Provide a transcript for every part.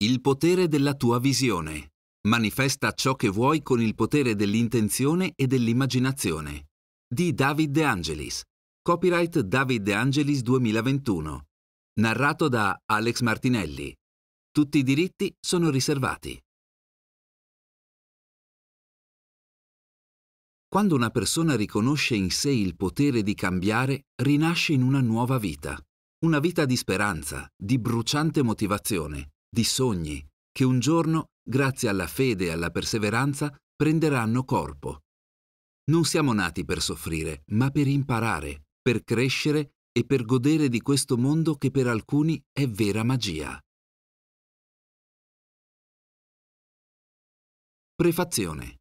Il potere della tua visione. Manifesta ciò che vuoi con il potere dell'intenzione e dell'immaginazione. Di David De Angelis. Copyright David De Angelis 2021. Narrato da Alex Martinelli. Tutti i diritti sono riservati. Quando una persona riconosce in sé il potere di cambiare, rinasce in una nuova vita. Una vita di speranza, di bruciante motivazione, di sogni, che un giorno, grazie alla fede e alla perseveranza, prenderanno corpo. Non siamo nati per soffrire, ma per imparare, per crescere e per godere di questo mondo che per alcuni è vera magia. Prefazione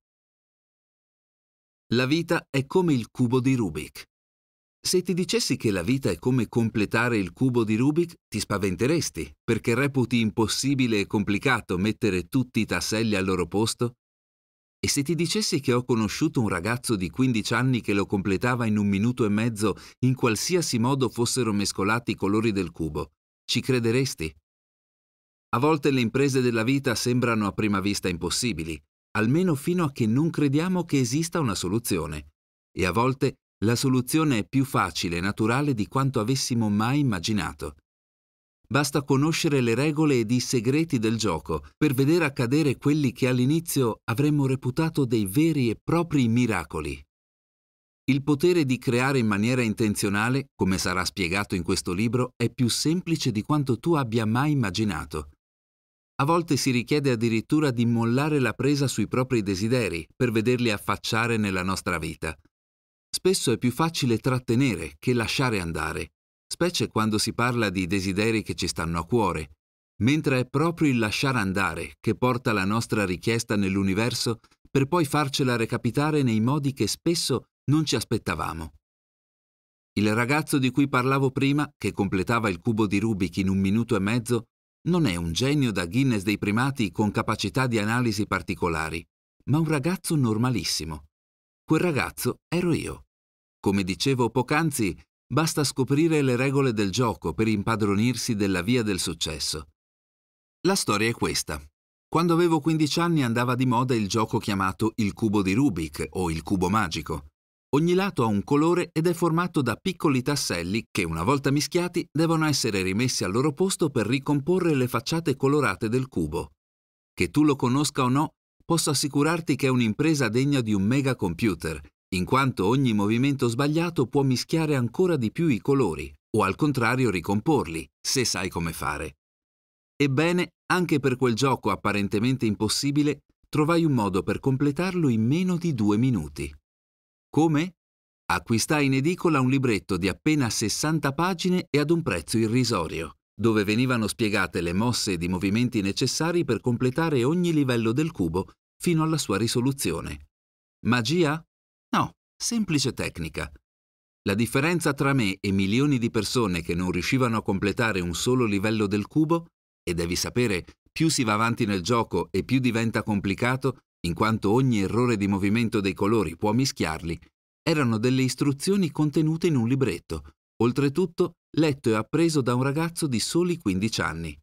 La vita è come il cubo di Rubik. Se ti dicessi che la vita è come completare il cubo di Rubik, ti spaventeresti, perché reputi impossibile e complicato mettere tutti i tasselli al loro posto? E se ti dicessi che ho conosciuto un ragazzo di 15 anni che lo completava in un minuto e mezzo in qualsiasi modo fossero mescolati i colori del cubo, ci crederesti? A volte le imprese della vita sembrano a prima vista impossibili, almeno fino a che non crediamo che esista una soluzione, e a volte la soluzione è più facile e naturale di quanto avessimo mai immaginato. Basta conoscere le regole ed i segreti del gioco per vedere accadere quelli che all'inizio avremmo reputato dei veri e propri miracoli. Il potere di creare in maniera intenzionale, come sarà spiegato in questo libro, è più semplice di quanto tu abbia mai immaginato. A volte si richiede addirittura di mollare la presa sui propri desideri per vederli affacciare nella nostra vita spesso è più facile trattenere che lasciare andare, specie quando si parla di desideri che ci stanno a cuore, mentre è proprio il lasciare andare che porta la nostra richiesta nell'universo per poi farcela recapitare nei modi che spesso non ci aspettavamo. Il ragazzo di cui parlavo prima, che completava il cubo di Rubik in un minuto e mezzo, non è un genio da Guinness dei primati con capacità di analisi particolari, ma un ragazzo normalissimo. Quel ragazzo ero io. Come dicevo poc'anzi, basta scoprire le regole del gioco per impadronirsi della via del successo. La storia è questa. Quando avevo 15 anni andava di moda il gioco chiamato il cubo di Rubik o il cubo magico. Ogni lato ha un colore ed è formato da piccoli tasselli che, una volta mischiati, devono essere rimessi al loro posto per ricomporre le facciate colorate del cubo. Che tu lo conosca o no, posso assicurarti che è un'impresa degna di un mega computer in quanto ogni movimento sbagliato può mischiare ancora di più i colori o al contrario ricomporli, se sai come fare. Ebbene, anche per quel gioco apparentemente impossibile, trovai un modo per completarlo in meno di due minuti. Come? Acquistai in edicola un libretto di appena 60 pagine e ad un prezzo irrisorio, dove venivano spiegate le mosse ed i movimenti necessari per completare ogni livello del cubo fino alla sua risoluzione. Magia? No, semplice tecnica. La differenza tra me e milioni di persone che non riuscivano a completare un solo livello del cubo, e devi sapere, più si va avanti nel gioco e più diventa complicato, in quanto ogni errore di movimento dei colori può mischiarli, erano delle istruzioni contenute in un libretto, oltretutto letto e appreso da un ragazzo di soli 15 anni.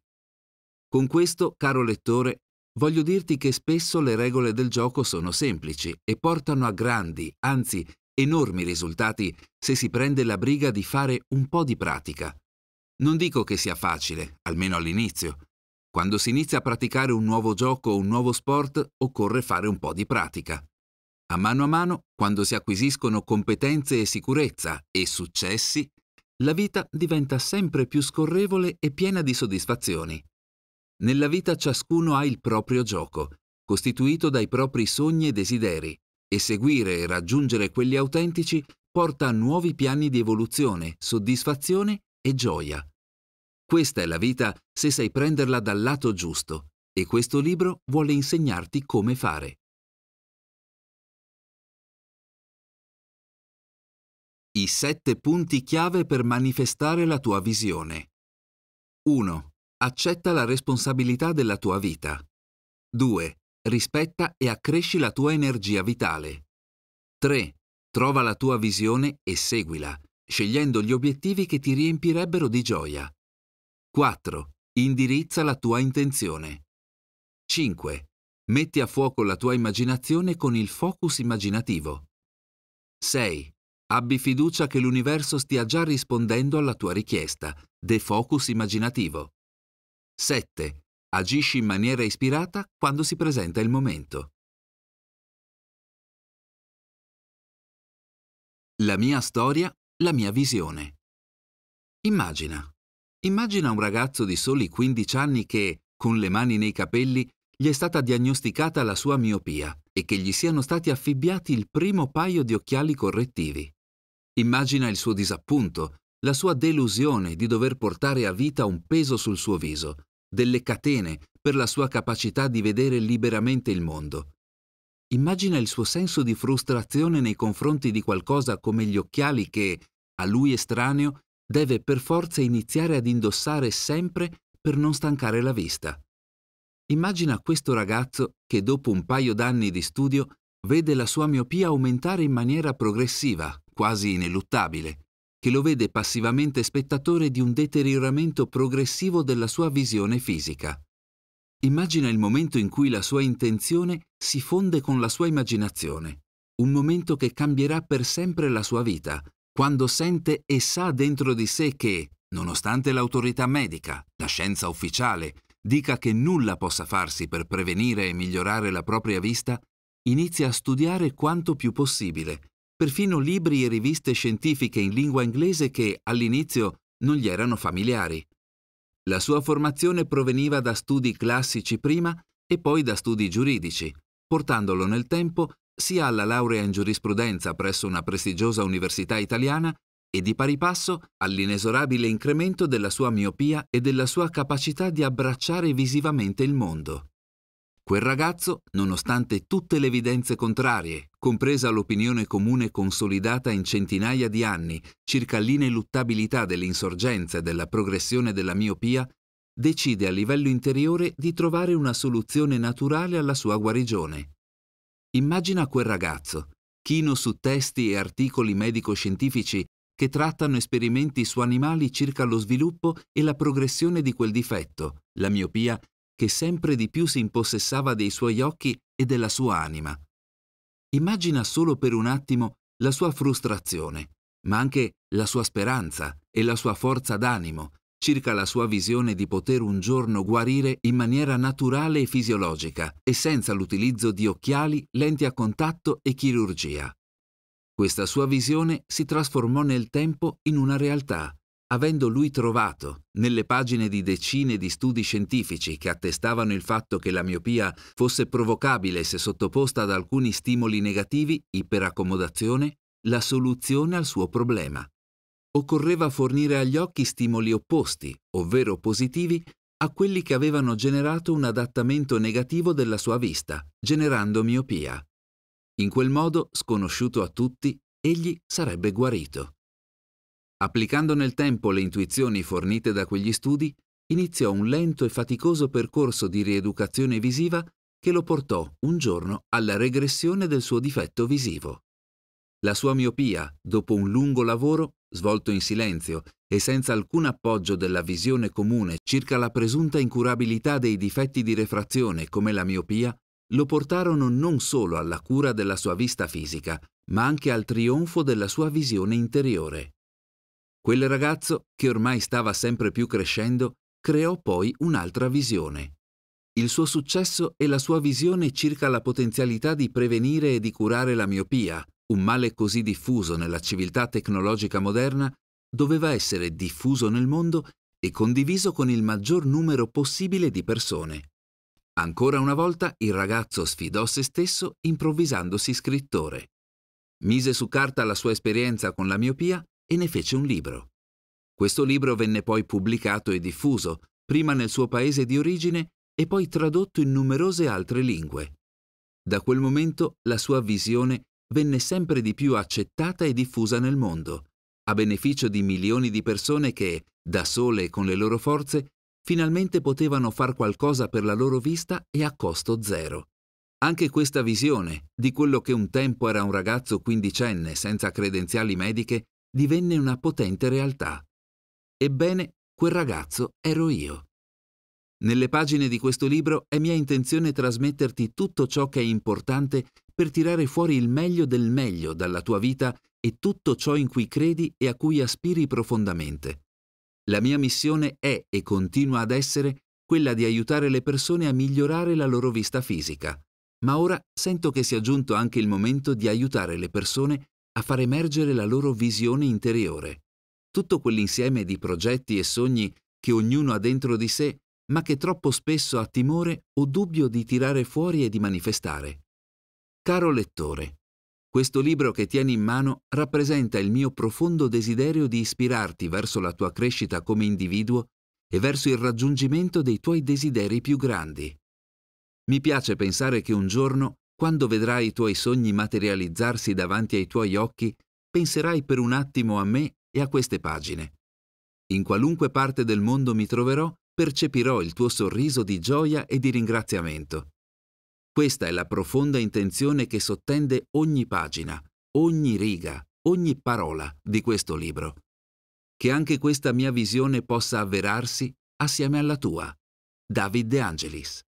Con questo, caro lettore, Voglio dirti che spesso le regole del gioco sono semplici e portano a grandi, anzi enormi risultati se si prende la briga di fare un po' di pratica. Non dico che sia facile, almeno all'inizio. Quando si inizia a praticare un nuovo gioco o un nuovo sport, occorre fare un po' di pratica. A mano a mano, quando si acquisiscono competenze e sicurezza e successi, la vita diventa sempre più scorrevole e piena di soddisfazioni. Nella vita ciascuno ha il proprio gioco, costituito dai propri sogni e desideri, e seguire e raggiungere quelli autentici porta a nuovi piani di evoluzione, soddisfazione e gioia. Questa è la vita se sai prenderla dal lato giusto, e questo libro vuole insegnarti come fare. I sette punti chiave per manifestare la tua visione. 1. Accetta la responsabilità della tua vita. 2. Rispetta e accresci la tua energia vitale. 3. Trova la tua visione e seguila, scegliendo gli obiettivi che ti riempirebbero di gioia. 4. Indirizza la tua intenzione. 5. Metti a fuoco la tua immaginazione con il focus immaginativo. 6. Abbi fiducia che l'universo stia già rispondendo alla tua richiesta. Defocus immaginativo. 7. Agisci in maniera ispirata quando si presenta il momento. La mia storia, la mia visione. Immagina. Immagina un ragazzo di soli 15 anni che, con le mani nei capelli, gli è stata diagnosticata la sua miopia e che gli siano stati affibbiati il primo paio di occhiali correttivi. Immagina il suo disappunto, la sua delusione di dover portare a vita un peso sul suo viso, delle catene per la sua capacità di vedere liberamente il mondo. Immagina il suo senso di frustrazione nei confronti di qualcosa come gli occhiali che, a lui estraneo, deve per forza iniziare ad indossare sempre per non stancare la vista. Immagina questo ragazzo che dopo un paio d'anni di studio vede la sua miopia aumentare in maniera progressiva, quasi ineluttabile, che lo vede passivamente spettatore di un deterioramento progressivo della sua visione fisica. Immagina il momento in cui la sua intenzione si fonde con la sua immaginazione, un momento che cambierà per sempre la sua vita, quando sente e sa dentro di sé che, nonostante l'autorità medica, la scienza ufficiale, dica che nulla possa farsi per prevenire e migliorare la propria vista, inizia a studiare quanto più possibile, perfino libri e riviste scientifiche in lingua inglese che all'inizio non gli erano familiari. La sua formazione proveniva da studi classici prima e poi da studi giuridici, portandolo nel tempo sia alla laurea in giurisprudenza presso una prestigiosa università italiana e di pari passo all'inesorabile incremento della sua miopia e della sua capacità di abbracciare visivamente il mondo. Quel ragazzo, nonostante tutte le evidenze contrarie, compresa l'opinione comune consolidata in centinaia di anni circa l'ineluttabilità dell'insorgenza e della progressione della miopia, decide a livello interiore di trovare una soluzione naturale alla sua guarigione. Immagina quel ragazzo, chino su testi e articoli medico-scientifici che trattano esperimenti su animali circa lo sviluppo e la progressione di quel difetto, la miopia, che sempre di più si impossessava dei suoi occhi e della sua anima. Immagina solo per un attimo la sua frustrazione, ma anche la sua speranza e la sua forza d'animo circa la sua visione di poter un giorno guarire in maniera naturale e fisiologica e senza l'utilizzo di occhiali, lenti a contatto e chirurgia. Questa sua visione si trasformò nel tempo in una realtà, avendo lui trovato, nelle pagine di decine di studi scientifici che attestavano il fatto che la miopia fosse provocabile se sottoposta ad alcuni stimoli negativi, iperaccomodazione, la soluzione al suo problema. Occorreva fornire agli occhi stimoli opposti, ovvero positivi, a quelli che avevano generato un adattamento negativo della sua vista, generando miopia. In quel modo, sconosciuto a tutti, egli sarebbe guarito. Applicando nel tempo le intuizioni fornite da quegli studi, iniziò un lento e faticoso percorso di rieducazione visiva che lo portò un giorno alla regressione del suo difetto visivo. La sua miopia, dopo un lungo lavoro, svolto in silenzio e senza alcun appoggio della visione comune circa la presunta incurabilità dei difetti di refrazione come la miopia, lo portarono non solo alla cura della sua vista fisica, ma anche al trionfo della sua visione interiore. Quel ragazzo, che ormai stava sempre più crescendo, creò poi un'altra visione. Il suo successo e la sua visione circa la potenzialità di prevenire e di curare la miopia, un male così diffuso nella civiltà tecnologica moderna, doveva essere diffuso nel mondo e condiviso con il maggior numero possibile di persone. Ancora una volta il ragazzo sfidò se stesso improvvisandosi scrittore. Mise su carta la sua esperienza con la miopia e ne fece un libro. Questo libro venne poi pubblicato e diffuso, prima nel suo paese di origine e poi tradotto in numerose altre lingue. Da quel momento la sua visione venne sempre di più accettata e diffusa nel mondo, a beneficio di milioni di persone che, da sole e con le loro forze, finalmente potevano far qualcosa per la loro vista e a costo zero. Anche questa visione di quello che un tempo era un ragazzo quindicenne senza credenziali mediche divenne una potente realtà. Ebbene, quel ragazzo ero io. Nelle pagine di questo libro è mia intenzione trasmetterti tutto ciò che è importante per tirare fuori il meglio del meglio dalla tua vita e tutto ciò in cui credi e a cui aspiri profondamente. La mia missione è e continua ad essere quella di aiutare le persone a migliorare la loro vista fisica, ma ora sento che sia giunto anche il momento di aiutare le persone a far emergere la loro visione interiore. Tutto quell'insieme di progetti e sogni che ognuno ha dentro di sé ma che troppo spesso ha timore o dubbio di tirare fuori e di manifestare. Caro lettore, questo libro che tieni in mano rappresenta il mio profondo desiderio di ispirarti verso la tua crescita come individuo e verso il raggiungimento dei tuoi desideri più grandi. Mi piace pensare che un giorno, quando vedrai i tuoi sogni materializzarsi davanti ai tuoi occhi, penserai per un attimo a me e a queste pagine. In qualunque parte del mondo mi troverò, percepirò il tuo sorriso di gioia e di ringraziamento. Questa è la profonda intenzione che sottende ogni pagina, ogni riga, ogni parola di questo libro. Che anche questa mia visione possa avverarsi assieme alla tua. David De Angelis.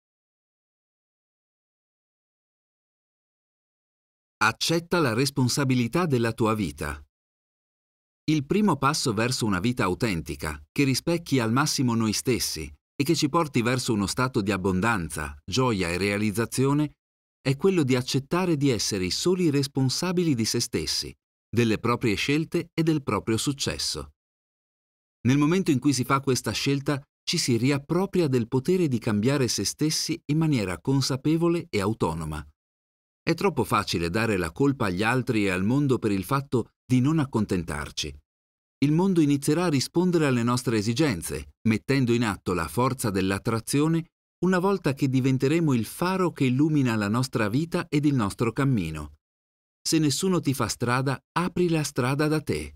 Accetta la responsabilità della tua vita. Il primo passo verso una vita autentica, che rispecchi al massimo noi stessi e che ci porti verso uno stato di abbondanza, gioia e realizzazione, è quello di accettare di essere i soli responsabili di se stessi, delle proprie scelte e del proprio successo. Nel momento in cui si fa questa scelta, ci si riappropria del potere di cambiare se stessi in maniera consapevole e autonoma. È troppo facile dare la colpa agli altri e al mondo per il fatto di non accontentarci. Il mondo inizierà a rispondere alle nostre esigenze, mettendo in atto la forza dell'attrazione una volta che diventeremo il faro che illumina la nostra vita ed il nostro cammino. Se nessuno ti fa strada, apri la strada da te.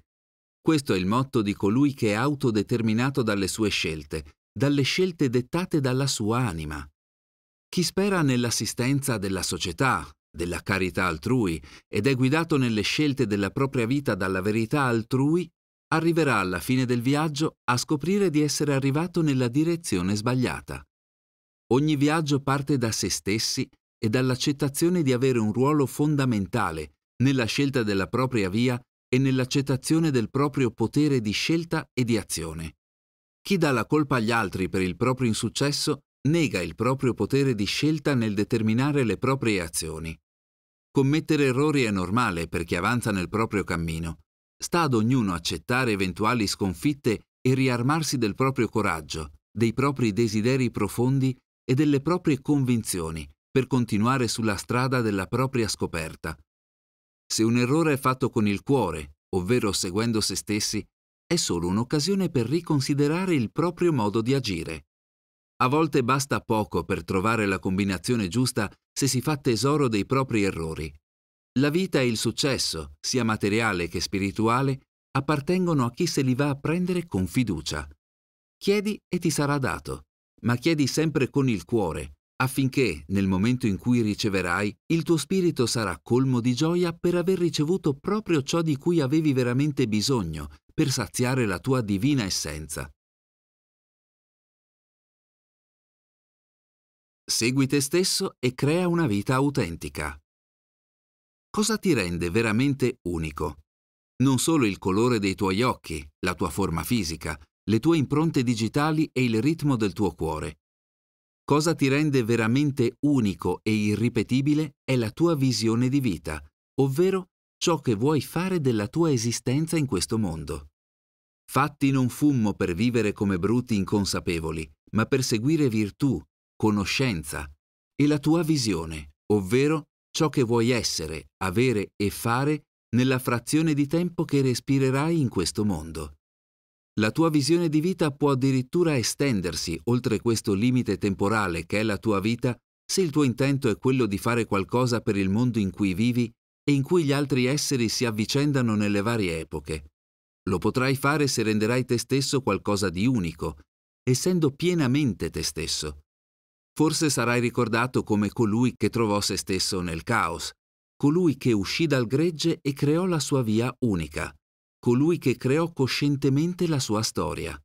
Questo è il motto di colui che è autodeterminato dalle sue scelte, dalle scelte dettate dalla sua anima. Chi spera nell'assistenza della società, della carità altrui ed è guidato nelle scelte della propria vita dalla verità altrui, arriverà alla fine del viaggio a scoprire di essere arrivato nella direzione sbagliata. Ogni viaggio parte da se stessi e dall'accettazione di avere un ruolo fondamentale nella scelta della propria via e nell'accettazione del proprio potere di scelta e di azione. Chi dà la colpa agli altri per il proprio insuccesso nega il proprio potere di scelta nel determinare le proprie azioni. Commettere errori è normale per chi avanza nel proprio cammino. Sta ad ognuno accettare eventuali sconfitte e riarmarsi del proprio coraggio, dei propri desideri profondi e delle proprie convinzioni per continuare sulla strada della propria scoperta. Se un errore è fatto con il cuore, ovvero seguendo se stessi, è solo un'occasione per riconsiderare il proprio modo di agire. A volte basta poco per trovare la combinazione giusta se si fa tesoro dei propri errori. La vita e il successo, sia materiale che spirituale, appartengono a chi se li va a prendere con fiducia. Chiedi e ti sarà dato, ma chiedi sempre con il cuore, affinché, nel momento in cui riceverai, il tuo spirito sarà colmo di gioia per aver ricevuto proprio ciò di cui avevi veramente bisogno, per saziare la tua divina essenza. Segui te stesso e crea una vita autentica. Cosa ti rende veramente unico? Non solo il colore dei tuoi occhi, la tua forma fisica, le tue impronte digitali e il ritmo del tuo cuore. Cosa ti rende veramente unico e irripetibile è la tua visione di vita, ovvero ciò che vuoi fare della tua esistenza in questo mondo. Fatti non fummo per vivere come bruti inconsapevoli, ma per seguire virtù, conoscenza e la tua visione, ovvero ciò che vuoi essere, avere e fare nella frazione di tempo che respirerai in questo mondo. La tua visione di vita può addirittura estendersi oltre questo limite temporale che è la tua vita se il tuo intento è quello di fare qualcosa per il mondo in cui vivi e in cui gli altri esseri si avvicendano nelle varie epoche. Lo potrai fare se renderai te stesso qualcosa di unico, essendo pienamente te stesso. Forse sarai ricordato come colui che trovò se stesso nel caos, colui che uscì dal gregge e creò la sua via unica, colui che creò coscientemente la sua storia.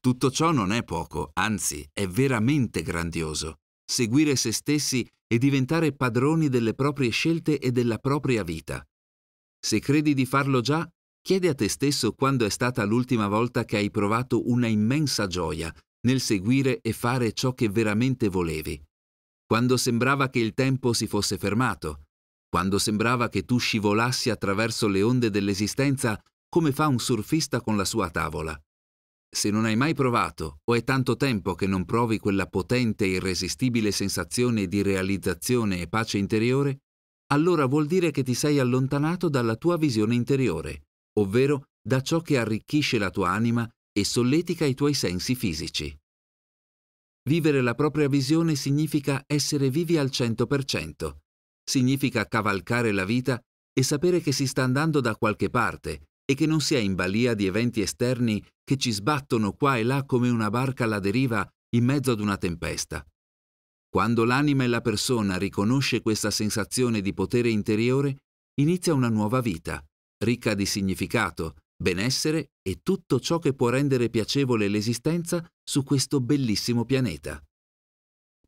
Tutto ciò non è poco, anzi è veramente grandioso. Seguire se stessi e diventare padroni delle proprie scelte e della propria vita. Se credi di farlo già, chiedi a te stesso quando è stata l'ultima volta che hai provato una immensa gioia nel seguire e fare ciò che veramente volevi. Quando sembrava che il tempo si fosse fermato, quando sembrava che tu scivolassi attraverso le onde dell'esistenza come fa un surfista con la sua tavola. Se non hai mai provato o è tanto tempo che non provi quella potente e irresistibile sensazione di realizzazione e pace interiore, allora vuol dire che ti sei allontanato dalla tua visione interiore, ovvero da ciò che arricchisce la tua anima e solletica i tuoi sensi fisici. Vivere la propria visione significa essere vivi al 100%, significa cavalcare la vita e sapere che si sta andando da qualche parte e che non si è in balia di eventi esterni che ci sbattono qua e là come una barca alla deriva in mezzo ad una tempesta. Quando l'anima e la persona riconosce questa sensazione di potere interiore, inizia una nuova vita, ricca di significato, benessere e tutto ciò che può rendere piacevole l'esistenza su questo bellissimo pianeta.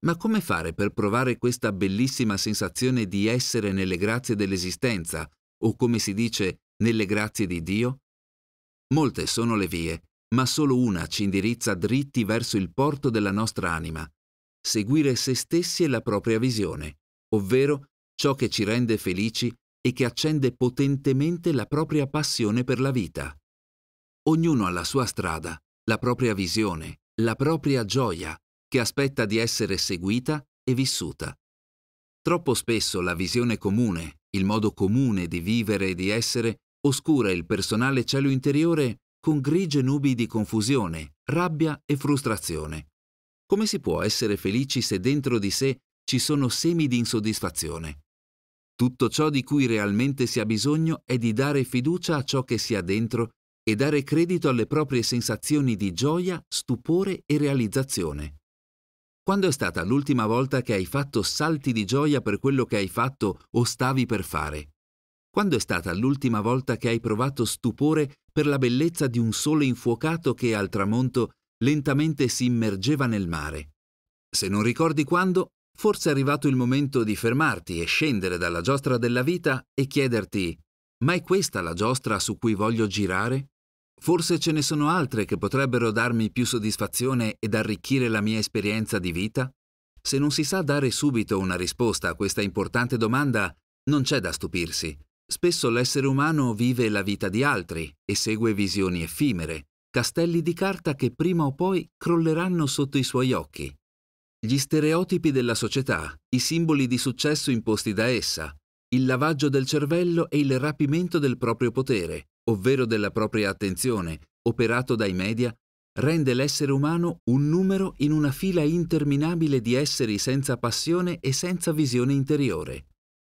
Ma come fare per provare questa bellissima sensazione di essere nelle grazie dell'esistenza, o come si dice, nelle grazie di Dio? Molte sono le vie, ma solo una ci indirizza dritti verso il porto della nostra anima, seguire se stessi e la propria visione, ovvero ciò che ci rende felici e che accende potentemente la propria passione per la vita. Ognuno ha la sua strada, la propria visione, la propria gioia, che aspetta di essere seguita e vissuta. Troppo spesso la visione comune, il modo comune di vivere e di essere, oscura il personale cielo interiore con grigie nubi di confusione, rabbia e frustrazione. Come si può essere felici se dentro di sé ci sono semi di insoddisfazione? Tutto ciò di cui realmente si ha bisogno è di dare fiducia a ciò che si ha dentro e dare credito alle proprie sensazioni di gioia, stupore e realizzazione. Quando è stata l'ultima volta che hai fatto salti di gioia per quello che hai fatto o stavi per fare? Quando è stata l'ultima volta che hai provato stupore per la bellezza di un sole infuocato che al tramonto lentamente si immergeva nel mare? Se non ricordi quando, forse è arrivato il momento di fermarti e scendere dalla giostra della vita e chiederti ma è questa la giostra su cui voglio girare? Forse ce ne sono altre che potrebbero darmi più soddisfazione ed arricchire la mia esperienza di vita? Se non si sa dare subito una risposta a questa importante domanda, non c'è da stupirsi. Spesso l'essere umano vive la vita di altri e segue visioni effimere, castelli di carta che prima o poi crolleranno sotto i suoi occhi. Gli stereotipi della società, i simboli di successo imposti da essa, il lavaggio del cervello e il rapimento del proprio potere, ovvero della propria attenzione, operato dai media, rende l'essere umano un numero in una fila interminabile di esseri senza passione e senza visione interiore.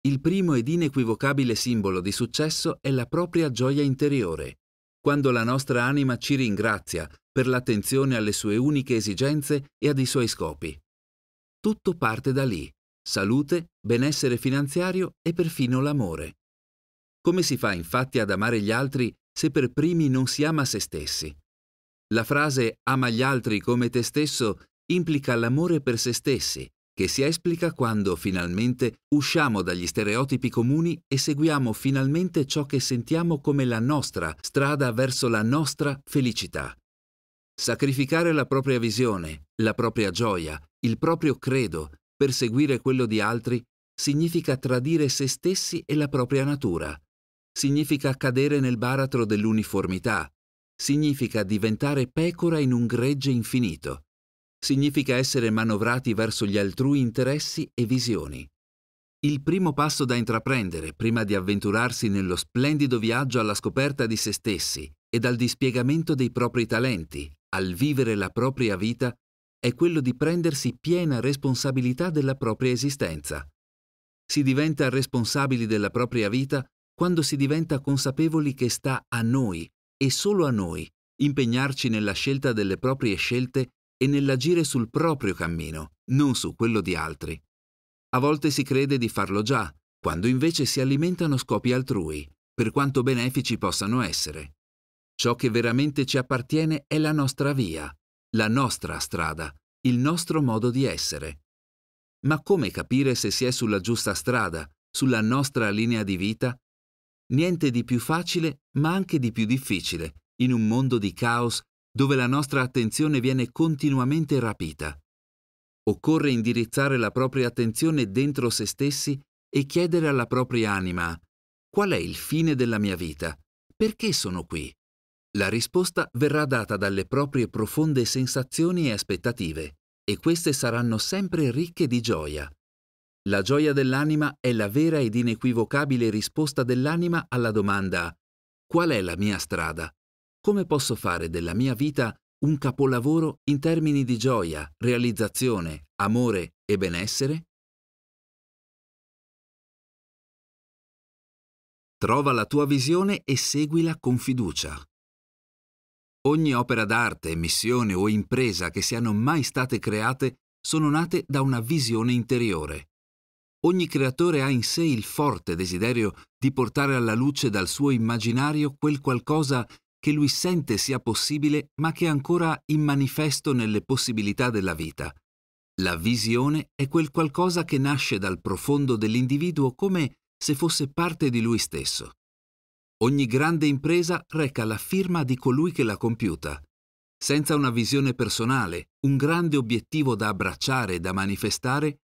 Il primo ed inequivocabile simbolo di successo è la propria gioia interiore, quando la nostra anima ci ringrazia per l'attenzione alle sue uniche esigenze e ai suoi scopi. Tutto parte da lì, salute, benessere finanziario e perfino l'amore. Come si fa infatti ad amare gli altri se per primi non si ama se stessi? La frase ama gli altri come te stesso implica l'amore per se stessi che si esplica quando finalmente usciamo dagli stereotipi comuni e seguiamo finalmente ciò che sentiamo come la nostra strada verso la nostra felicità. Sacrificare la propria visione, la propria gioia, il proprio credo per seguire quello di altri significa tradire se stessi e la propria natura. Significa cadere nel baratro dell'uniformità. Significa diventare pecora in un gregge infinito significa essere manovrati verso gli altrui interessi e visioni. Il primo passo da intraprendere prima di avventurarsi nello splendido viaggio alla scoperta di se stessi e dal dispiegamento dei propri talenti, al vivere la propria vita, è quello di prendersi piena responsabilità della propria esistenza. Si diventa responsabili della propria vita quando si diventa consapevoli che sta a noi e solo a noi impegnarci nella scelta delle proprie scelte e nell'agire sul proprio cammino, non su quello di altri. A volte si crede di farlo già, quando invece si alimentano scopi altrui, per quanto benefici possano essere. Ciò che veramente ci appartiene è la nostra via, la nostra strada, il nostro modo di essere. Ma come capire se si è sulla giusta strada, sulla nostra linea di vita? Niente di più facile, ma anche di più difficile, in un mondo di caos dove la nostra attenzione viene continuamente rapita. Occorre indirizzare la propria attenzione dentro se stessi e chiedere alla propria anima qual è il fine della mia vita? Perché sono qui? La risposta verrà data dalle proprie profonde sensazioni e aspettative, e queste saranno sempre ricche di gioia. La gioia dell'anima è la vera ed inequivocabile risposta dell'anima alla domanda qual è la mia strada? Come posso fare della mia vita un capolavoro in termini di gioia, realizzazione, amore e benessere? Trova la tua visione e seguila con fiducia. Ogni opera d'arte, missione o impresa che siano mai state create sono nate da una visione interiore. Ogni creatore ha in sé il forte desiderio di portare alla luce dal suo immaginario quel qualcosa che lui sente sia possibile ma che è ancora immanifesto nelle possibilità della vita. La visione è quel qualcosa che nasce dal profondo dell'individuo come se fosse parte di lui stesso. Ogni grande impresa reca la firma di colui che l'ha compiuta. Senza una visione personale, un grande obiettivo da abbracciare e da manifestare,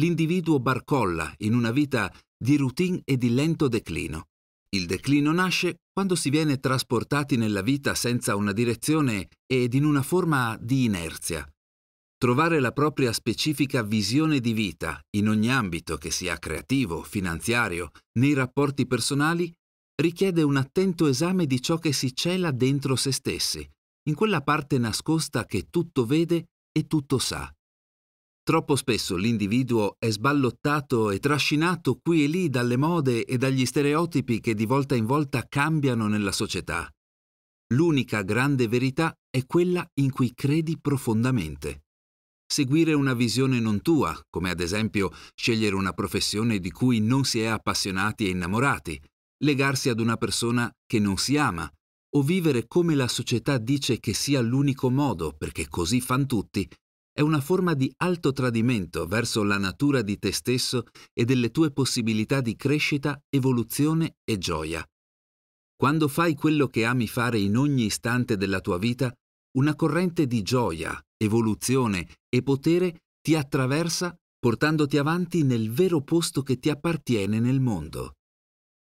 l'individuo barcolla in una vita di routine e di lento declino. Il declino nasce quando si viene trasportati nella vita senza una direzione ed in una forma di inerzia. Trovare la propria specifica visione di vita in ogni ambito, che sia creativo, finanziario, nei rapporti personali, richiede un attento esame di ciò che si cela dentro se stessi, in quella parte nascosta che tutto vede e tutto sa. Troppo spesso l'individuo è sballottato e trascinato qui e lì dalle mode e dagli stereotipi che di volta in volta cambiano nella società. L'unica grande verità è quella in cui credi profondamente. Seguire una visione non tua, come ad esempio scegliere una professione di cui non si è appassionati e innamorati, legarsi ad una persona che non si ama, o vivere come la società dice che sia l'unico modo, perché così fan tutti, è una forma di alto tradimento verso la natura di te stesso e delle tue possibilità di crescita, evoluzione e gioia. Quando fai quello che ami fare in ogni istante della tua vita, una corrente di gioia, evoluzione e potere ti attraversa portandoti avanti nel vero posto che ti appartiene nel mondo.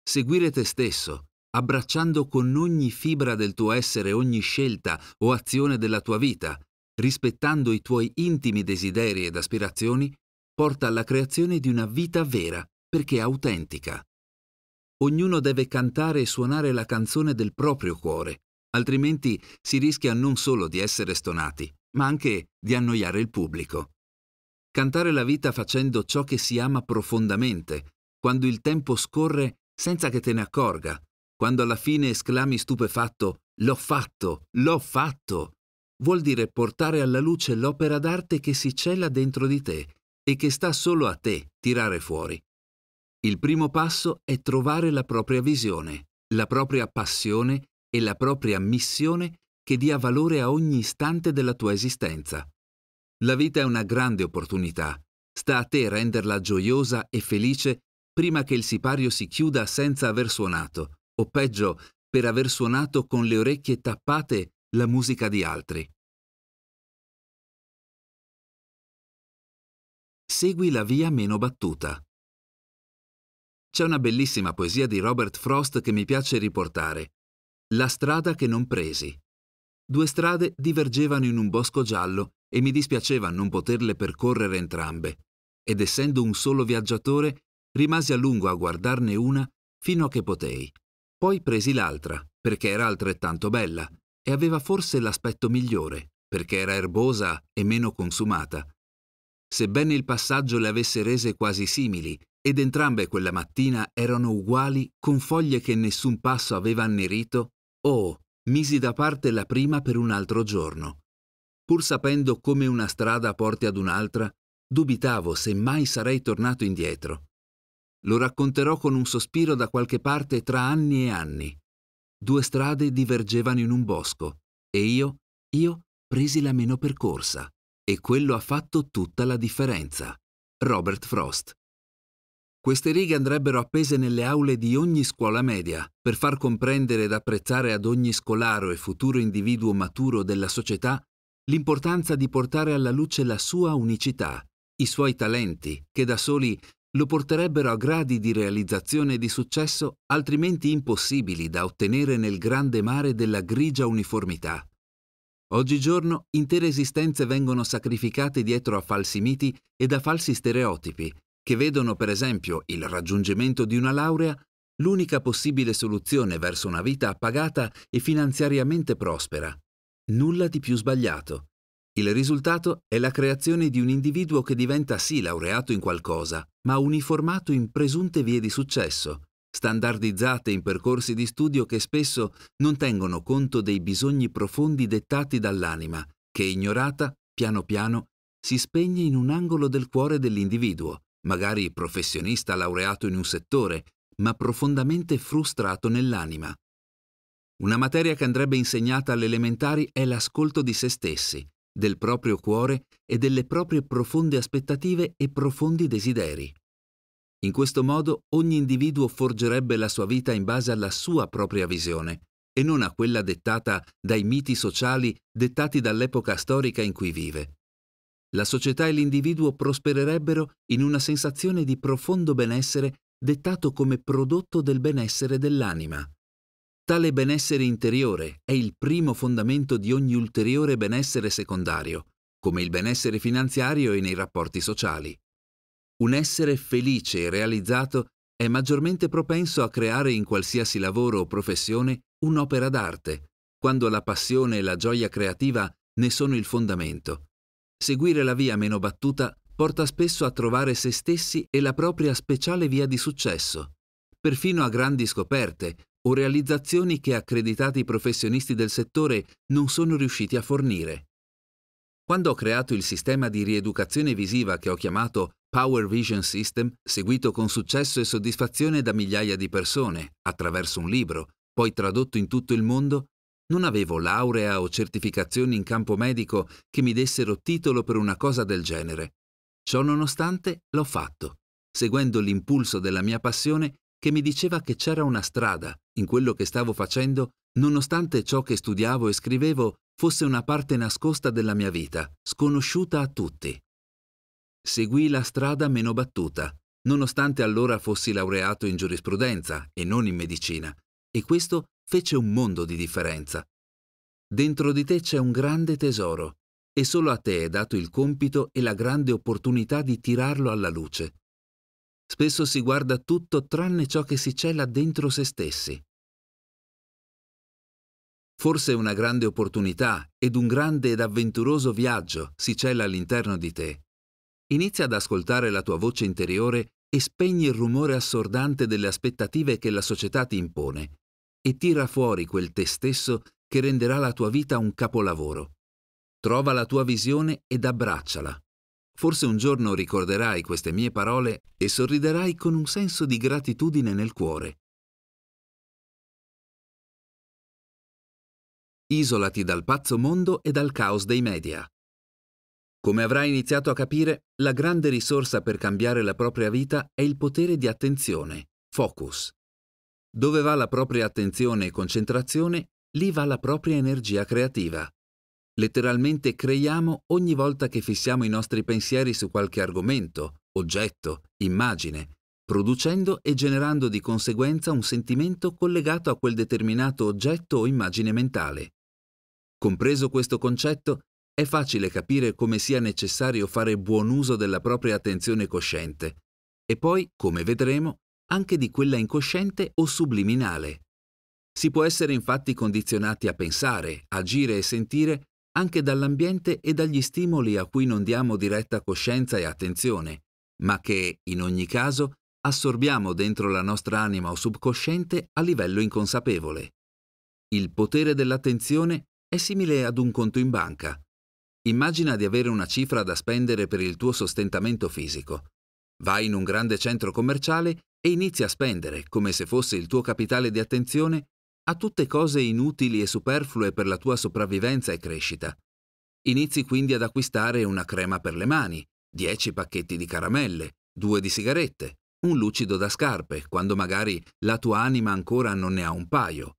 Seguire te stesso, abbracciando con ogni fibra del tuo essere ogni scelta o azione della tua vita, rispettando i tuoi intimi desideri ed aspirazioni, porta alla creazione di una vita vera, perché autentica. Ognuno deve cantare e suonare la canzone del proprio cuore, altrimenti si rischia non solo di essere stonati, ma anche di annoiare il pubblico. Cantare la vita facendo ciò che si ama profondamente, quando il tempo scorre senza che te ne accorga, quando alla fine esclami stupefatto L'ho fatto, l'ho fatto, vuol dire portare alla luce l'opera d'arte che si cela dentro di te e che sta solo a te tirare fuori. Il primo passo è trovare la propria visione, la propria passione e la propria missione che dia valore a ogni istante della tua esistenza. La vita è una grande opportunità. Sta a te renderla gioiosa e felice prima che il sipario si chiuda senza aver suonato, o peggio, per aver suonato con le orecchie tappate la musica di altri. Segui la via meno battuta. C'è una bellissima poesia di Robert Frost che mi piace riportare. La strada che non presi. Due strade divergevano in un bosco giallo e mi dispiaceva non poterle percorrere entrambe. Ed essendo un solo viaggiatore, rimasi a lungo a guardarne una fino a che potei. Poi presi l'altra, perché era altrettanto bella, e aveva forse l'aspetto migliore, perché era erbosa e meno consumata. Sebbene il passaggio le avesse rese quasi simili, ed entrambe quella mattina erano uguali con foglie che nessun passo aveva annerito, oh, misi da parte la prima per un altro giorno. Pur sapendo come una strada porti ad un'altra, dubitavo se mai sarei tornato indietro. Lo racconterò con un sospiro da qualche parte tra anni e anni. Due strade divergevano in un bosco e io, io presi la meno percorsa e quello ha fatto tutta la differenza. Robert Frost. Queste righe andrebbero appese nelle aule di ogni scuola media per far comprendere ed apprezzare ad ogni scolaro e futuro individuo maturo della società l'importanza di portare alla luce la sua unicità, i suoi talenti, che da soli lo porterebbero a gradi di realizzazione e di successo altrimenti impossibili da ottenere nel grande mare della grigia uniformità. Oggigiorno intere esistenze vengono sacrificate dietro a falsi miti e da falsi stereotipi, che vedono per esempio il raggiungimento di una laurea l'unica possibile soluzione verso una vita appagata e finanziariamente prospera. Nulla di più sbagliato. Il risultato è la creazione di un individuo che diventa sì laureato in qualcosa, ma uniformato in presunte vie di successo, standardizzate in percorsi di studio che spesso non tengono conto dei bisogni profondi dettati dall'anima, che ignorata, piano piano, si spegne in un angolo del cuore dell'individuo, magari professionista laureato in un settore, ma profondamente frustrato nell'anima. Una materia che andrebbe insegnata alle elementari è l'ascolto di se stessi, del proprio cuore e delle proprie profonde aspettative e profondi desideri. In questo modo ogni individuo forgerebbe la sua vita in base alla sua propria visione e non a quella dettata dai miti sociali dettati dall'epoca storica in cui vive la società e l'individuo prospererebbero in una sensazione di profondo benessere dettato come prodotto del benessere dell'anima. Tale benessere interiore è il primo fondamento di ogni ulteriore benessere secondario, come il benessere finanziario e nei rapporti sociali. Un essere felice e realizzato è maggiormente propenso a creare in qualsiasi lavoro o professione un'opera d'arte, quando la passione e la gioia creativa ne sono il fondamento Seguire la via meno battuta porta spesso a trovare se stessi e la propria speciale via di successo, perfino a grandi scoperte o realizzazioni che accreditati professionisti del settore non sono riusciti a fornire. Quando ho creato il sistema di rieducazione visiva che ho chiamato Power Vision System, seguito con successo e soddisfazione da migliaia di persone, attraverso un libro, poi tradotto in tutto il mondo, non avevo laurea o certificazioni in campo medico che mi dessero titolo per una cosa del genere. Ciò nonostante l'ho fatto, seguendo l'impulso della mia passione che mi diceva che c'era una strada in quello che stavo facendo, nonostante ciò che studiavo e scrivevo fosse una parte nascosta della mia vita, sconosciuta a tutti. Seguì la strada meno battuta, nonostante allora fossi laureato in giurisprudenza e non in medicina, e questo fece un mondo di differenza. Dentro di te c'è un grande tesoro e solo a te è dato il compito e la grande opportunità di tirarlo alla luce. Spesso si guarda tutto tranne ciò che si cela dentro se stessi. Forse una grande opportunità ed un grande ed avventuroso viaggio si cela all'interno di te. Inizia ad ascoltare la tua voce interiore e spegni il rumore assordante delle aspettative che la società ti impone e tira fuori quel te stesso che renderà la tua vita un capolavoro. Trova la tua visione ed abbracciala. Forse un giorno ricorderai queste mie parole e sorriderai con un senso di gratitudine nel cuore. Isolati dal pazzo mondo e dal caos dei media. Come avrai iniziato a capire, la grande risorsa per cambiare la propria vita è il potere di attenzione, focus. Dove va la propria attenzione e concentrazione, lì va la propria energia creativa. Letteralmente creiamo ogni volta che fissiamo i nostri pensieri su qualche argomento, oggetto, immagine, producendo e generando di conseguenza un sentimento collegato a quel determinato oggetto o immagine mentale. Compreso questo concetto, è facile capire come sia necessario fare buon uso della propria attenzione cosciente e poi, come vedremo, anche di quella incosciente o subliminale. Si può essere infatti condizionati a pensare, agire e sentire anche dall'ambiente e dagli stimoli a cui non diamo diretta coscienza e attenzione, ma che, in ogni caso, assorbiamo dentro la nostra anima o subconsciente a livello inconsapevole. Il potere dell'attenzione è simile ad un conto in banca. Immagina di avere una cifra da spendere per il tuo sostentamento fisico. Vai in un grande centro commerciale e inizi a spendere, come se fosse il tuo capitale di attenzione, a tutte cose inutili e superflue per la tua sopravvivenza e crescita. Inizi quindi ad acquistare una crema per le mani, 10 pacchetti di caramelle, due di sigarette, un lucido da scarpe, quando magari la tua anima ancora non ne ha un paio,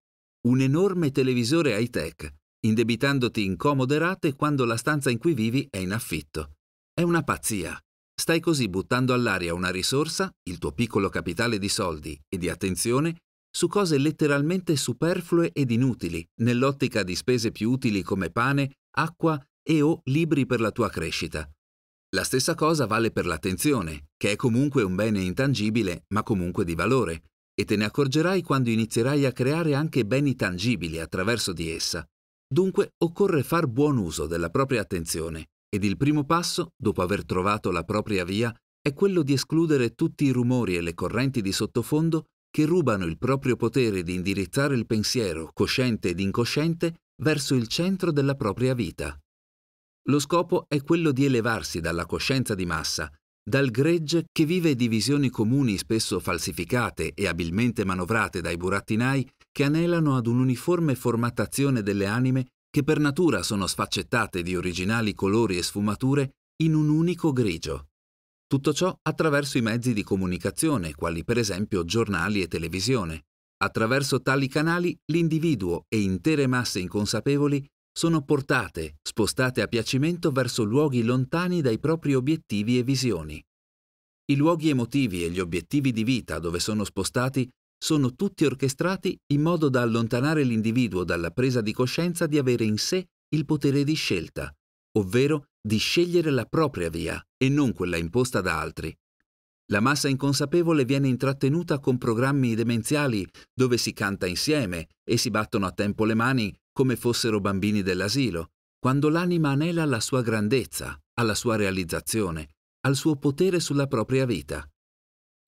un enorme televisore high-tech, indebitandoti in comode rate quando la stanza in cui vivi è in affitto. È una pazzia. Stai così buttando all'aria una risorsa, il tuo piccolo capitale di soldi e di attenzione, su cose letteralmente superflue ed inutili, nell'ottica di spese più utili come pane, acqua e o libri per la tua crescita. La stessa cosa vale per l'attenzione, che è comunque un bene intangibile, ma comunque di valore, e te ne accorgerai quando inizierai a creare anche beni tangibili attraverso di essa. Dunque occorre far buon uso della propria attenzione, ed il primo passo, dopo aver trovato la propria via, è quello di escludere tutti i rumori e le correnti di sottofondo che rubano il proprio potere di indirizzare il pensiero, cosciente ed incosciente, verso il centro della propria vita. Lo scopo è quello di elevarsi dalla coscienza di massa, dal gregge che vive divisioni comuni spesso falsificate e abilmente manovrate dai burattinai che anelano ad un'uniforme formattazione delle anime che per natura sono sfaccettate di originali colori e sfumature in un unico grigio. Tutto ciò attraverso i mezzi di comunicazione, quali per esempio giornali e televisione. Attraverso tali canali l'individuo e intere masse inconsapevoli sono portate, spostate a piacimento verso luoghi lontani dai propri obiettivi e visioni. I luoghi emotivi e gli obiettivi di vita dove sono spostati sono tutti orchestrati in modo da allontanare l'individuo dalla presa di coscienza di avere in sé il potere di scelta, ovvero di scegliere la propria via e non quella imposta da altri. La massa inconsapevole viene intrattenuta con programmi demenziali dove si canta insieme e si battono a tempo le mani come fossero bambini dell'asilo, quando l'anima anela alla sua grandezza, alla sua realizzazione, al suo potere sulla propria vita.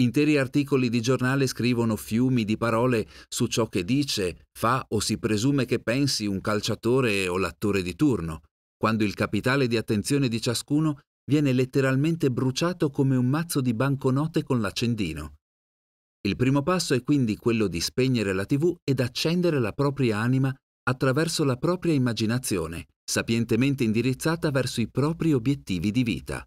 Interi articoli di giornale scrivono fiumi di parole su ciò che dice, fa o si presume che pensi un calciatore o l'attore di turno, quando il capitale di attenzione di ciascuno viene letteralmente bruciato come un mazzo di banconote con l'accendino. Il primo passo è quindi quello di spegnere la tv ed accendere la propria anima attraverso la propria immaginazione, sapientemente indirizzata verso i propri obiettivi di vita.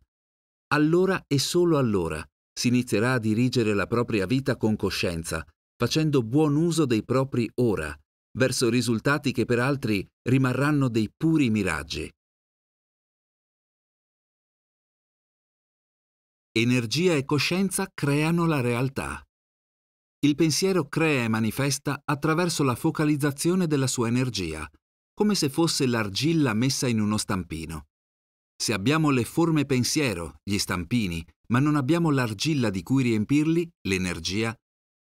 Allora e solo allora si inizierà a dirigere la propria vita con coscienza, facendo buon uso dei propri ora, verso risultati che per altri rimarranno dei puri miraggi. Energia e coscienza creano la realtà. Il pensiero crea e manifesta attraverso la focalizzazione della sua energia, come se fosse l'argilla messa in uno stampino. Se abbiamo le forme pensiero, gli stampini, ma non abbiamo l'argilla di cui riempirli, l'energia,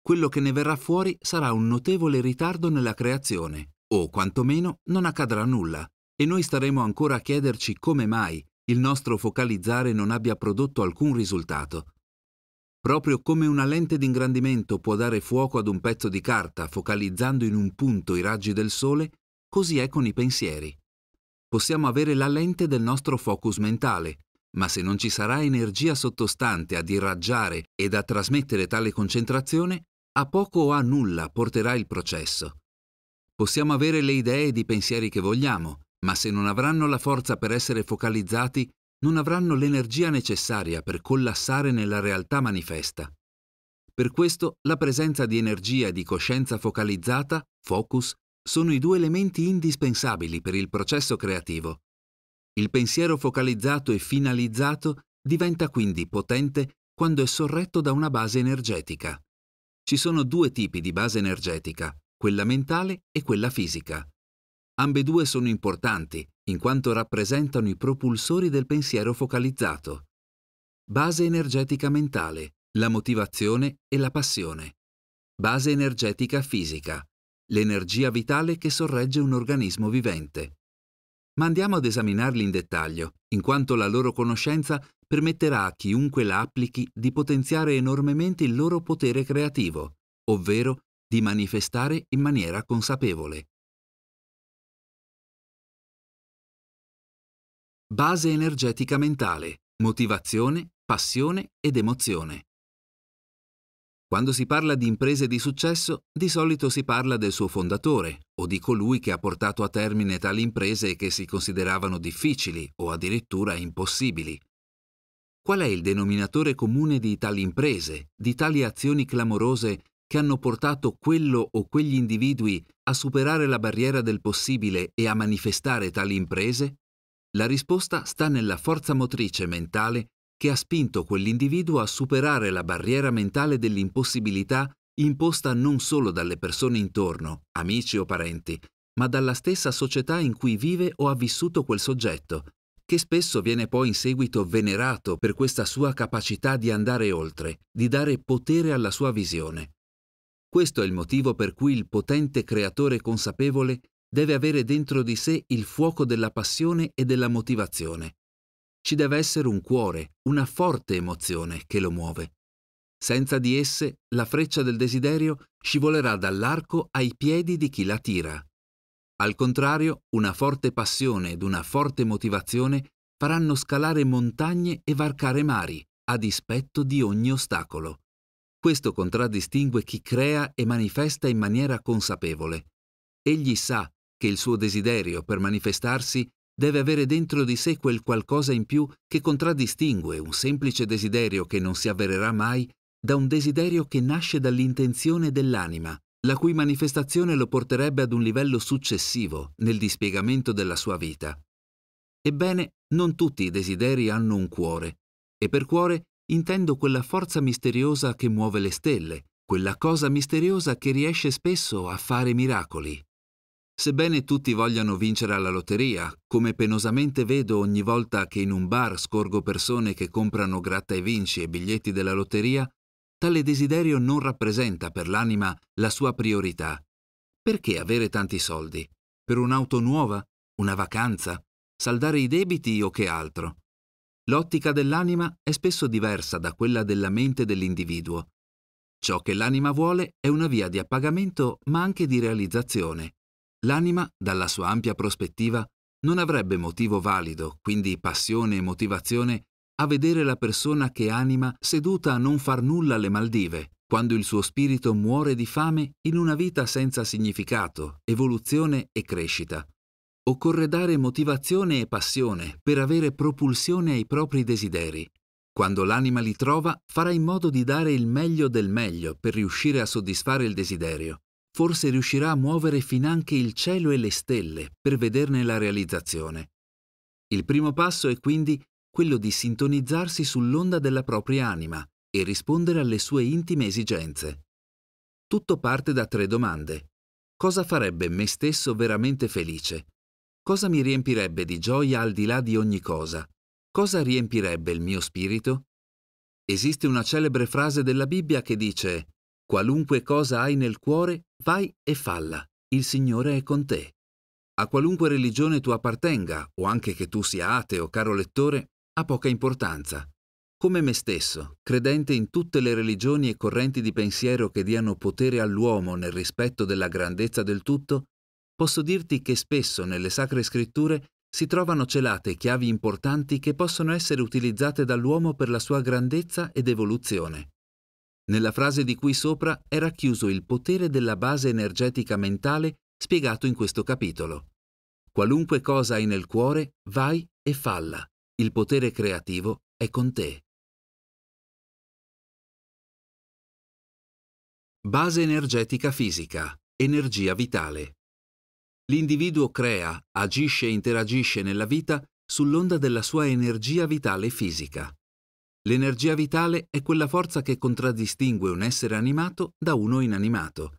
quello che ne verrà fuori sarà un notevole ritardo nella creazione, o quantomeno non accadrà nulla, e noi staremo ancora a chiederci come mai il nostro focalizzare non abbia prodotto alcun risultato. Proprio come una lente d'ingrandimento può dare fuoco ad un pezzo di carta focalizzando in un punto i raggi del sole, così è con i pensieri. Possiamo avere la lente del nostro focus mentale, ma se non ci sarà energia sottostante ad irraggiare ed a trasmettere tale concentrazione, a poco o a nulla porterà il processo. Possiamo avere le idee ed i pensieri che vogliamo, ma se non avranno la forza per essere focalizzati, non avranno l'energia necessaria per collassare nella realtà manifesta. Per questo la presenza di energia e di coscienza focalizzata, focus, sono i due elementi indispensabili per il processo creativo. Il pensiero focalizzato e finalizzato diventa quindi potente quando è sorretto da una base energetica. Ci sono due tipi di base energetica, quella mentale e quella fisica. Ambedue sono importanti, in quanto rappresentano i propulsori del pensiero focalizzato. Base energetica mentale, la motivazione e la passione. Base energetica fisica, l'energia vitale che sorregge un organismo vivente. Ma andiamo ad esaminarli in dettaglio, in quanto la loro conoscenza permetterà a chiunque la applichi di potenziare enormemente il loro potere creativo, ovvero di manifestare in maniera consapevole. Base energetica mentale, motivazione, passione ed emozione. Quando si parla di imprese di successo, di solito si parla del suo fondatore o di colui che ha portato a termine tali imprese che si consideravano difficili o addirittura impossibili. Qual è il denominatore comune di tali imprese, di tali azioni clamorose che hanno portato quello o quegli individui a superare la barriera del possibile e a manifestare tali imprese? La risposta sta nella forza motrice mentale che ha spinto quell'individuo a superare la barriera mentale dell'impossibilità imposta non solo dalle persone intorno, amici o parenti, ma dalla stessa società in cui vive o ha vissuto quel soggetto, che spesso viene poi in seguito venerato per questa sua capacità di andare oltre, di dare potere alla sua visione. Questo è il motivo per cui il potente creatore consapevole deve avere dentro di sé il fuoco della passione e della motivazione, ci deve essere un cuore, una forte emozione che lo muove. Senza di esse, la freccia del desiderio scivolerà dall'arco ai piedi di chi la tira. Al contrario, una forte passione ed una forte motivazione faranno scalare montagne e varcare mari, a dispetto di ogni ostacolo. Questo contraddistingue chi crea e manifesta in maniera consapevole. Egli sa che il suo desiderio per manifestarsi deve avere dentro di sé quel qualcosa in più che contraddistingue un semplice desiderio che non si avvererà mai da un desiderio che nasce dall'intenzione dell'anima, la cui manifestazione lo porterebbe ad un livello successivo nel dispiegamento della sua vita. Ebbene, non tutti i desideri hanno un cuore, e per cuore intendo quella forza misteriosa che muove le stelle, quella cosa misteriosa che riesce spesso a fare miracoli. Sebbene tutti vogliano vincere alla lotteria, come penosamente vedo ogni volta che in un bar scorgo persone che comprano gratta e vinci e biglietti della lotteria, tale desiderio non rappresenta per l'anima la sua priorità. Perché avere tanti soldi? Per un'auto nuova? Una vacanza? Saldare i debiti o che altro? L'ottica dell'anima è spesso diversa da quella della mente dell'individuo. Ciò che l'anima vuole è una via di appagamento ma anche di realizzazione L'anima, dalla sua ampia prospettiva, non avrebbe motivo valido, quindi passione e motivazione, a vedere la persona che anima seduta a non far nulla alle Maldive, quando il suo spirito muore di fame in una vita senza significato, evoluzione e crescita. Occorre dare motivazione e passione per avere propulsione ai propri desideri. Quando l'anima li trova, farà in modo di dare il meglio del meglio per riuscire a soddisfare il desiderio forse riuscirà a muovere finanche il cielo e le stelle per vederne la realizzazione. Il primo passo è quindi quello di sintonizzarsi sull'onda della propria anima e rispondere alle sue intime esigenze. Tutto parte da tre domande. Cosa farebbe me stesso veramente felice? Cosa mi riempirebbe di gioia al di là di ogni cosa? Cosa riempirebbe il mio spirito? Esiste una celebre frase della Bibbia che dice Qualunque cosa hai nel cuore, vai e falla. Il Signore è con te. A qualunque religione tu appartenga, o anche che tu sia ateo, caro lettore, ha poca importanza. Come me stesso, credente in tutte le religioni e correnti di pensiero che diano potere all'uomo nel rispetto della grandezza del tutto, posso dirti che spesso nelle sacre scritture si trovano celate chiavi importanti che possono essere utilizzate dall'uomo per la sua grandezza ed evoluzione. Nella frase di cui sopra è racchiuso il potere della base energetica mentale spiegato in questo capitolo. Qualunque cosa hai nel cuore, vai e falla. Il potere creativo è con te. Base energetica fisica. Energia vitale. L'individuo crea, agisce e interagisce nella vita sull'onda della sua energia vitale fisica. L'energia vitale è quella forza che contraddistingue un essere animato da uno inanimato.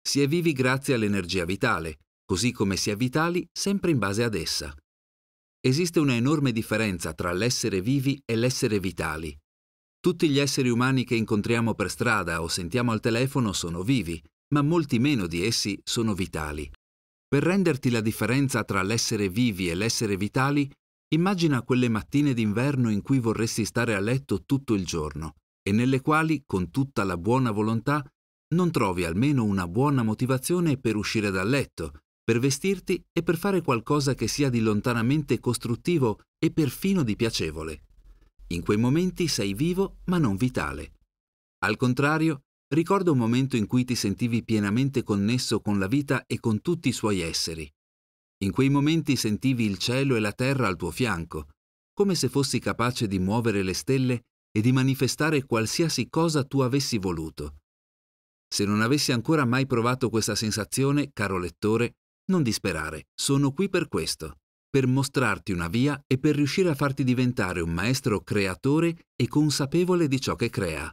Si è vivi grazie all'energia vitale, così come si è vitali sempre in base ad essa. Esiste una enorme differenza tra l'essere vivi e l'essere vitali. Tutti gli esseri umani che incontriamo per strada o sentiamo al telefono sono vivi, ma molti meno di essi sono vitali. Per renderti la differenza tra l'essere vivi e l'essere vitali, Immagina quelle mattine d'inverno in cui vorresti stare a letto tutto il giorno e nelle quali, con tutta la buona volontà, non trovi almeno una buona motivazione per uscire dal letto, per vestirti e per fare qualcosa che sia di lontanamente costruttivo e perfino di piacevole. In quei momenti sei vivo ma non vitale. Al contrario, ricorda un momento in cui ti sentivi pienamente connesso con la vita e con tutti i suoi esseri. In quei momenti sentivi il cielo e la terra al tuo fianco, come se fossi capace di muovere le stelle e di manifestare qualsiasi cosa tu avessi voluto. Se non avessi ancora mai provato questa sensazione, caro lettore, non disperare, sono qui per questo, per mostrarti una via e per riuscire a farti diventare un maestro creatore e consapevole di ciò che crea.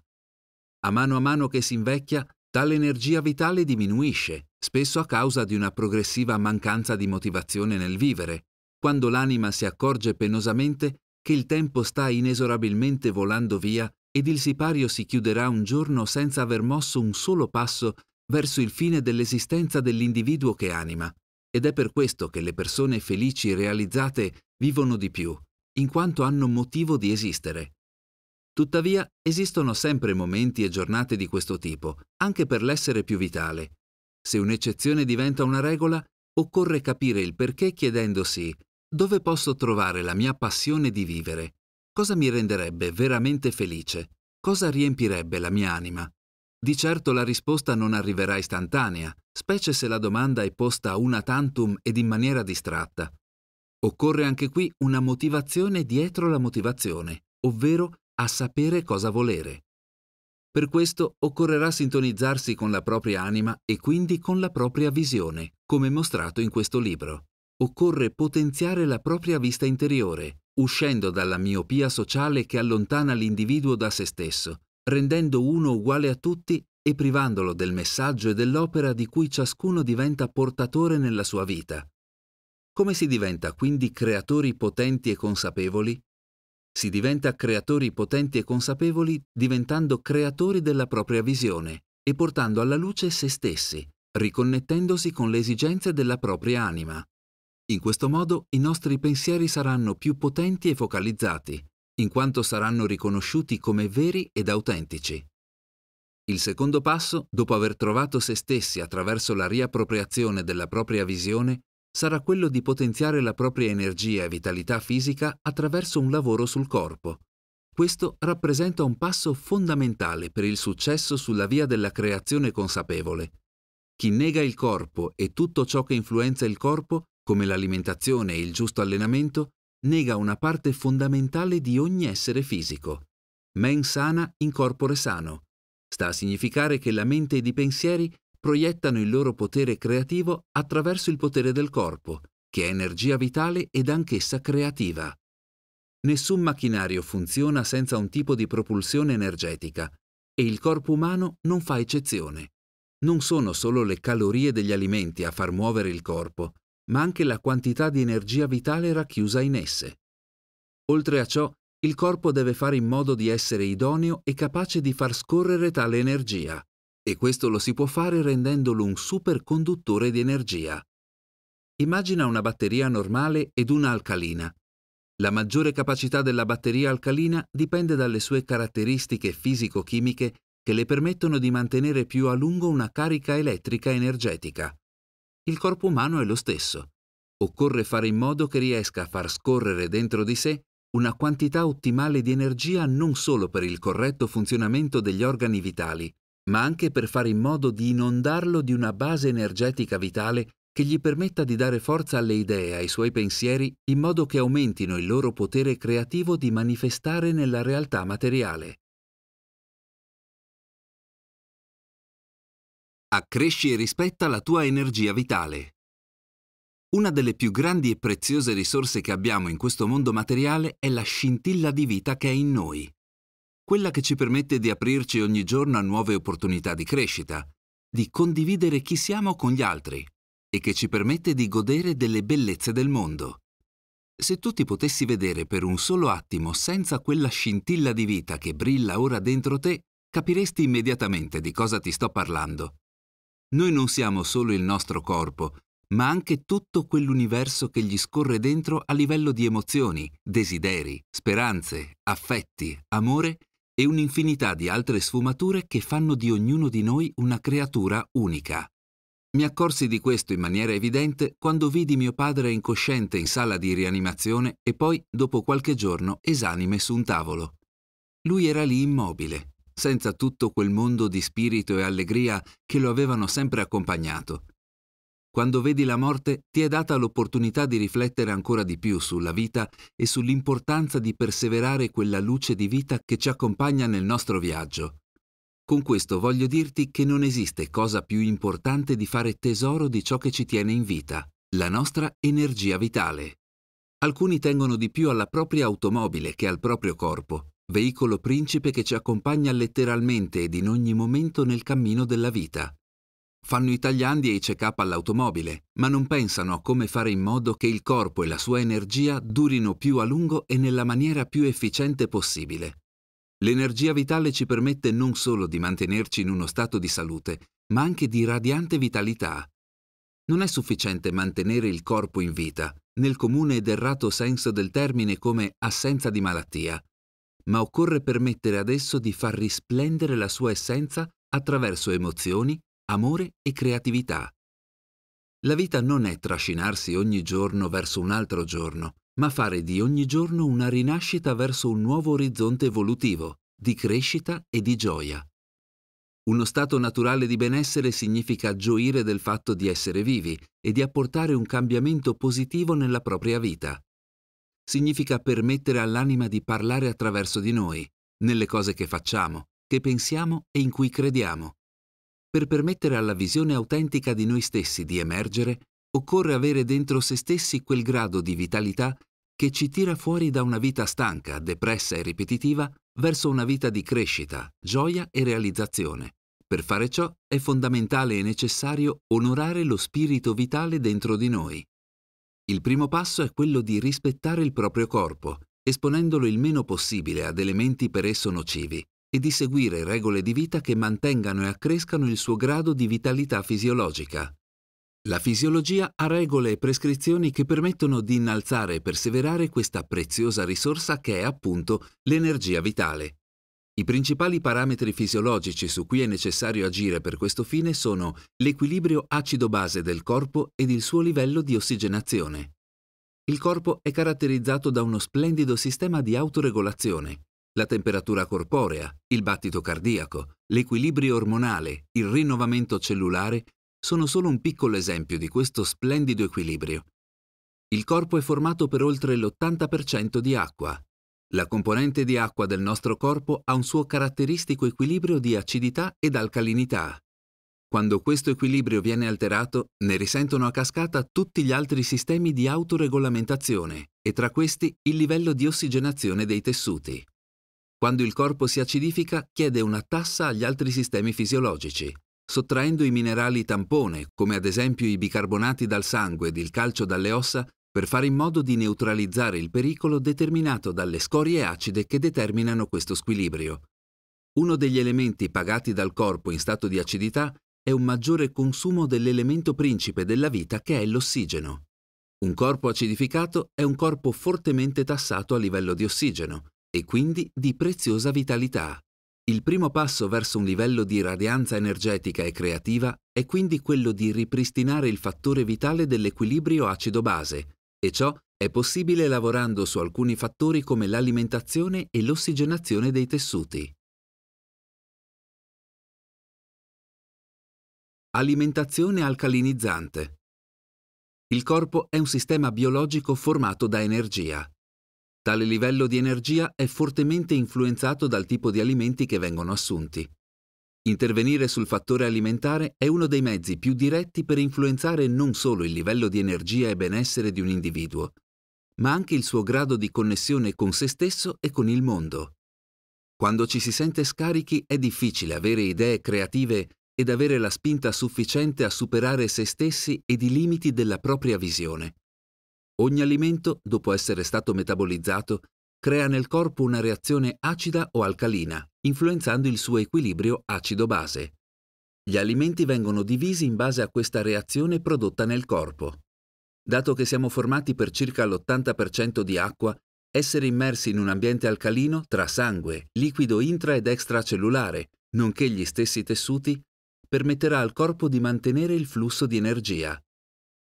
A mano a mano che si invecchia, tale energia vitale diminuisce, spesso a causa di una progressiva mancanza di motivazione nel vivere, quando l'anima si accorge penosamente che il tempo sta inesorabilmente volando via ed il sipario si chiuderà un giorno senza aver mosso un solo passo verso il fine dell'esistenza dell'individuo che anima. Ed è per questo che le persone felici realizzate vivono di più, in quanto hanno motivo di esistere. Tuttavia esistono sempre momenti e giornate di questo tipo, anche per l'essere più vitale. Se un'eccezione diventa una regola, occorre capire il perché chiedendosi dove posso trovare la mia passione di vivere? Cosa mi renderebbe veramente felice? Cosa riempirebbe la mia anima? Di certo la risposta non arriverà istantanea, specie se la domanda è posta una tantum ed in maniera distratta. Occorre anche qui una motivazione dietro la motivazione, ovvero a sapere cosa volere. Per questo occorrerà sintonizzarsi con la propria anima e quindi con la propria visione, come mostrato in questo libro occorre potenziare la propria vista interiore, uscendo dalla miopia sociale che allontana l'individuo da se stesso, rendendo uno uguale a tutti e privandolo del messaggio e dell'opera di cui ciascuno diventa portatore nella sua vita. Come si diventa quindi creatori potenti e consapevoli? Si diventa creatori potenti e consapevoli diventando creatori della propria visione e portando alla luce se stessi, riconnettendosi con le esigenze della propria anima. In questo modo i nostri pensieri saranno più potenti e focalizzati, in quanto saranno riconosciuti come veri ed autentici. Il secondo passo, dopo aver trovato se stessi attraverso la riappropriazione della propria visione, sarà quello di potenziare la propria energia e vitalità fisica attraverso un lavoro sul corpo. Questo rappresenta un passo fondamentale per il successo sulla via della creazione consapevole. Chi nega il corpo e tutto ciò che influenza il corpo come l'alimentazione e il giusto allenamento, nega una parte fondamentale di ogni essere fisico. Men sana in corpore sano. Sta a significare che la mente ed i pensieri proiettano il loro potere creativo attraverso il potere del corpo, che è energia vitale ed anch'essa creativa. Nessun macchinario funziona senza un tipo di propulsione energetica e il corpo umano non fa eccezione. Non sono solo le calorie degli alimenti a far muovere il corpo, ma anche la quantità di energia vitale racchiusa in esse. Oltre a ciò, il corpo deve fare in modo di essere idoneo e capace di far scorrere tale energia, e questo lo si può fare rendendolo un superconduttore di energia. Immagina una batteria normale ed una alcalina. La maggiore capacità della batteria alcalina dipende dalle sue caratteristiche fisico-chimiche che le permettono di mantenere più a lungo una carica elettrica energetica. Il corpo umano è lo stesso. Occorre fare in modo che riesca a far scorrere dentro di sé una quantità ottimale di energia non solo per il corretto funzionamento degli organi vitali, ma anche per fare in modo di inondarlo di una base energetica vitale che gli permetta di dare forza alle idee ai suoi pensieri in modo che aumentino il loro potere creativo di manifestare nella realtà materiale. Accresci e rispetta la tua energia vitale. Una delle più grandi e preziose risorse che abbiamo in questo mondo materiale è la scintilla di vita che è in noi, quella che ci permette di aprirci ogni giorno a nuove opportunità di crescita, di condividere chi siamo con gli altri e che ci permette di godere delle bellezze del mondo. Se tu ti potessi vedere per un solo attimo senza quella scintilla di vita che brilla ora dentro te, capiresti immediatamente di cosa ti sto parlando noi non siamo solo il nostro corpo, ma anche tutto quell'universo che gli scorre dentro a livello di emozioni, desideri, speranze, affetti, amore e un'infinità di altre sfumature che fanno di ognuno di noi una creatura unica. Mi accorsi di questo in maniera evidente quando vidi mio padre incosciente in sala di rianimazione e poi, dopo qualche giorno, esanime su un tavolo. Lui era lì immobile, senza tutto quel mondo di spirito e allegria che lo avevano sempre accompagnato. Quando vedi la morte ti è data l'opportunità di riflettere ancora di più sulla vita e sull'importanza di perseverare quella luce di vita che ci accompagna nel nostro viaggio. Con questo voglio dirti che non esiste cosa più importante di fare tesoro di ciò che ci tiene in vita, la nostra energia vitale. Alcuni tengono di più alla propria automobile che al proprio corpo, veicolo principe che ci accompagna letteralmente ed in ogni momento nel cammino della vita. Fanno i tagliandi e i check-up all'automobile, ma non pensano a come fare in modo che il corpo e la sua energia durino più a lungo e nella maniera più efficiente possibile. L'energia vitale ci permette non solo di mantenerci in uno stato di salute, ma anche di radiante vitalità. Non è sufficiente mantenere il corpo in vita, nel comune ed errato senso del termine come assenza di malattia, ma occorre permettere ad esso di far risplendere la sua essenza attraverso emozioni, amore e creatività. La vita non è trascinarsi ogni giorno verso un altro giorno, ma fare di ogni giorno una rinascita verso un nuovo orizzonte evolutivo, di crescita e di gioia. Uno stato naturale di benessere significa gioire del fatto di essere vivi e di apportare un cambiamento positivo nella propria vita. Significa permettere all'anima di parlare attraverso di noi, nelle cose che facciamo, che pensiamo e in cui crediamo. Per permettere alla visione autentica di noi stessi di emergere, occorre avere dentro se stessi quel grado di vitalità che ci tira fuori da una vita stanca, depressa e ripetitiva verso una vita di crescita, gioia e realizzazione. Per fare ciò è fondamentale e necessario onorare lo spirito vitale dentro di noi. Il primo passo è quello di rispettare il proprio corpo, esponendolo il meno possibile ad elementi per esso nocivi, e di seguire regole di vita che mantengano e accrescano il suo grado di vitalità fisiologica. La fisiologia ha regole e prescrizioni che permettono di innalzare e perseverare questa preziosa risorsa che è appunto l'energia vitale. I principali parametri fisiologici su cui è necessario agire per questo fine sono l'equilibrio acido-base del corpo ed il suo livello di ossigenazione. Il corpo è caratterizzato da uno splendido sistema di autoregolazione, la temperatura corporea, il battito cardiaco, l'equilibrio ormonale, il rinnovamento cellulare sono solo un piccolo esempio di questo splendido equilibrio. Il corpo è formato per oltre l'80% di acqua. La componente di acqua del nostro corpo ha un suo caratteristico equilibrio di acidità ed alcalinità. Quando questo equilibrio viene alterato, ne risentono a cascata tutti gli altri sistemi di autoregolamentazione e tra questi il livello di ossigenazione dei tessuti. Quando il corpo si acidifica, chiede una tassa agli altri sistemi fisiologici, sottraendo i minerali tampone, come ad esempio i bicarbonati dal sangue ed il calcio dalle ossa, per fare in modo di neutralizzare il pericolo determinato dalle scorie acide che determinano questo squilibrio. Uno degli elementi pagati dal corpo in stato di acidità è un maggiore consumo dell'elemento principe della vita che è l'ossigeno. Un corpo acidificato è un corpo fortemente tassato a livello di ossigeno, e quindi di preziosa vitalità. Il primo passo verso un livello di radianza energetica e creativa è quindi quello di ripristinare il fattore vitale dell'equilibrio acido-base, e ciò è possibile lavorando su alcuni fattori come l'alimentazione e l'ossigenazione dei tessuti. Alimentazione alcalinizzante. Il corpo è un sistema biologico formato da energia. Tale livello di energia è fortemente influenzato dal tipo di alimenti che vengono assunti. Intervenire sul fattore alimentare è uno dei mezzi più diretti per influenzare non solo il livello di energia e benessere di un individuo, ma anche il suo grado di connessione con se stesso e con il mondo. Quando ci si sente scarichi è difficile avere idee creative ed avere la spinta sufficiente a superare se stessi ed i limiti della propria visione. Ogni alimento, dopo essere stato metabolizzato, crea nel corpo una reazione acida o alcalina, influenzando il suo equilibrio acido-base. Gli alimenti vengono divisi in base a questa reazione prodotta nel corpo. Dato che siamo formati per circa l'80% di acqua, essere immersi in un ambiente alcalino tra sangue, liquido intra ed extracellulare, nonché gli stessi tessuti, permetterà al corpo di mantenere il flusso di energia.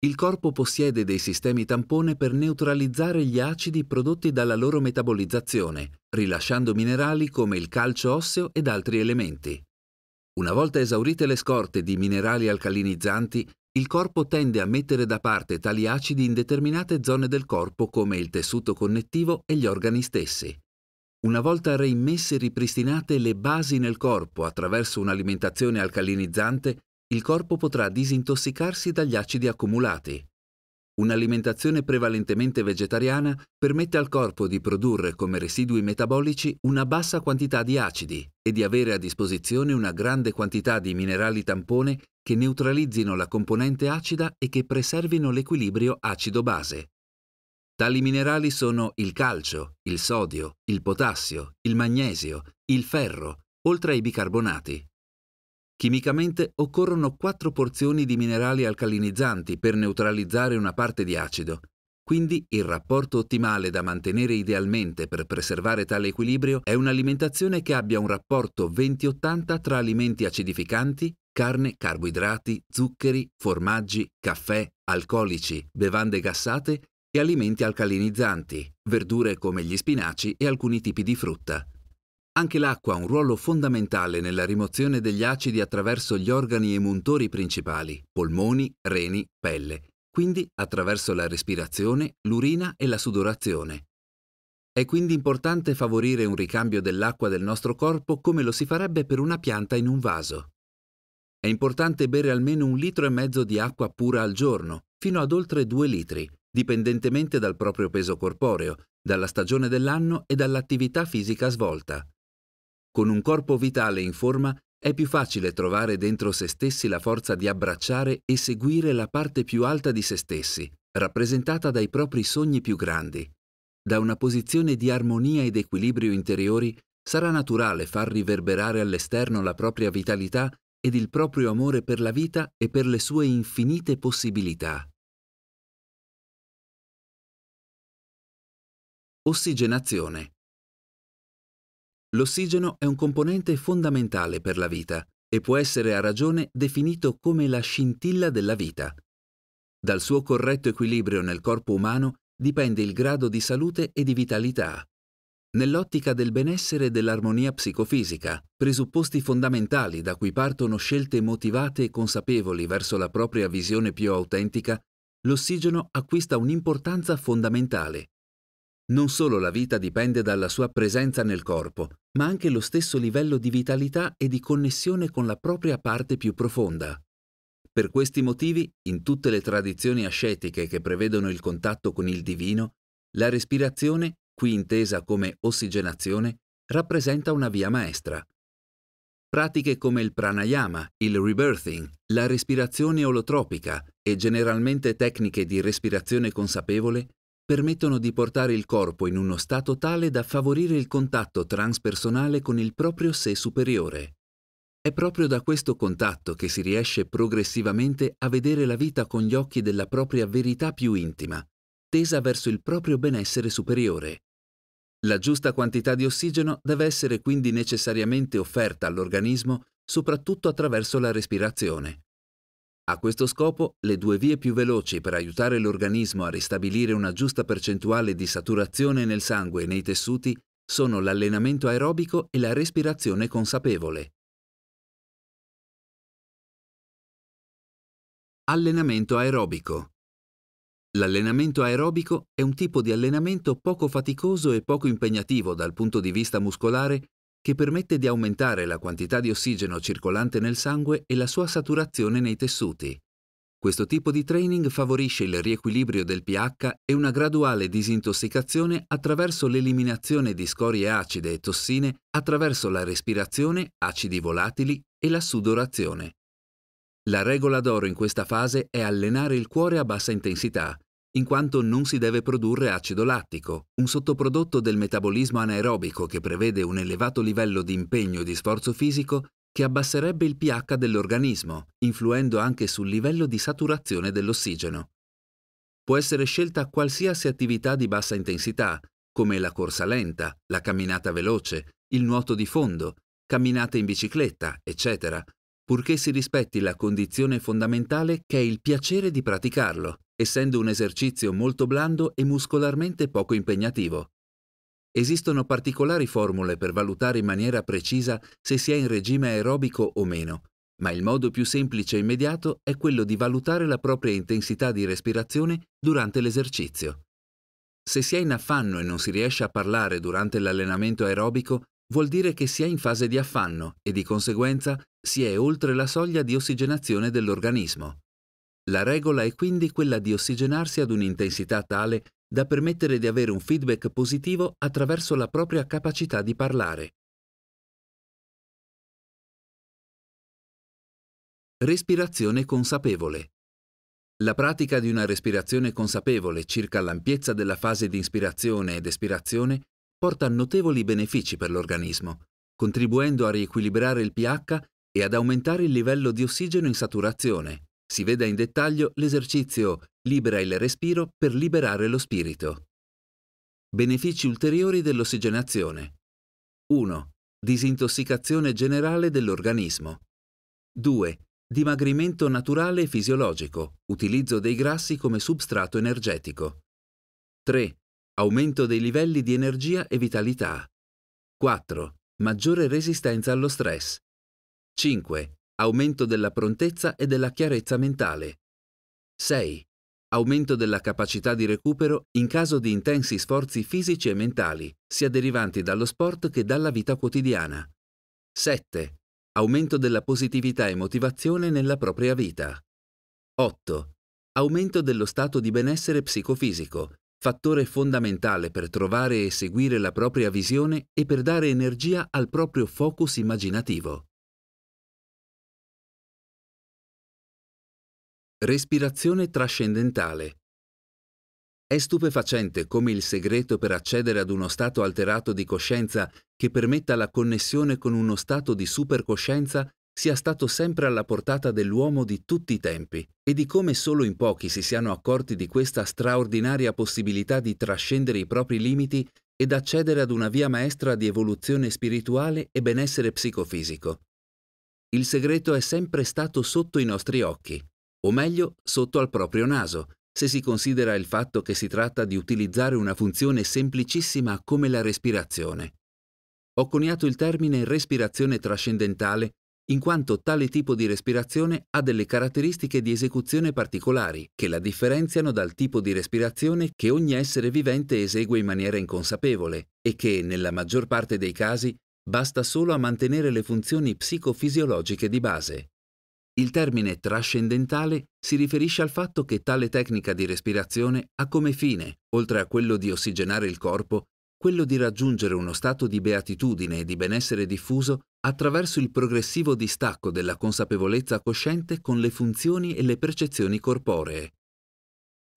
Il corpo possiede dei sistemi tampone per neutralizzare gli acidi prodotti dalla loro metabolizzazione, rilasciando minerali come il calcio osseo ed altri elementi. Una volta esaurite le scorte di minerali alcalinizzanti, il corpo tende a mettere da parte tali acidi in determinate zone del corpo come il tessuto connettivo e gli organi stessi. Una volta reimmesse e ripristinate le basi nel corpo attraverso un'alimentazione alcalinizzante, il corpo potrà disintossicarsi dagli acidi accumulati. Un'alimentazione prevalentemente vegetariana permette al corpo di produrre come residui metabolici una bassa quantità di acidi e di avere a disposizione una grande quantità di minerali tampone che neutralizzino la componente acida e che preservino l'equilibrio acido-base. Tali minerali sono il calcio, il sodio, il potassio, il magnesio, il ferro, oltre ai bicarbonati. Chimicamente occorrono quattro porzioni di minerali alcalinizzanti per neutralizzare una parte di acido. Quindi il rapporto ottimale da mantenere idealmente per preservare tale equilibrio è un'alimentazione che abbia un rapporto 20-80 tra alimenti acidificanti, carne, carboidrati, zuccheri, formaggi, caffè, alcolici, bevande gassate e alimenti alcalinizzanti, verdure come gli spinaci e alcuni tipi di frutta. Anche l'acqua ha un ruolo fondamentale nella rimozione degli acidi attraverso gli organi emuntori principali, polmoni, reni, pelle, quindi attraverso la respirazione, l'urina e la sudorazione. È quindi importante favorire un ricambio dell'acqua del nostro corpo come lo si farebbe per una pianta in un vaso. È importante bere almeno un litro e mezzo di acqua pura al giorno, fino ad oltre due litri, dipendentemente dal proprio peso corporeo, dalla stagione dell'anno e dall'attività fisica svolta. Con un corpo vitale in forma è più facile trovare dentro se stessi la forza di abbracciare e seguire la parte più alta di se stessi, rappresentata dai propri sogni più grandi. Da una posizione di armonia ed equilibrio interiori sarà naturale far riverberare all'esterno la propria vitalità ed il proprio amore per la vita e per le sue infinite possibilità. Ossigenazione L'ossigeno è un componente fondamentale per la vita e può essere a ragione definito come la scintilla della vita. Dal suo corretto equilibrio nel corpo umano dipende il grado di salute e di vitalità. Nell'ottica del benessere e dell'armonia psicofisica, presupposti fondamentali da cui partono scelte motivate e consapevoli verso la propria visione più autentica, l'ossigeno acquista un'importanza fondamentale non solo la vita dipende dalla sua presenza nel corpo, ma anche lo stesso livello di vitalità e di connessione con la propria parte più profonda. Per questi motivi, in tutte le tradizioni ascetiche che prevedono il contatto con il divino, la respirazione, qui intesa come ossigenazione, rappresenta una via maestra. Pratiche come il pranayama, il rebirthing, la respirazione olotropica e generalmente tecniche di respirazione consapevole permettono di portare il corpo in uno stato tale da favorire il contatto transpersonale con il proprio sé superiore. È proprio da questo contatto che si riesce progressivamente a vedere la vita con gli occhi della propria verità più intima, tesa verso il proprio benessere superiore. La giusta quantità di ossigeno deve essere quindi necessariamente offerta all'organismo soprattutto attraverso la respirazione. A questo scopo, le due vie più veloci per aiutare l'organismo a ristabilire una giusta percentuale di saturazione nel sangue e nei tessuti sono l'allenamento aerobico e la respirazione consapevole. Allenamento aerobico. L'allenamento aerobico è un tipo di allenamento poco faticoso e poco impegnativo dal punto di vista muscolare che permette di aumentare la quantità di ossigeno circolante nel sangue e la sua saturazione nei tessuti. Questo tipo di training favorisce il riequilibrio del pH e una graduale disintossicazione attraverso l'eliminazione di scorie acide e tossine attraverso la respirazione, acidi volatili e la sudorazione. La regola d'oro in questa fase è allenare il cuore a bassa intensità, in quanto non si deve produrre acido lattico, un sottoprodotto del metabolismo anaerobico che prevede un elevato livello di impegno e di sforzo fisico che abbasserebbe il pH dell'organismo, influendo anche sul livello di saturazione dell'ossigeno. Può essere scelta qualsiasi attività di bassa intensità, come la corsa lenta, la camminata veloce, il nuoto di fondo, camminate in bicicletta, eccetera, purché si rispetti la condizione fondamentale che è il piacere di praticarlo, essendo un esercizio molto blando e muscolarmente poco impegnativo. Esistono particolari formule per valutare in maniera precisa se si è in regime aerobico o meno, ma il modo più semplice e immediato è quello di valutare la propria intensità di respirazione durante l'esercizio. Se si è in affanno e non si riesce a parlare durante l'allenamento aerobico, vuol dire che si è in fase di affanno e di conseguenza si è oltre la soglia di ossigenazione dell'organismo. La regola è quindi quella di ossigenarsi ad un'intensità tale da permettere di avere un feedback positivo attraverso la propria capacità di parlare. Respirazione consapevole. La pratica di una respirazione consapevole circa l'ampiezza della fase di ispirazione ed espirazione porta notevoli benefici per l'organismo, contribuendo a riequilibrare il pH e ad aumentare il livello di ossigeno in saturazione. Si veda in dettaglio l'esercizio Libera il respiro per liberare lo spirito. Benefici ulteriori dell'ossigenazione. 1. Disintossicazione generale dell'organismo. 2 Dimagrimento naturale e fisiologico, utilizzo dei grassi come substrato energetico. 3. Aumento dei livelli di energia e vitalità. 4. Maggiore resistenza allo stress. 5. Aumento della prontezza e della chiarezza mentale. 6. Aumento della capacità di recupero in caso di intensi sforzi fisici e mentali, sia derivanti dallo sport che dalla vita quotidiana. 7. Aumento della positività e motivazione nella propria vita. 8. Aumento dello stato di benessere psicofisico, fattore fondamentale per trovare e seguire la propria visione e per dare energia al proprio focus immaginativo. Respirazione trascendentale. È stupefacente come il segreto per accedere ad uno stato alterato di coscienza che permetta la connessione con uno stato di supercoscienza sia stato sempre alla portata dell'uomo di tutti i tempi e di come solo in pochi si siano accorti di questa straordinaria possibilità di trascendere i propri limiti ed accedere ad una via maestra di evoluzione spirituale e benessere psicofisico. Il segreto è sempre stato sotto i nostri occhi, o meglio, sotto al proprio naso, se si considera il fatto che si tratta di utilizzare una funzione semplicissima come la respirazione. Ho coniato il termine respirazione trascendentale in quanto tale tipo di respirazione ha delle caratteristiche di esecuzione particolari che la differenziano dal tipo di respirazione che ogni essere vivente esegue in maniera inconsapevole e che, nella maggior parte dei casi, basta solo a mantenere le funzioni psicofisiologiche di base. Il termine trascendentale si riferisce al fatto che tale tecnica di respirazione ha come fine, oltre a quello di ossigenare il corpo, quello di raggiungere uno stato di beatitudine e di benessere diffuso attraverso il progressivo distacco della consapevolezza cosciente con le funzioni e le percezioni corporee.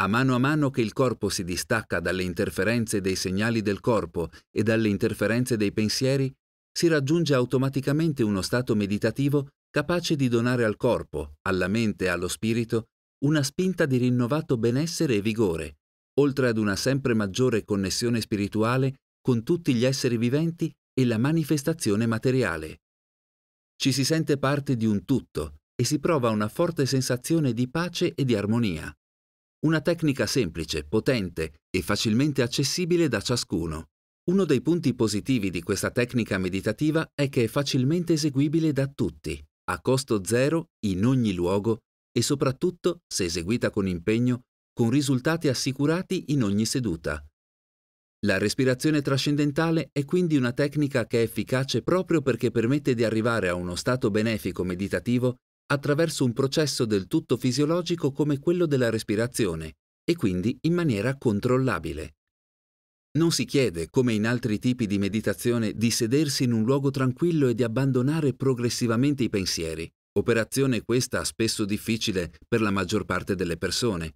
A mano a mano che il corpo si distacca dalle interferenze dei segnali del corpo e dalle interferenze dei pensieri, si raggiunge automaticamente uno stato meditativo capace di donare al corpo, alla mente e allo spirito una spinta di rinnovato benessere e vigore, oltre ad una sempre maggiore connessione spirituale con tutti gli esseri viventi e la manifestazione materiale. Ci si sente parte di un tutto e si prova una forte sensazione di pace e di armonia. Una tecnica semplice, potente e facilmente accessibile da ciascuno. Uno dei punti positivi di questa tecnica meditativa è che è facilmente eseguibile da tutti a costo zero in ogni luogo e soprattutto, se eseguita con impegno, con risultati assicurati in ogni seduta. La respirazione trascendentale è quindi una tecnica che è efficace proprio perché permette di arrivare a uno stato benefico meditativo attraverso un processo del tutto fisiologico come quello della respirazione e quindi in maniera controllabile. Non si chiede, come in altri tipi di meditazione, di sedersi in un luogo tranquillo e di abbandonare progressivamente i pensieri, operazione questa spesso difficile per la maggior parte delle persone.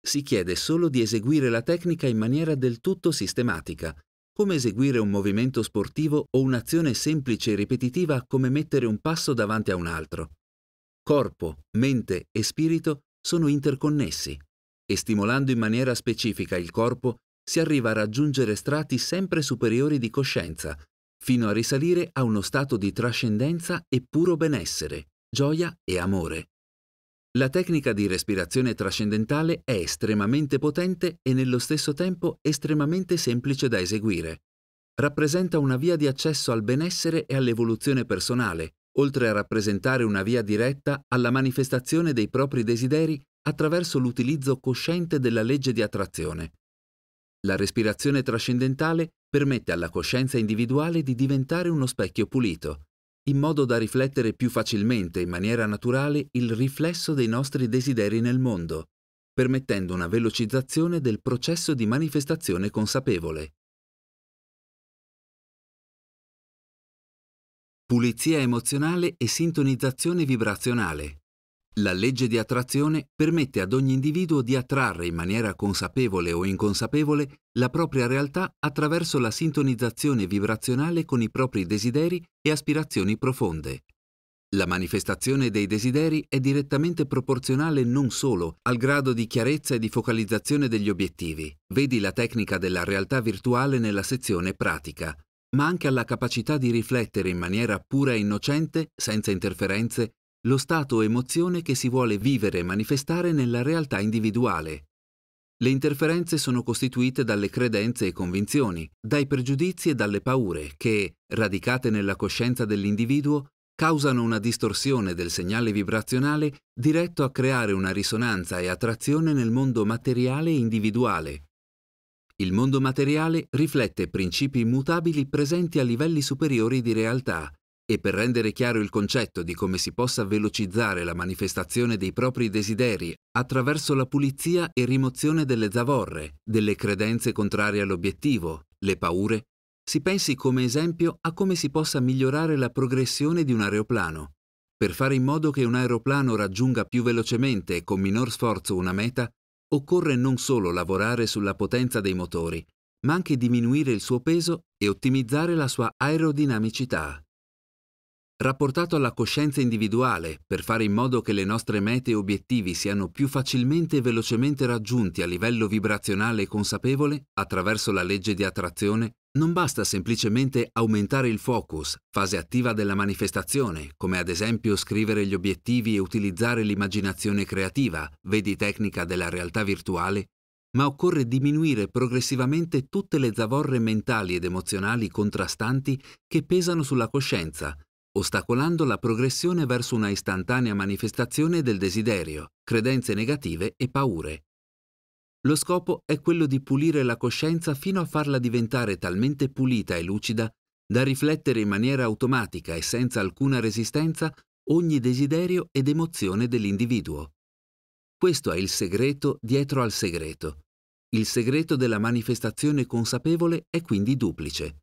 Si chiede solo di eseguire la tecnica in maniera del tutto sistematica, come eseguire un movimento sportivo o un'azione semplice e ripetitiva come mettere un passo davanti a un altro. Corpo, mente e spirito sono interconnessi e stimolando in maniera specifica il corpo si arriva a raggiungere strati sempre superiori di coscienza, fino a risalire a uno stato di trascendenza e puro benessere. gioia e amore. La tecnica di respirazione trascendentale è estremamente potente e nello stesso tempo estremamente semplice da eseguire. Rappresenta una via di accesso al benessere e all'evoluzione personale, oltre a rappresentare una via diretta alla manifestazione dei propri desideri attraverso l'utilizzo cosciente della legge di attrazione. La respirazione trascendentale permette alla coscienza individuale di diventare uno specchio pulito, in modo da riflettere più facilmente in maniera naturale il riflesso dei nostri desideri nel mondo, permettendo una velocizzazione del processo di manifestazione consapevole. Pulizia emozionale e sintonizzazione vibrazionale. La legge di attrazione permette ad ogni individuo di attrarre in maniera consapevole o inconsapevole la propria realtà attraverso la sintonizzazione vibrazionale con i propri desideri e aspirazioni profonde. La manifestazione dei desideri è direttamente proporzionale non solo al grado di chiarezza e di focalizzazione degli obiettivi, vedi la tecnica della realtà virtuale nella sezione pratica, ma anche alla capacità di riflettere in maniera pura e innocente, senza interferenze, lo stato o emozione che si vuole vivere e manifestare nella realtà individuale. Le interferenze sono costituite dalle credenze e convinzioni, dai pregiudizi e dalle paure che, radicate nella coscienza dell'individuo, causano una distorsione del segnale vibrazionale diretto a creare una risonanza e attrazione nel mondo materiale e individuale. Il mondo materiale riflette principi immutabili presenti a livelli superiori di realtà e per rendere chiaro il concetto di come si possa velocizzare la manifestazione dei propri desideri attraverso la pulizia e rimozione delle zavorre, delle credenze contrarie all'obiettivo, le paure, si pensi come esempio a come si possa migliorare la progressione di un aeroplano. Per fare in modo che un aeroplano raggiunga più velocemente e con minor sforzo una meta, occorre non solo lavorare sulla potenza dei motori, ma anche diminuire il suo peso e ottimizzare la sua aerodinamicità rapportato alla coscienza individuale per fare in modo che le nostre mete e obiettivi siano più facilmente e velocemente raggiunti a livello vibrazionale e consapevole attraverso la legge di attrazione, non basta semplicemente aumentare il focus, fase attiva della manifestazione, come ad esempio scrivere gli obiettivi e utilizzare l'immaginazione creativa, vedi tecnica della realtà virtuale, ma occorre diminuire progressivamente tutte le zavorre mentali ed emozionali contrastanti che pesano sulla coscienza, ostacolando la progressione verso una istantanea manifestazione del desiderio, credenze negative e paure. Lo scopo è quello di pulire la coscienza fino a farla diventare talmente pulita e lucida da riflettere in maniera automatica e senza alcuna resistenza ogni desiderio ed emozione dell'individuo. Questo è il segreto dietro al segreto. Il segreto della manifestazione consapevole è quindi duplice.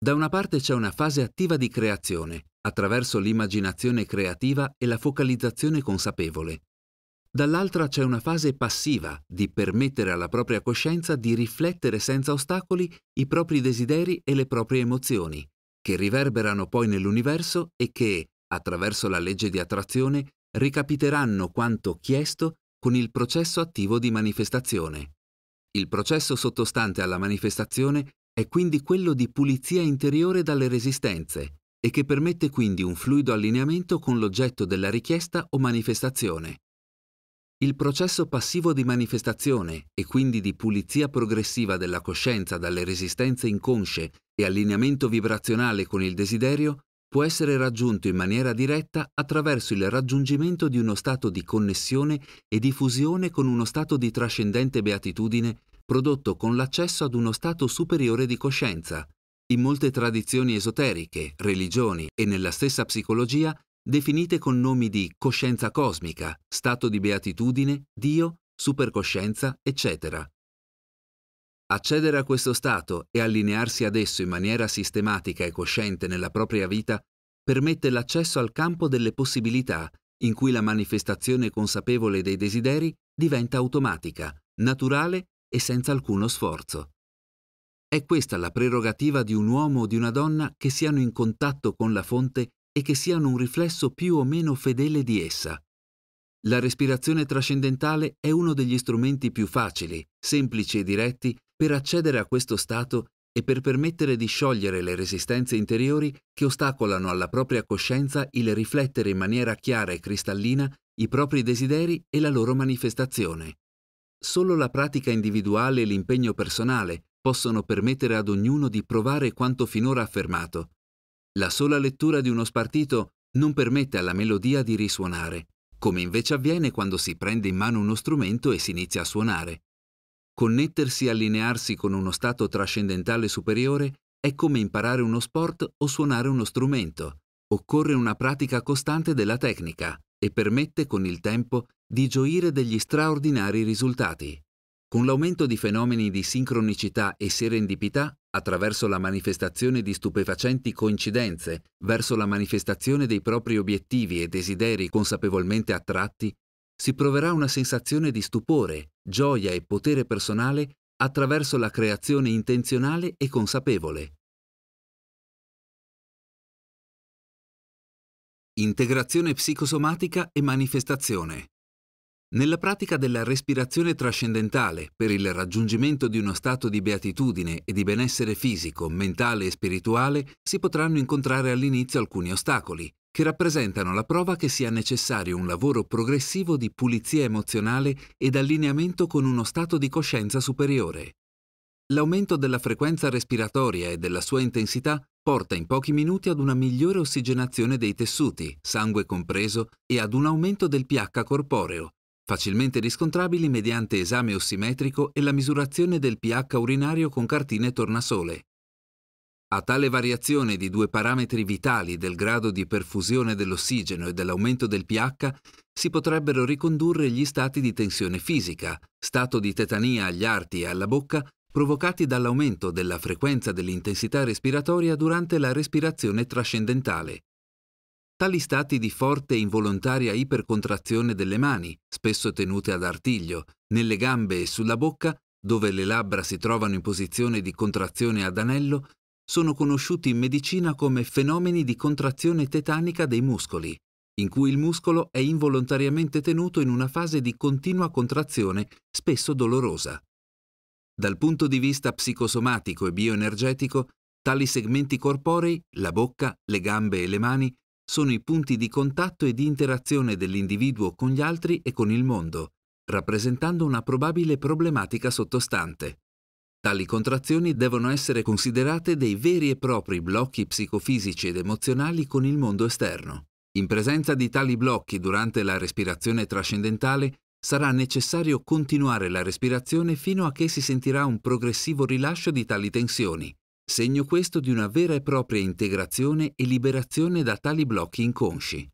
Da una parte c'è una fase attiva di creazione, attraverso l'immaginazione creativa e la focalizzazione consapevole. Dall'altra c'è una fase passiva di permettere alla propria coscienza di riflettere senza ostacoli i propri desideri e le proprie emozioni, che riverberano poi nell'universo e che, attraverso la legge di attrazione, ricapiteranno quanto chiesto con il processo attivo di manifestazione. Il processo sottostante alla manifestazione è quindi quello di pulizia interiore dalle resistenze, e che permette quindi un fluido allineamento con l'oggetto della richiesta o manifestazione. Il processo passivo di manifestazione e quindi di pulizia progressiva della coscienza dalle resistenze inconsce e allineamento vibrazionale con il desiderio può essere raggiunto in maniera diretta attraverso il raggiungimento di uno stato di connessione e di fusione con uno stato di trascendente beatitudine prodotto con l'accesso ad uno stato superiore di coscienza, in molte tradizioni esoteriche, religioni e nella stessa psicologia definite con nomi di coscienza cosmica, stato di beatitudine, Dio, supercoscienza, eccetera. Accedere a questo stato e allinearsi ad esso in maniera sistematica e cosciente nella propria vita permette l'accesso al campo delle possibilità, in cui la manifestazione consapevole dei desideri diventa automatica, naturale e senza alcuno sforzo. È questa la prerogativa di un uomo o di una donna che siano in contatto con la fonte e che siano un riflesso più o meno fedele di essa. La respirazione trascendentale è uno degli strumenti più facili, semplici e diretti per accedere a questo stato e per permettere di sciogliere le resistenze interiori che ostacolano alla propria coscienza il riflettere in maniera chiara e cristallina i propri desideri e la loro manifestazione. Solo la pratica individuale e l'impegno personale possono permettere ad ognuno di provare quanto finora affermato. La sola lettura di uno spartito non permette alla melodia di risuonare, come invece avviene quando si prende in mano uno strumento e si inizia a suonare. Connettersi e allinearsi con uno stato trascendentale superiore è come imparare uno sport o suonare uno strumento. Occorre una pratica costante della tecnica e permette con il tempo di gioire degli straordinari risultati. Con l'aumento di fenomeni di sincronicità e serendipità, attraverso la manifestazione di stupefacenti coincidenze, verso la manifestazione dei propri obiettivi e desideri consapevolmente attratti, si proverà una sensazione di stupore, gioia e potere personale attraverso la creazione intenzionale e consapevole. Integrazione psicosomatica e manifestazione. Nella pratica della respirazione trascendentale per il raggiungimento di uno stato di beatitudine e di benessere fisico, mentale e spirituale si potranno incontrare all'inizio alcuni ostacoli, che rappresentano la prova che sia necessario un lavoro progressivo di pulizia emozionale ed allineamento con uno stato di coscienza superiore. L'aumento della frequenza respiratoria e della sua intensità porta in pochi minuti ad una migliore ossigenazione dei tessuti, sangue compreso, e ad un aumento del pH corporeo, facilmente riscontrabili mediante esame ossimetrico e la misurazione del pH urinario con cartine tornasole. A tale variazione di due parametri vitali del grado di perfusione dell'ossigeno e dell'aumento del pH si potrebbero ricondurre gli stati di tensione fisica, stato di tetania agli arti e alla bocca, provocati dall'aumento della frequenza dell'intensità respiratoria durante la respirazione trascendentale. Tali stati di forte e involontaria ipercontrazione delle mani, spesso tenute ad artiglio, nelle gambe e sulla bocca, dove le labbra si trovano in posizione di contrazione ad anello, sono conosciuti in medicina come fenomeni di contrazione tetanica dei muscoli, in cui il muscolo è involontariamente tenuto in una fase di continua contrazione, spesso dolorosa. Dal punto di vista psicosomatico e bioenergetico, tali segmenti corporei, la bocca, le gambe e le mani, sono i punti di contatto e di interazione dell'individuo con gli altri e con il mondo, rappresentando una probabile problematica sottostante. Tali contrazioni devono essere considerate dei veri e propri blocchi psicofisici ed emozionali con il mondo esterno. In presenza di tali blocchi durante la respirazione trascendentale sarà necessario continuare la respirazione fino a che si sentirà un progressivo rilascio di tali tensioni, segno questo di una vera e propria integrazione e liberazione da tali blocchi inconsci.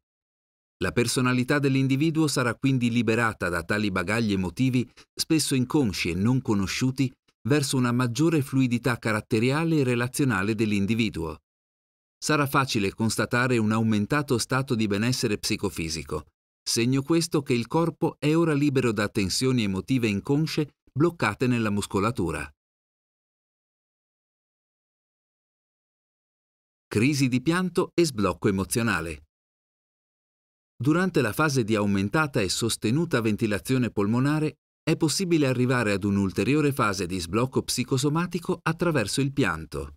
La personalità dell'individuo sarà quindi liberata da tali bagagli emotivi, spesso inconsci e non conosciuti, verso una maggiore fluidità caratteriale e relazionale dell'individuo. Sarà facile constatare un aumentato stato di benessere psicofisico, segno questo che il corpo è ora libero da tensioni emotive inconsce bloccate nella muscolatura. Crisi di pianto e sblocco emozionale. Durante la fase di aumentata e sostenuta ventilazione polmonare è possibile arrivare ad un'ulteriore fase di sblocco psicosomatico attraverso il pianto.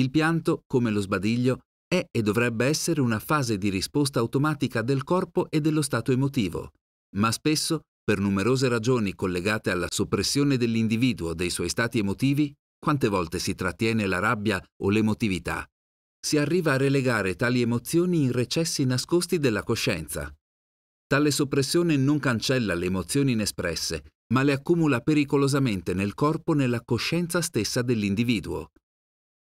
Il pianto, come lo sbadiglio, è e dovrebbe essere una fase di risposta automatica del corpo e dello stato emotivo, ma spesso, per numerose ragioni collegate alla soppressione dell'individuo dei suoi stati emotivi, quante volte si trattiene la rabbia o l'emotività, si arriva a relegare tali emozioni in recessi nascosti della coscienza. Tale soppressione non cancella le emozioni inespresse, ma le accumula pericolosamente nel corpo nella coscienza stessa dell'individuo.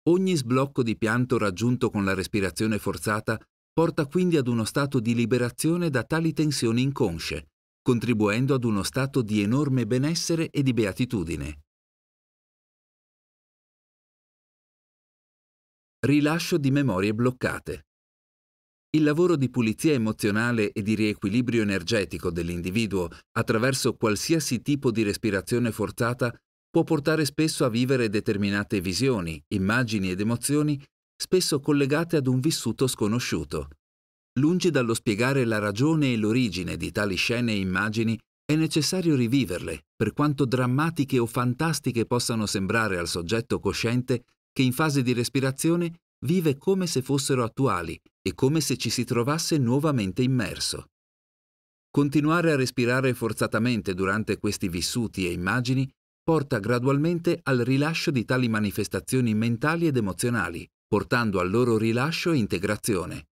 Ogni sblocco di pianto raggiunto con la respirazione forzata porta quindi ad uno stato di liberazione da tali tensioni inconsce, contribuendo ad uno stato di enorme benessere e di beatitudine. Rilascio di memorie bloccate. Il lavoro di pulizia emozionale e di riequilibrio energetico dell'individuo attraverso qualsiasi tipo di respirazione forzata può portare spesso a vivere determinate visioni, immagini ed emozioni, spesso collegate ad un vissuto sconosciuto. Lungi dallo spiegare la ragione e l'origine di tali scene e immagini, è necessario riviverle per quanto drammatiche o fantastiche possano sembrare al soggetto cosciente che in fase di respirazione vive come se fossero attuali e come se ci si trovasse nuovamente immerso. Continuare a respirare forzatamente durante questi vissuti e immagini porta gradualmente al rilascio di tali manifestazioni mentali ed emozionali, portando al loro rilascio e integrazione.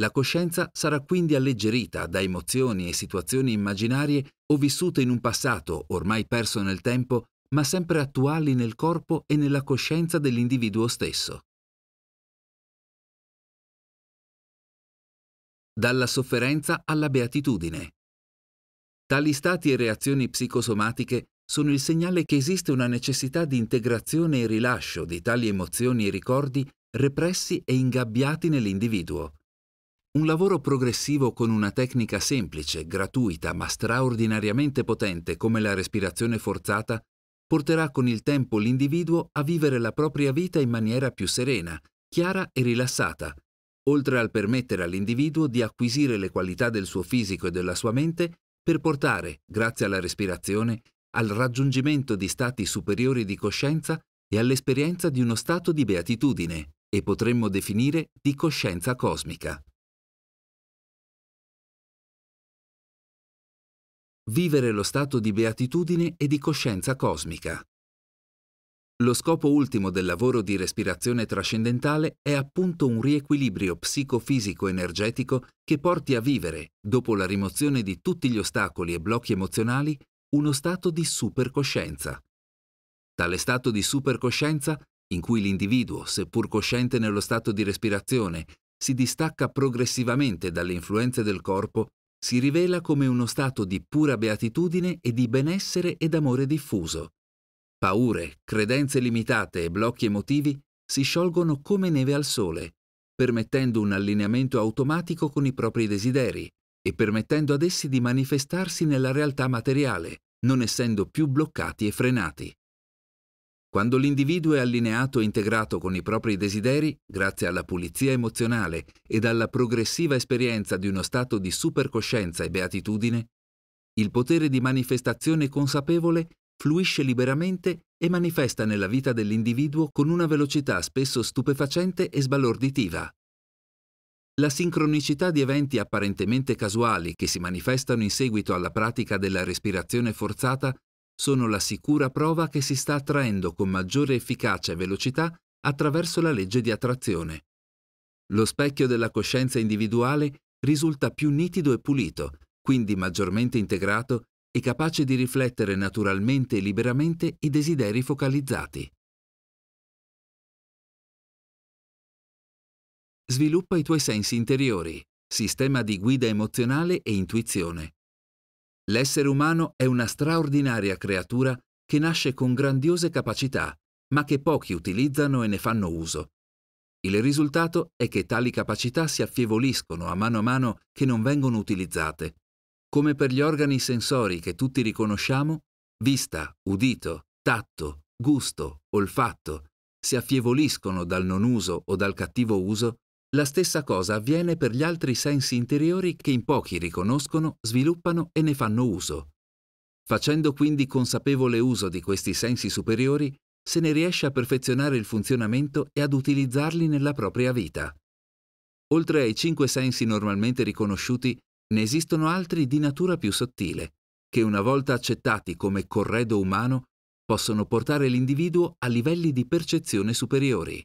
La coscienza sarà quindi alleggerita da emozioni e situazioni immaginarie o vissute in un passato ormai perso nel tempo, ma sempre attuali nel corpo e nella coscienza dell'individuo stesso. Dalla sofferenza alla beatitudine. Tali stati e reazioni psicosomatiche sono il segnale che esiste una necessità di integrazione e rilascio di tali emozioni e ricordi repressi e ingabbiati nell'individuo. Un lavoro progressivo con una tecnica semplice, gratuita, ma straordinariamente potente come la respirazione forzata, porterà con il tempo l'individuo a vivere la propria vita in maniera più serena, chiara e rilassata, oltre al permettere all'individuo di acquisire le qualità del suo fisico e della sua mente per portare, grazie alla respirazione, al raggiungimento di stati superiori di coscienza e all'esperienza di uno stato di beatitudine, e potremmo definire di coscienza cosmica. Vivere lo stato di beatitudine e di coscienza cosmica. Lo scopo ultimo del lavoro di respirazione trascendentale è appunto un riequilibrio psicofisico-energetico che porti a vivere, dopo la rimozione di tutti gli ostacoli e blocchi emozionali, uno stato di supercoscienza. Tale stato di supercoscienza, in cui l'individuo, seppur cosciente nello stato di respirazione, si distacca progressivamente dalle influenze del corpo, si rivela come uno stato di pura beatitudine e di benessere ed amore diffuso. Paure, credenze limitate e blocchi emotivi si sciolgono come neve al sole, permettendo un allineamento automatico con i propri desideri e permettendo ad essi di manifestarsi nella realtà materiale, non essendo più bloccati e frenati. Quando l'individuo è allineato e integrato con i propri desideri, grazie alla pulizia emozionale ed alla progressiva esperienza di uno stato di supercoscienza e beatitudine, il potere di manifestazione consapevole fluisce liberamente e manifesta nella vita dell'individuo con una velocità spesso stupefacente e sbalorditiva. La sincronicità di eventi apparentemente casuali che si manifestano in seguito alla pratica della respirazione forzata sono la sicura prova che si sta attraendo con maggiore efficacia e velocità attraverso la legge di attrazione. Lo specchio della coscienza individuale risulta più nitido e pulito, quindi maggiormente integrato e capace di riflettere naturalmente e liberamente i desideri focalizzati. Sviluppa i tuoi sensi interiori, sistema di guida emozionale e intuizione. L'essere umano è una straordinaria creatura che nasce con grandiose capacità, ma che pochi utilizzano e ne fanno uso. Il risultato è che tali capacità si affievoliscono a mano a mano che non vengono utilizzate. Come per gli organi sensori che tutti riconosciamo, vista, udito, tatto, gusto, olfatto, si affievoliscono dal non uso o dal cattivo uso, la stessa cosa avviene per gli altri sensi interiori che in pochi riconoscono, sviluppano e ne fanno uso. Facendo quindi consapevole uso di questi sensi superiori, se ne riesce a perfezionare il funzionamento e ad utilizzarli nella propria vita. Oltre ai cinque sensi normalmente riconosciuti, ne esistono altri di natura più sottile, che una volta accettati come corredo umano, possono portare l'individuo a livelli di percezione superiori.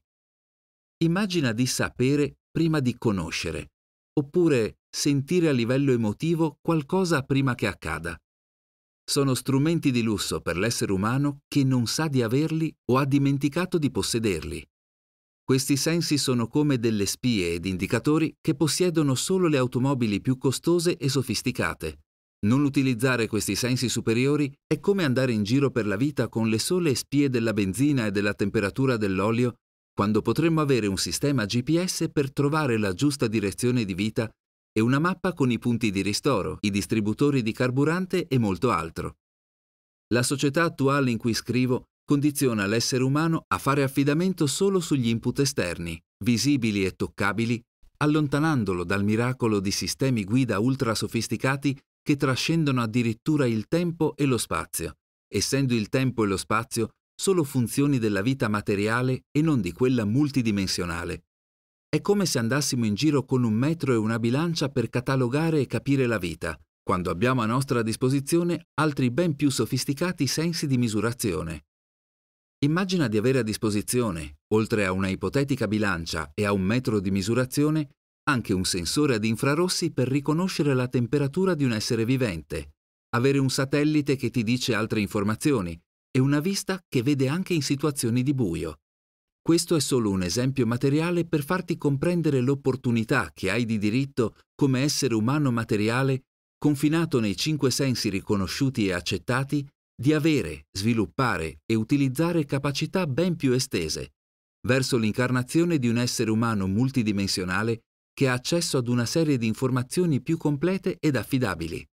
Immagina di sapere prima di conoscere, oppure sentire a livello emotivo qualcosa prima che accada. Sono strumenti di lusso per l'essere umano che non sa di averli o ha dimenticato di possederli. Questi sensi sono come delle spie ed indicatori che possiedono solo le automobili più costose e sofisticate. Non utilizzare questi sensi superiori è come andare in giro per la vita con le sole spie della benzina e della temperatura dell'olio quando potremmo avere un sistema GPS per trovare la giusta direzione di vita e una mappa con i punti di ristoro, i distributori di carburante e molto altro. La società attuale in cui scrivo condiziona l'essere umano a fare affidamento solo sugli input esterni, visibili e toccabili, allontanandolo dal miracolo di sistemi guida ultra sofisticati che trascendono addirittura il tempo e lo spazio, essendo il tempo e lo spazio solo funzioni della vita materiale e non di quella multidimensionale. È come se andassimo in giro con un metro e una bilancia per catalogare e capire la vita, quando abbiamo a nostra disposizione altri ben più sofisticati sensi di misurazione. Immagina di avere a disposizione, oltre a una ipotetica bilancia e a un metro di misurazione, anche un sensore ad infrarossi per riconoscere la temperatura di un essere vivente, avere un satellite che ti dice altre informazioni e una vista che vede anche in situazioni di buio. Questo è solo un esempio materiale per farti comprendere l'opportunità che hai di diritto come essere umano materiale, confinato nei cinque sensi riconosciuti e accettati, di avere, sviluppare e utilizzare capacità ben più estese, verso l'incarnazione di un essere umano multidimensionale che ha accesso ad una serie di informazioni più complete ed affidabili.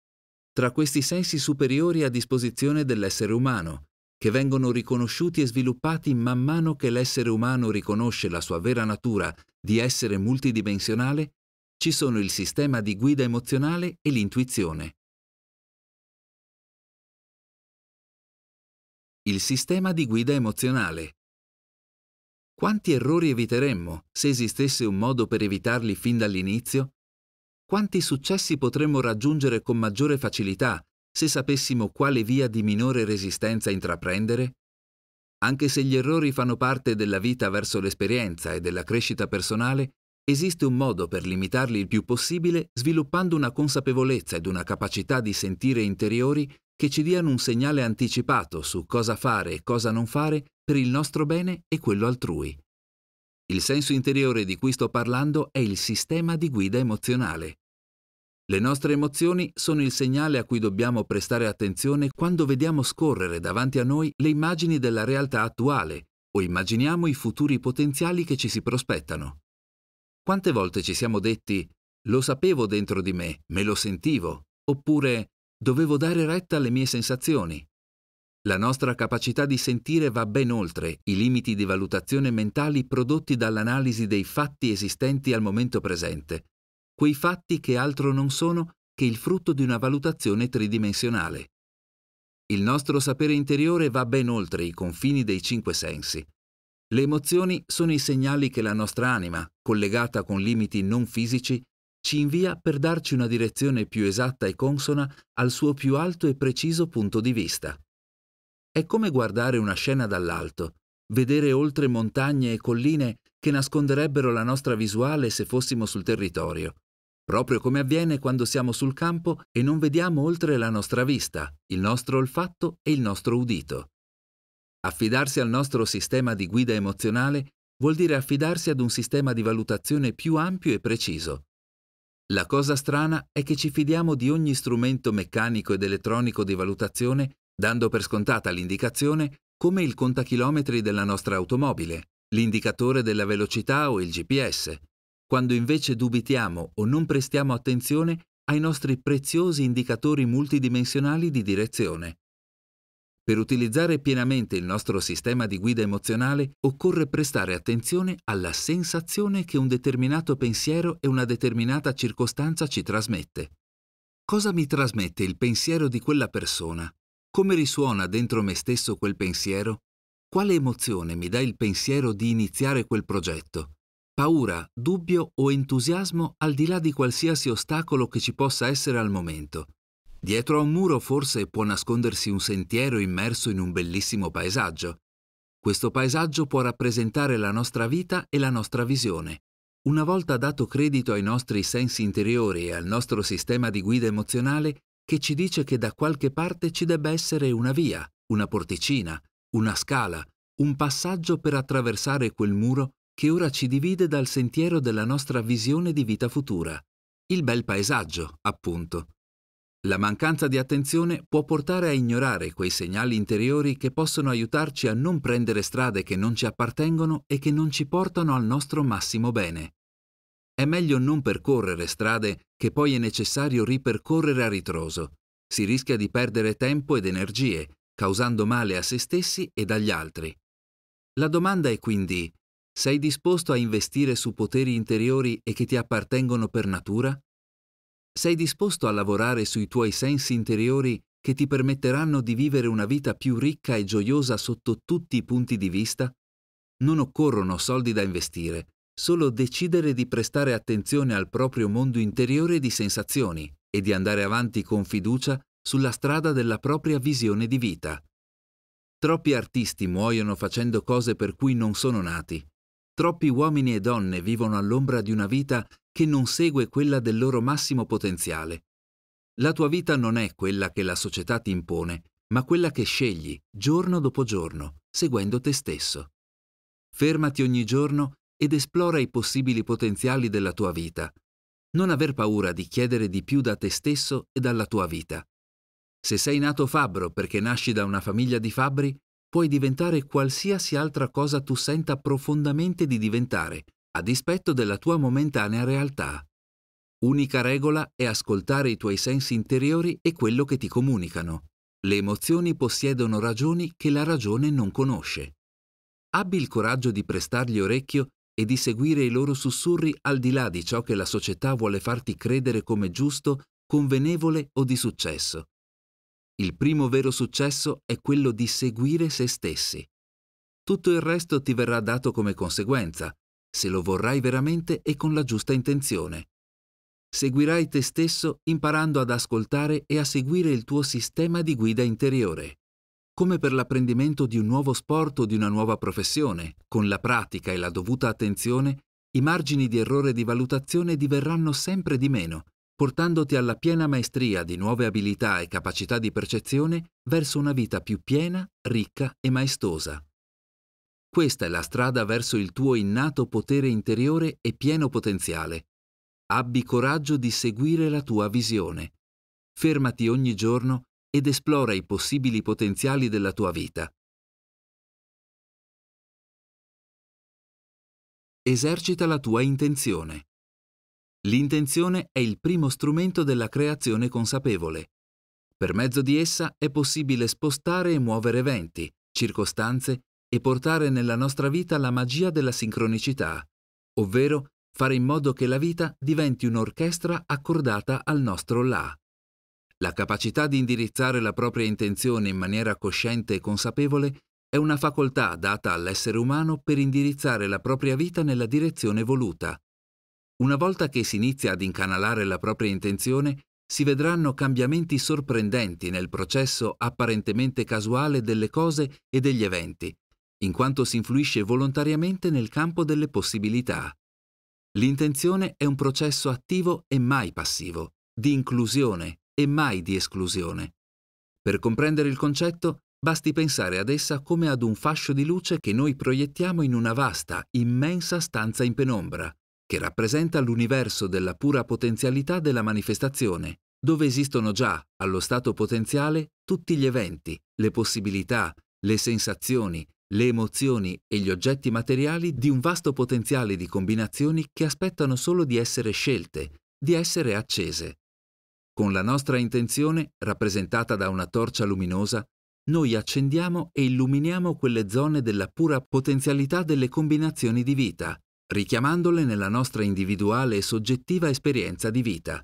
Tra questi sensi superiori a disposizione dell'essere umano, che vengono riconosciuti e sviluppati man mano che l'essere umano riconosce la sua vera natura di essere multidimensionale, ci sono il sistema di guida emozionale e l'intuizione. Il sistema di guida emozionale quanti errori eviteremmo se esistesse un modo per evitarli fin dall'inizio? Quanti successi potremmo raggiungere con maggiore facilità se sapessimo quale via di minore resistenza intraprendere? Anche se gli errori fanno parte della vita verso l'esperienza e della crescita personale, esiste un modo per limitarli il più possibile sviluppando una consapevolezza ed una capacità di sentire interiori che ci diano un segnale anticipato su cosa fare e cosa non fare per il nostro bene e quello altrui. Il senso interiore di cui sto parlando è il sistema di guida emozionale. Le nostre emozioni sono il segnale a cui dobbiamo prestare attenzione quando vediamo scorrere davanti a noi le immagini della realtà attuale o immaginiamo i futuri potenziali che ci si prospettano. Quante volte ci siamo detti lo sapevo dentro di me, me lo sentivo, oppure Dovevo dare retta alle mie sensazioni. La nostra capacità di sentire va ben oltre i limiti di valutazione mentali prodotti dall'analisi dei fatti esistenti al momento presente, quei fatti che altro non sono che il frutto di una valutazione tridimensionale. Il nostro sapere interiore va ben oltre i confini dei cinque sensi. Le emozioni sono i segnali che la nostra anima, collegata con limiti non fisici, ci invia per darci una direzione più esatta e consona al suo più alto e preciso punto di vista. È come guardare una scena dall'alto, vedere oltre montagne e colline che nasconderebbero la nostra visuale se fossimo sul territorio, proprio come avviene quando siamo sul campo e non vediamo oltre la nostra vista, il nostro olfatto e il nostro udito. Affidarsi al nostro sistema di guida emozionale vuol dire affidarsi ad un sistema di valutazione più ampio e preciso, la cosa strana è che ci fidiamo di ogni strumento meccanico ed elettronico di valutazione dando per scontata l'indicazione come il contachilometri della nostra automobile, l'indicatore della velocità o il GPS, quando invece dubitiamo o non prestiamo attenzione ai nostri preziosi indicatori multidimensionali di direzione. Per utilizzare pienamente il nostro sistema di guida emozionale occorre prestare attenzione alla sensazione che un determinato pensiero e una determinata circostanza ci trasmette. Cosa mi trasmette il pensiero di quella persona? Come risuona dentro me stesso quel pensiero? Quale emozione mi dà il pensiero di iniziare quel progetto? Paura, dubbio o entusiasmo al di là di qualsiasi ostacolo che ci possa essere al momento? Dietro a un muro forse può nascondersi un sentiero immerso in un bellissimo paesaggio. Questo paesaggio può rappresentare la nostra vita e la nostra visione. Una volta dato credito ai nostri sensi interiori e al nostro sistema di guida emozionale che ci dice che da qualche parte ci debba essere una via, una porticina, una scala, un passaggio per attraversare quel muro che ora ci divide dal sentiero della nostra visione di vita futura. Il bel paesaggio, appunto. La mancanza di attenzione può portare a ignorare quei segnali interiori che possono aiutarci a non prendere strade che non ci appartengono e che non ci portano al nostro massimo bene. È meglio non percorrere strade che poi è necessario ripercorrere a ritroso. Si rischia di perdere tempo ed energie, causando male a se stessi ed agli altri. La domanda è quindi, sei disposto a investire su poteri interiori e che ti appartengono per natura? Sei disposto a lavorare sui tuoi sensi interiori che ti permetteranno di vivere una vita più ricca e gioiosa sotto tutti i punti di vista? Non occorrono soldi da investire, solo decidere di prestare attenzione al proprio mondo interiore di sensazioni e di andare avanti con fiducia sulla strada della propria visione di vita. Troppi artisti muoiono facendo cose per cui non sono nati. Troppi uomini e donne vivono all'ombra di una vita che non segue quella del loro massimo potenziale. La tua vita non è quella che la società ti impone, ma quella che scegli giorno dopo giorno, seguendo te stesso. Fermati ogni giorno ed esplora i possibili potenziali della tua vita. Non aver paura di chiedere di più da te stesso e dalla tua vita. Se sei nato fabbro perché nasci da una famiglia di fabbri, puoi diventare qualsiasi altra cosa tu senta profondamente di diventare, a dispetto della tua momentanea realtà. Unica regola è ascoltare i tuoi sensi interiori e quello che ti comunicano. Le emozioni possiedono ragioni che la ragione non conosce. Abbi il coraggio di prestargli orecchio e di seguire i loro sussurri al di là di ciò che la società vuole farti credere come giusto, convenevole o di successo. Il primo vero successo è quello di seguire se stessi. Tutto il resto ti verrà dato come conseguenza, se lo vorrai veramente e con la giusta intenzione. Seguirai te stesso imparando ad ascoltare e a seguire il tuo sistema di guida interiore come per l'apprendimento di un nuovo sport o di una nuova professione, con la pratica e la dovuta attenzione, i margini di errore di valutazione diverranno sempre di meno, portandoti alla piena maestria di nuove abilità e capacità di percezione verso una vita più piena, ricca e maestosa. Questa è la strada verso il tuo innato potere interiore e pieno potenziale. Abbi coraggio di seguire la tua visione. Fermati ogni giorno ed esplora i possibili potenziali della tua vita. Esercita la tua intenzione. L'intenzione è il primo strumento della creazione consapevole. Per mezzo di essa è possibile spostare e muovere eventi, circostanze e portare nella nostra vita la magia della sincronicità, ovvero fare in modo che la vita diventi un'orchestra accordata al nostro là. La capacità di indirizzare la propria intenzione in maniera cosciente e consapevole è una facoltà data all'essere umano per indirizzare la propria vita nella direzione voluta. Una volta che si inizia ad incanalare la propria intenzione, si vedranno cambiamenti sorprendenti nel processo apparentemente casuale delle cose e degli eventi, in quanto si influisce volontariamente nel campo delle possibilità. L'intenzione è un processo attivo e mai passivo, di inclusione, e mai di esclusione. Per comprendere il concetto, basti pensare ad essa come ad un fascio di luce che noi proiettiamo in una vasta, immensa stanza in penombra, che rappresenta l'universo della pura potenzialità della manifestazione, dove esistono già, allo stato potenziale, tutti gli eventi, le possibilità, le sensazioni, le emozioni e gli oggetti materiali di un vasto potenziale di combinazioni che aspettano solo di essere scelte, di essere accese. Con la nostra intenzione, rappresentata da una torcia luminosa, noi accendiamo e illuminiamo quelle zone della pura potenzialità delle combinazioni di vita, richiamandole nella nostra individuale e soggettiva esperienza di vita.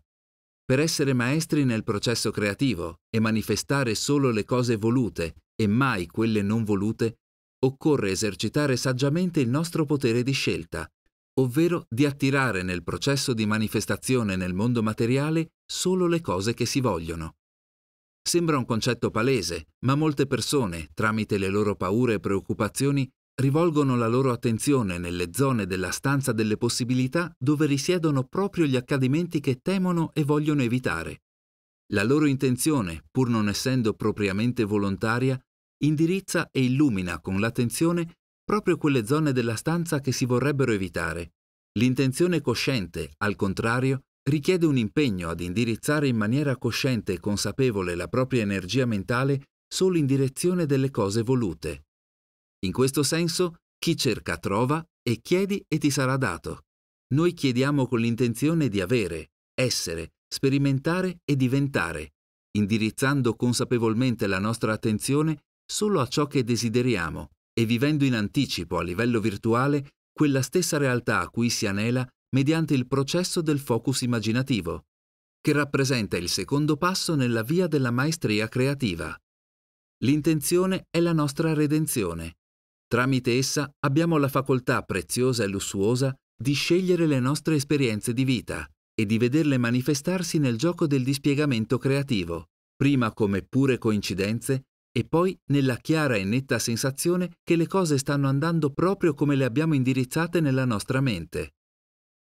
Per essere maestri nel processo creativo e manifestare solo le cose volute e mai quelle non volute, occorre esercitare saggiamente il nostro potere di scelta, ovvero di attirare nel processo di manifestazione nel mondo materiale solo le cose che si vogliono. Sembra un concetto palese, ma molte persone, tramite le loro paure e preoccupazioni, rivolgono la loro attenzione nelle zone della stanza delle possibilità dove risiedono proprio gli accadimenti che temono e vogliono evitare. La loro intenzione, pur non essendo propriamente volontaria, indirizza e illumina con l'attenzione proprio quelle zone della stanza che si vorrebbero evitare. L'intenzione cosciente, al contrario, richiede un impegno ad indirizzare in maniera cosciente e consapevole la propria energia mentale solo in direzione delle cose volute. In questo senso, chi cerca trova e chiedi e ti sarà dato. Noi chiediamo con l'intenzione di avere, essere, sperimentare e diventare, indirizzando consapevolmente la nostra attenzione solo a ciò che desideriamo e vivendo in anticipo a livello virtuale quella stessa realtà a cui si anela mediante il processo del focus immaginativo. che rappresenta il secondo passo nella via della maestria creativa. L'intenzione è la nostra redenzione. Tramite essa abbiamo la facoltà preziosa e lussuosa di scegliere le nostre esperienze di vita e di vederle manifestarsi nel gioco del dispiegamento creativo, prima come pure coincidenze e poi nella chiara e netta sensazione che le cose stanno andando proprio come le abbiamo indirizzate nella nostra mente.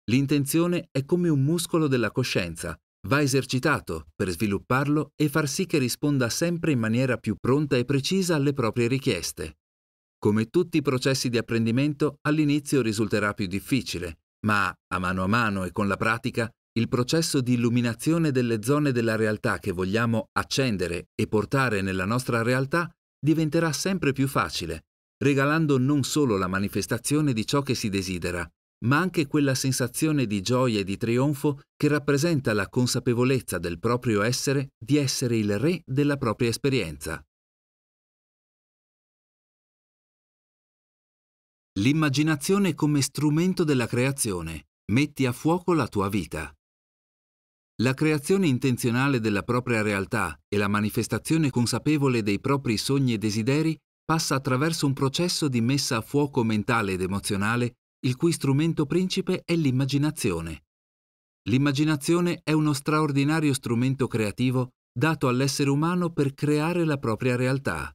L'intenzione è come un muscolo della coscienza, va esercitato per svilupparlo e far sì che risponda sempre in maniera più pronta e precisa alle proprie richieste. Come tutti i processi di apprendimento, all'inizio risulterà più difficile, ma a mano a mano e con la pratica il processo di illuminazione delle zone della realtà che vogliamo accendere e portare nella nostra realtà diventerà sempre più facile, regalando non solo la manifestazione di ciò che si desidera, ma anche quella sensazione di gioia e di trionfo che rappresenta la consapevolezza del proprio essere di essere il re della propria esperienza. L'immaginazione come strumento della creazione. Metti a fuoco la tua vita. La creazione intenzionale della propria realtà e la manifestazione consapevole dei propri sogni e desideri passa attraverso un processo di messa a fuoco mentale ed emozionale, il cui strumento principe è l'immaginazione. L'immaginazione è uno straordinario strumento creativo dato all'essere umano per creare la propria realtà.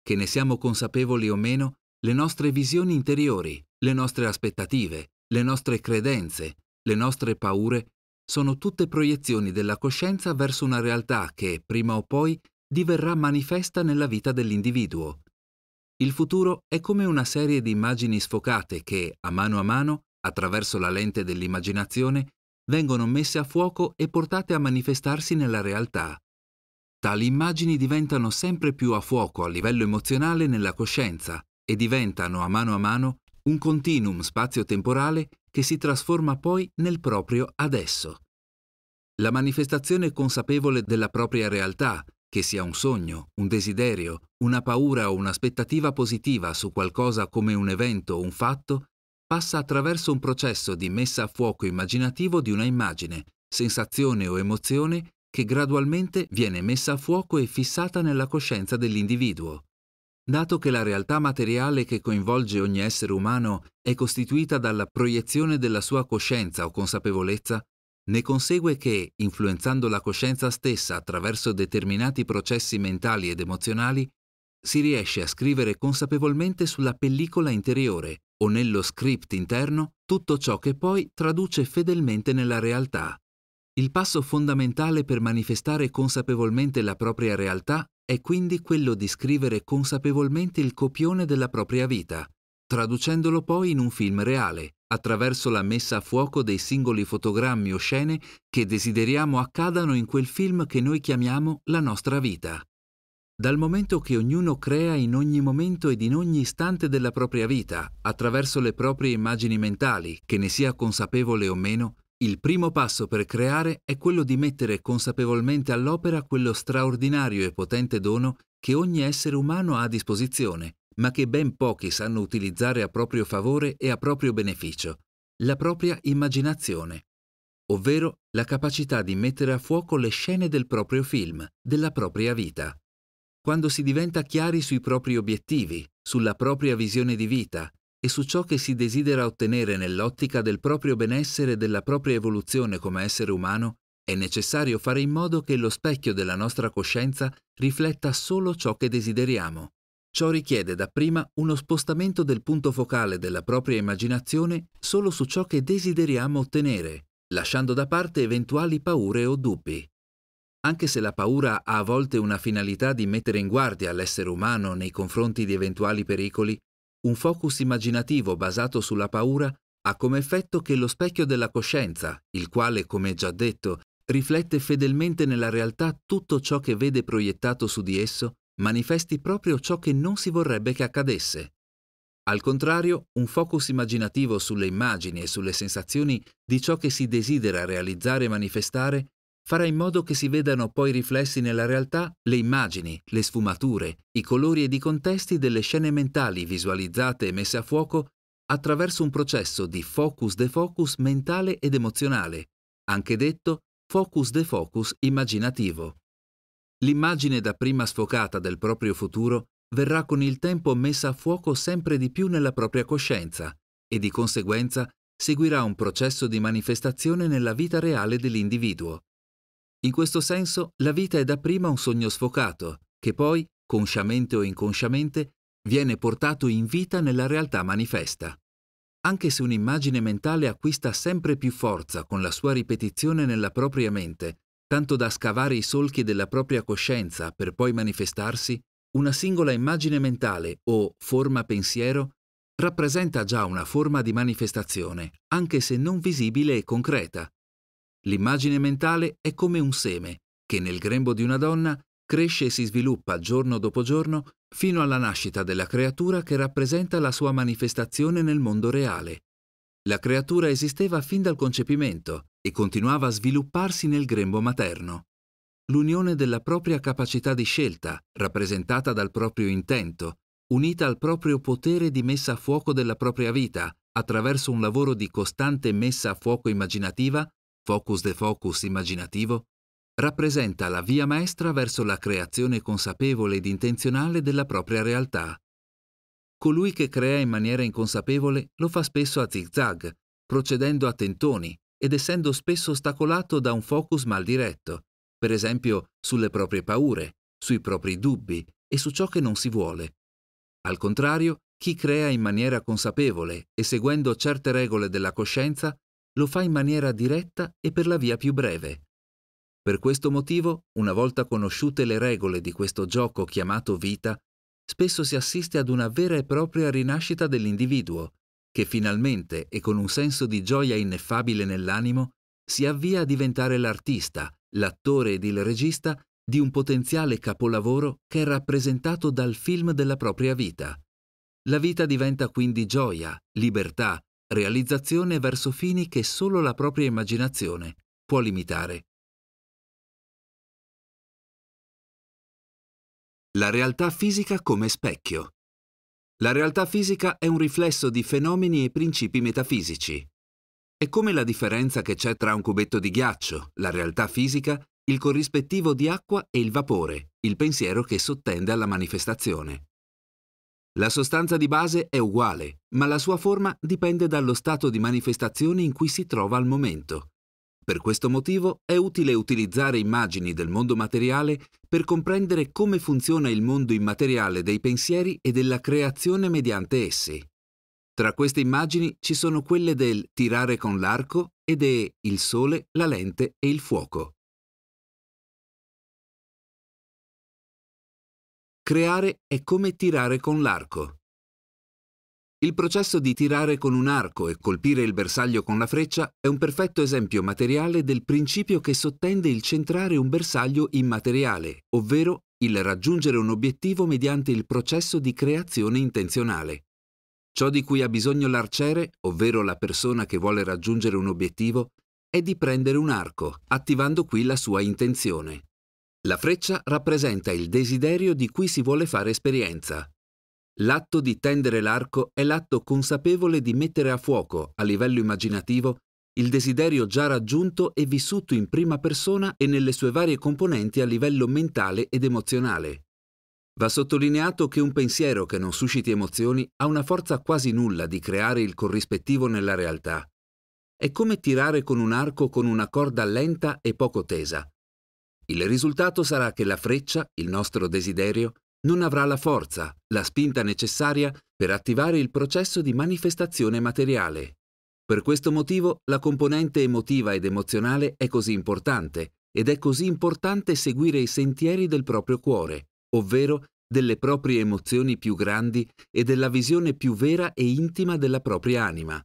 Che ne siamo consapevoli o meno, le nostre visioni interiori, le nostre aspettative, le nostre credenze, le nostre paure sono tutte proiezioni della coscienza verso una realtà che, prima o poi, diverrà manifesta nella vita dell'individuo. Il futuro è come una serie di immagini sfocate che, a mano a mano, attraverso la lente dell'immaginazione, vengono messe a fuoco e portate a manifestarsi nella realtà. Tali immagini diventano sempre più a fuoco a livello emozionale nella coscienza e diventano a mano a mano un continuum spazio-temporale che si trasforma poi nel proprio adesso. La manifestazione consapevole della propria realtà, che sia un sogno, un desiderio, una paura o un'aspettativa positiva su qualcosa come un evento o un fatto, passa attraverso un processo di messa a fuoco immaginativo di una immagine, sensazione o emozione che gradualmente viene messa a fuoco e fissata nella coscienza dell'individuo. Dato che la realtà materiale che coinvolge ogni essere umano è costituita dalla proiezione della sua coscienza o consapevolezza, ne consegue che, influenzando la coscienza stessa attraverso determinati processi mentali ed emozionali, si riesce a scrivere consapevolmente sulla pellicola interiore o nello script interno tutto ciò che poi traduce fedelmente nella realtà. Il passo fondamentale per manifestare consapevolmente la propria realtà è quindi quello di scrivere consapevolmente il copione della propria vita, traducendolo poi in un film reale, attraverso la messa a fuoco dei singoli fotogrammi o scene che desideriamo accadano in quel film che noi chiamiamo la nostra vita. Dal momento che ognuno crea in ogni momento ed in ogni istante della propria vita, attraverso le proprie immagini mentali, che ne sia consapevole o meno, il primo passo per creare è quello di mettere consapevolmente all'opera quello straordinario e potente dono che ogni essere umano ha a disposizione, ma che ben pochi sanno utilizzare a proprio favore e a proprio beneficio, la propria immaginazione, ovvero la capacità di mettere a fuoco le scene del proprio film, della propria vita. Quando si diventa chiari sui propri obiettivi, sulla propria visione di vita, e su ciò che si desidera ottenere nell'ottica del proprio benessere e della propria evoluzione come essere umano, è necessario fare in modo che lo specchio della nostra coscienza rifletta solo ciò che desideriamo. Ciò richiede dapprima uno spostamento del punto focale della propria immaginazione solo su ciò che desideriamo ottenere, lasciando da parte eventuali paure o dubbi. Anche se la paura ha a volte una finalità di mettere in guardia l'essere umano nei confronti di eventuali pericoli, un focus immaginativo basato sulla paura ha come effetto che lo specchio della coscienza, il quale, come già detto, riflette fedelmente nella realtà tutto ciò che vede proiettato su di esso, manifesti proprio ciò che non si vorrebbe che accadesse. Al contrario, un focus immaginativo sulle immagini e sulle sensazioni di ciò che si desidera realizzare e manifestare farà in modo che si vedano poi riflessi nella realtà le immagini, le sfumature, i colori ed i contesti delle scene mentali visualizzate e messe a fuoco attraverso un processo di focus defocus mentale ed emozionale, anche detto focus defocus immaginativo. L'immagine dapprima sfocata del proprio futuro verrà con il tempo messa a fuoco sempre di più nella propria coscienza e di conseguenza seguirà un processo di manifestazione nella vita reale dell'individuo. In questo senso, la vita è dapprima un sogno sfocato, che poi, consciamente o inconsciamente, viene portato in vita nella realtà manifesta. Anche se un'immagine mentale acquista sempre più forza con la sua ripetizione nella propria mente, tanto da scavare i solchi della propria coscienza per poi manifestarsi, una singola immagine mentale o forma pensiero rappresenta già una forma di manifestazione, anche se non visibile e concreta. L'immagine mentale è come un seme che nel grembo di una donna cresce e si sviluppa giorno dopo giorno fino alla nascita della creatura che rappresenta la sua manifestazione nel mondo reale. La creatura esisteva fin dal concepimento e continuava a svilupparsi nel grembo materno. L'unione della propria capacità di scelta, rappresentata dal proprio intento, unita al proprio potere di messa a fuoco della propria vita, attraverso un lavoro di costante messa a fuoco immaginativa, focus de focus immaginativo, rappresenta la via maestra verso la creazione consapevole ed intenzionale della propria realtà. Colui che crea in maniera inconsapevole lo fa spesso a zigzag, procedendo a tentoni ed essendo spesso ostacolato da un focus mal diretto, per esempio sulle proprie paure, sui propri dubbi e su ciò che non si vuole. Al contrario, chi crea in maniera consapevole e seguendo certe regole della coscienza, lo fa in maniera diretta e per la via più breve. Per questo motivo, una volta conosciute le regole di questo gioco chiamato vita, spesso si assiste ad una vera e propria rinascita dell'individuo, che finalmente e con un senso di gioia ineffabile nell'animo si avvia a diventare l'artista, l'attore ed il regista di un potenziale capolavoro che è rappresentato dal film della propria vita. La vita diventa quindi gioia, libertà, realizzazione verso fini che solo la propria immaginazione può limitare. La realtà fisica come specchio. La realtà fisica è un riflesso di fenomeni e principi metafisici. È come la differenza che c'è tra un cubetto di ghiaccio, la realtà fisica, il corrispettivo di acqua e il vapore, il pensiero che sottende alla manifestazione. La sostanza di base è uguale, ma la sua forma dipende dallo stato di manifestazione in cui si trova al momento. Per questo motivo è utile utilizzare immagini del mondo materiale per comprendere come funziona il mondo immateriale dei pensieri e della creazione mediante essi. Tra queste immagini ci sono quelle del tirare con l'arco e de il sole, la lente e il fuoco. Creare è come tirare con l'arco. Il processo di tirare con un arco e colpire il bersaglio con la freccia è un perfetto esempio materiale del principio che sottende il centrare un bersaglio immateriale, ovvero il raggiungere un obiettivo mediante il processo di creazione intenzionale. Ciò di cui ha bisogno l'arciere, ovvero la persona che vuole raggiungere un obiettivo, è di prendere un arco, attivando qui la sua intenzione. La freccia rappresenta il desiderio di cui si vuole fare esperienza. L'atto di tendere l'arco è l'atto consapevole di mettere a fuoco, a livello immaginativo, il desiderio già raggiunto e vissuto in prima persona e nelle sue varie componenti a livello mentale ed emozionale. Va sottolineato che un pensiero che non susciti emozioni ha una forza quasi nulla di creare il corrispettivo nella realtà. È come tirare con un arco con una corda lenta e poco tesa. Il risultato sarà che la freccia, il nostro desiderio, non avrà la forza, la spinta necessaria per attivare il processo di manifestazione materiale. Per questo motivo la componente emotiva ed emozionale è così importante ed è così importante seguire i sentieri del proprio cuore, ovvero delle proprie emozioni più grandi e della visione più vera e intima della propria anima.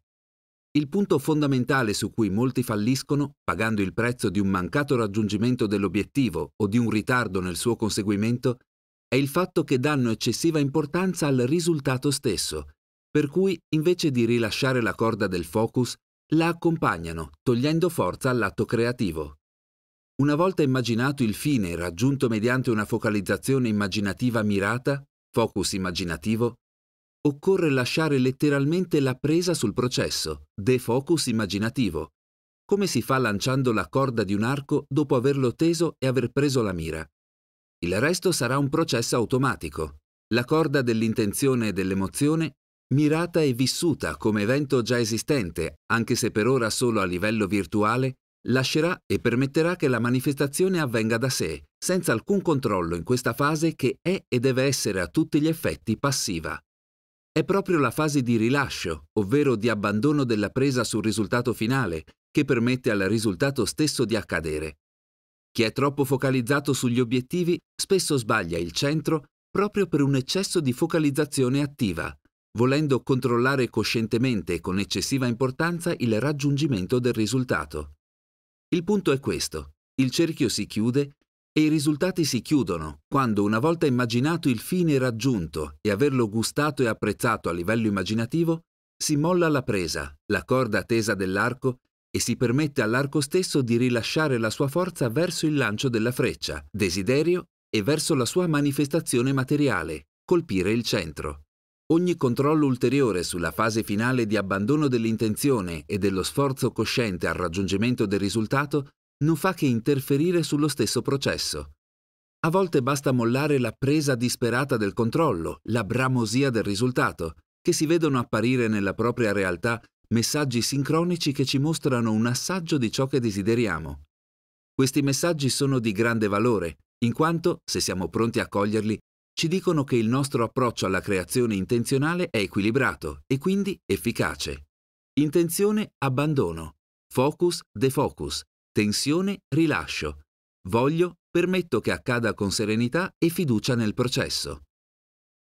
Il punto fondamentale su cui molti falliscono, pagando il prezzo di un mancato raggiungimento dell'obiettivo o di un ritardo nel suo conseguimento, è il fatto che danno eccessiva importanza al risultato stesso, per cui invece di rilasciare la corda del focus, la accompagnano, togliendo forza all'atto creativo. Una volta immaginato il fine raggiunto mediante una focalizzazione immaginativa mirata, focus immaginativo, occorre lasciare letteralmente la presa sul processo, defocus immaginativo, come si fa lanciando la corda di un arco dopo averlo teso e aver preso la mira. Il resto sarà un processo automatico. La corda dell'intenzione e dell'emozione mirata e vissuta come evento già esistente, anche se per ora solo a livello virtuale, lascerà e permetterà che la manifestazione avvenga da sé, senza alcun controllo in questa fase che è e deve essere a tutti gli effetti passiva. È proprio la fase di rilascio, ovvero di abbandono della presa sul risultato finale, che permette al risultato stesso di accadere. Chi è troppo focalizzato sugli obiettivi spesso sbaglia il centro proprio per un eccesso di focalizzazione attiva, volendo controllare coscientemente e con eccessiva importanza il raggiungimento del risultato. Il punto è questo. Il cerchio si chiude e i risultati si chiudono quando, una volta immaginato il fine raggiunto e averlo gustato e apprezzato a livello immaginativo, si molla la presa, la corda tesa dell'arco e si permette all'arco stesso di rilasciare la sua forza verso il lancio della freccia, desiderio, e verso la sua manifestazione materiale, colpire il centro. Ogni controllo ulteriore sulla fase finale di abbandono dell'intenzione e dello sforzo cosciente al raggiungimento del risultato non fa che interferire sullo stesso processo. A volte basta mollare la presa disperata del controllo, la bramosia del risultato, che si vedono apparire nella propria realtà messaggi sincronici che ci mostrano un assaggio di ciò che desideriamo. Questi messaggi sono di grande valore, in quanto, se siamo pronti a coglierli, ci dicono che il nostro approccio alla creazione intenzionale è equilibrato e quindi efficace. Intenzione abbandono, focus defocus, tensione rilascio, voglio permetto che accada con serenità e fiducia nel processo.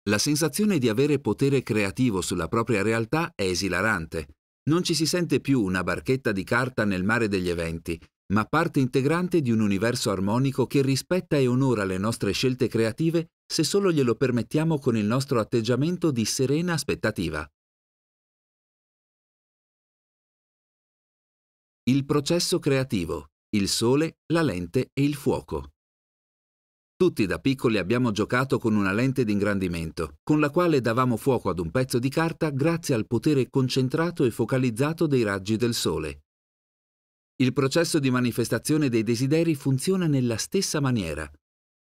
La sensazione di avere potere creativo sulla propria realtà è esilarante. Non ci si sente più una barchetta di carta nel mare degli eventi, ma parte integrante di un universo armonico che rispetta e onora le nostre scelte creative se solo glielo permettiamo con il nostro atteggiamento di serena aspettativa. Il processo creativo, il sole, la lente e il fuoco. Tutti da piccoli abbiamo giocato con una lente di ingrandimento, con la quale davamo fuoco ad un pezzo di carta grazie al potere concentrato e focalizzato dei raggi del sole. Il processo di manifestazione dei desideri funziona nella stessa maniera.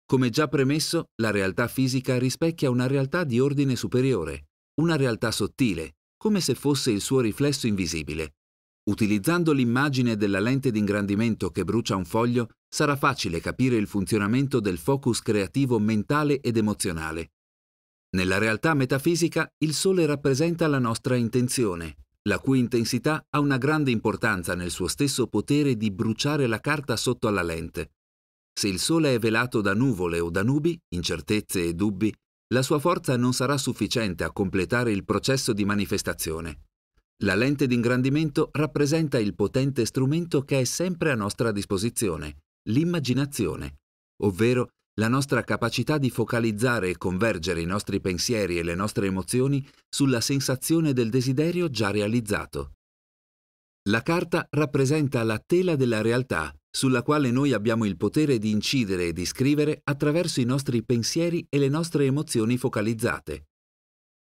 Come già premesso, la realtà fisica rispecchia una realtà di ordine superiore, una realtà sottile, come se fosse il suo riflesso invisibile. Utilizzando l'immagine della lente di ingrandimento che brucia un foglio, sarà facile capire il funzionamento del focus creativo mentale ed emozionale. Nella realtà metafisica, il Sole rappresenta la nostra intenzione, la cui intensità ha una grande importanza nel suo stesso potere di bruciare la carta sotto alla lente. Se il sole è velato da nuvole o da nubi, incertezze e dubbi, la sua forza non sarà sufficiente a completare il processo di manifestazione. La lente d'ingrandimento rappresenta il potente strumento che è sempre a nostra disposizione, l'immaginazione, ovvero la nostra capacità di focalizzare e convergere i nostri pensieri e le nostre emozioni sulla sensazione del desiderio già realizzato. La carta rappresenta la tela della realtà sulla quale noi abbiamo il potere di incidere e di scrivere attraverso i nostri pensieri e le nostre emozioni focalizzate.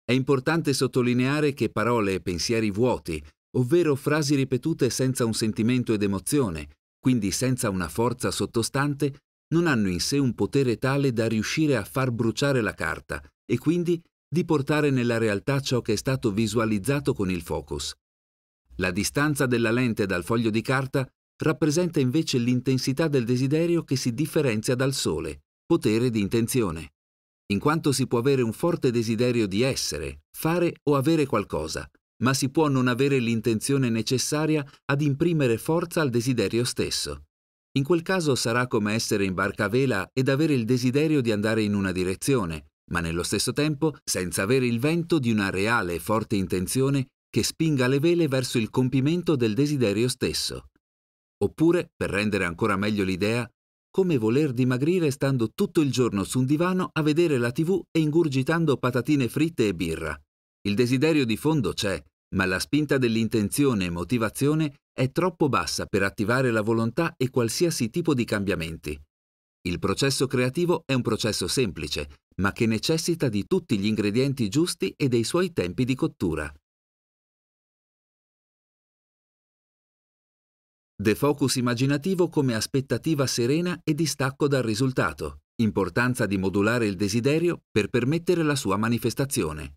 È importante sottolineare che parole e pensieri vuoti, ovvero frasi ripetute senza un sentimento ed emozione, quindi senza una forza sottostante, non hanno in sé un potere tale da riuscire a far bruciare la carta e quindi di portare nella realtà ciò che è stato visualizzato con il focus. La distanza della lente dal foglio di carta rappresenta invece l'intensità del desiderio che si differenzia dal sole, potere di intenzione, in quanto si può avere un forte desiderio di essere, fare o avere qualcosa, ma si può non avere l'intenzione necessaria ad imprimere forza al desiderio stesso. In quel caso sarà come essere in barca a vela ed avere il desiderio di andare in una direzione, ma nello stesso tempo senza avere il vento di una reale e forte intenzione che spinga le vele verso il compimento del desiderio stesso. Oppure, per rendere ancora meglio l'idea, come voler dimagrire stando tutto il giorno su un divano a vedere la tv e ingurgitando patatine fritte e birra. Il desiderio di fondo c'è, ma la spinta dell'intenzione e motivazione è troppo bassa per attivare la volontà e qualsiasi tipo di cambiamenti. Il processo creativo è un processo semplice, ma che necessita di tutti gli ingredienti giusti e dei suoi tempi di cottura. Defocus immaginativo come aspettativa serena e distacco dal risultato. Importanza di modulare il desiderio per permettere la sua manifestazione.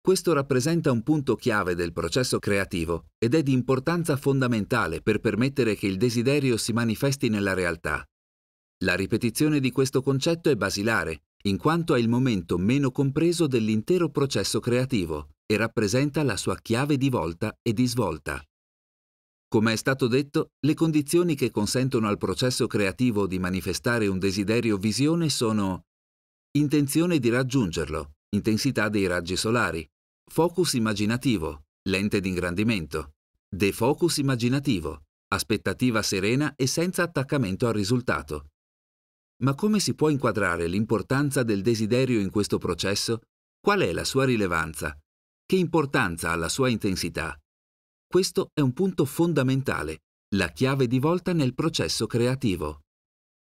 Questo rappresenta un punto chiave del processo creativo ed è di importanza fondamentale per permettere che il desiderio si manifesti nella realtà. La ripetizione di questo concetto è basilare, in quanto è il momento meno compreso dell'intero processo creativo e rappresenta la sua chiave di volta e di svolta. Come è stato detto, le condizioni che consentono al processo creativo di manifestare un desiderio visione sono intenzione di raggiungerlo, intensità dei raggi solari, focus immaginativo, lente di ingrandimento, defocus immaginativo, aspettativa serena e senza attaccamento al risultato. Ma come si può inquadrare l'importanza del desiderio in questo processo? Qual è la sua rilevanza? Che importanza ha la sua intensità? Questo è un punto fondamentale, la chiave di volta nel processo creativo.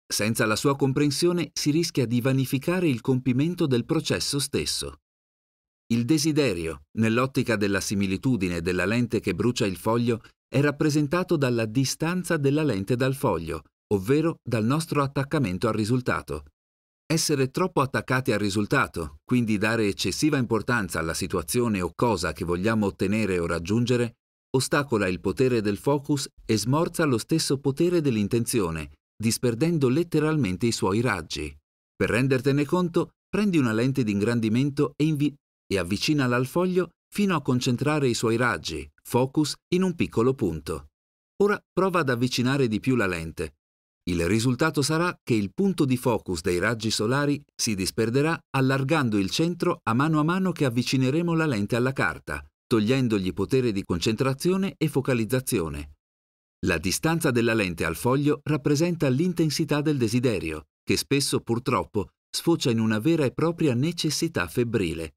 Senza la sua comprensione si rischia di vanificare il compimento del processo stesso. Il desiderio, nell'ottica della similitudine della lente che brucia il foglio, è rappresentato dalla distanza della lente dal foglio, ovvero dal nostro attaccamento al risultato. Essere troppo attaccati al risultato, quindi dare eccessiva importanza alla situazione o cosa che vogliamo ottenere o raggiungere, ostacola il potere del focus e smorza lo stesso potere dell'intenzione, disperdendo letteralmente i suoi raggi. Per rendertene conto, prendi una lente di ingrandimento e, invi- e avvicinala al foglio fino a concentrare i suoi raggi, focus, in un piccolo punto. Ora prova ad avvicinare di più la lente. Il risultato sarà che il punto di focus dei raggi solari si disperderà allargando il centro a mano a mano che avvicineremo la lente alla carta, togliendogli potere di concentrazione e focalizzazione. La distanza della lente al foglio rappresenta l'intensità del desiderio, che spesso purtroppo sfocia in una vera e propria necessità febbrile.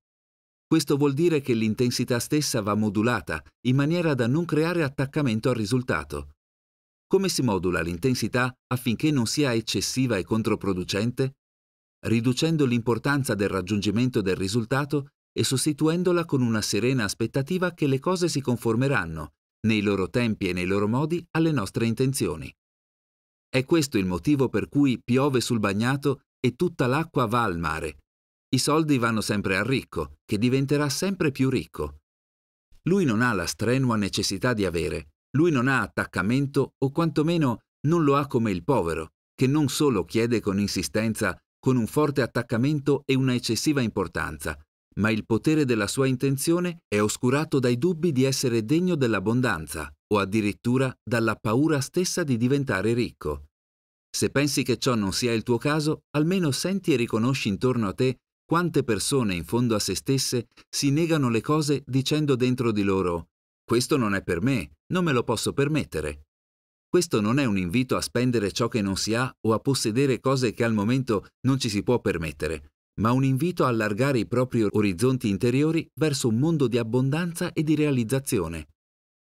Questo vuol dire che l'intensità stessa va modulata in maniera da non creare attaccamento al risultato. Come si modula l'intensità affinché non sia eccessiva e controproducente? Riducendo l'importanza del raggiungimento del risultato e sostituendola con una serena aspettativa che le cose si conformeranno, nei loro tempi e nei loro modi, alle nostre intenzioni. È questo il motivo per cui piove sul bagnato e tutta l'acqua va al mare. I soldi vanno sempre al ricco, che diventerà sempre più ricco. Lui non ha la strenua necessità di avere, lui non ha attaccamento o quantomeno non lo ha come il povero, che non solo chiede con insistenza, con un forte attaccamento e una eccessiva importanza, ma il potere della sua intenzione è oscurato dai dubbi di essere degno dell'abbondanza o addirittura dalla paura stessa di diventare ricco. Se pensi che ciò non sia il tuo caso, almeno senti e riconosci intorno a te quante persone in fondo a se stesse si negano le cose dicendo dentro di loro questo non è per me, non me lo posso permettere. Questo non è un invito a spendere ciò che non si ha o a possedere cose che al momento non ci si può permettere, ma un invito a allargare i propri orizzonti interiori verso un mondo di abbondanza e di realizzazione.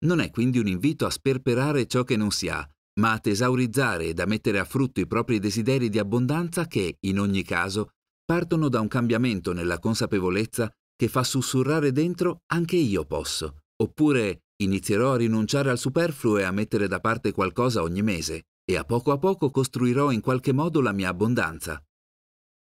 Non è quindi un invito a sperperare ciò che non si ha, ma a tesaurizzare ed a mettere a frutto i propri desideri di abbondanza che, in ogni caso, partono da un cambiamento nella consapevolezza che fa sussurrare dentro anche io posso, oppure inizierò a rinunciare al superfluo e a mettere da parte qualcosa ogni mese, e a poco a poco costruirò in qualche modo la mia abbondanza.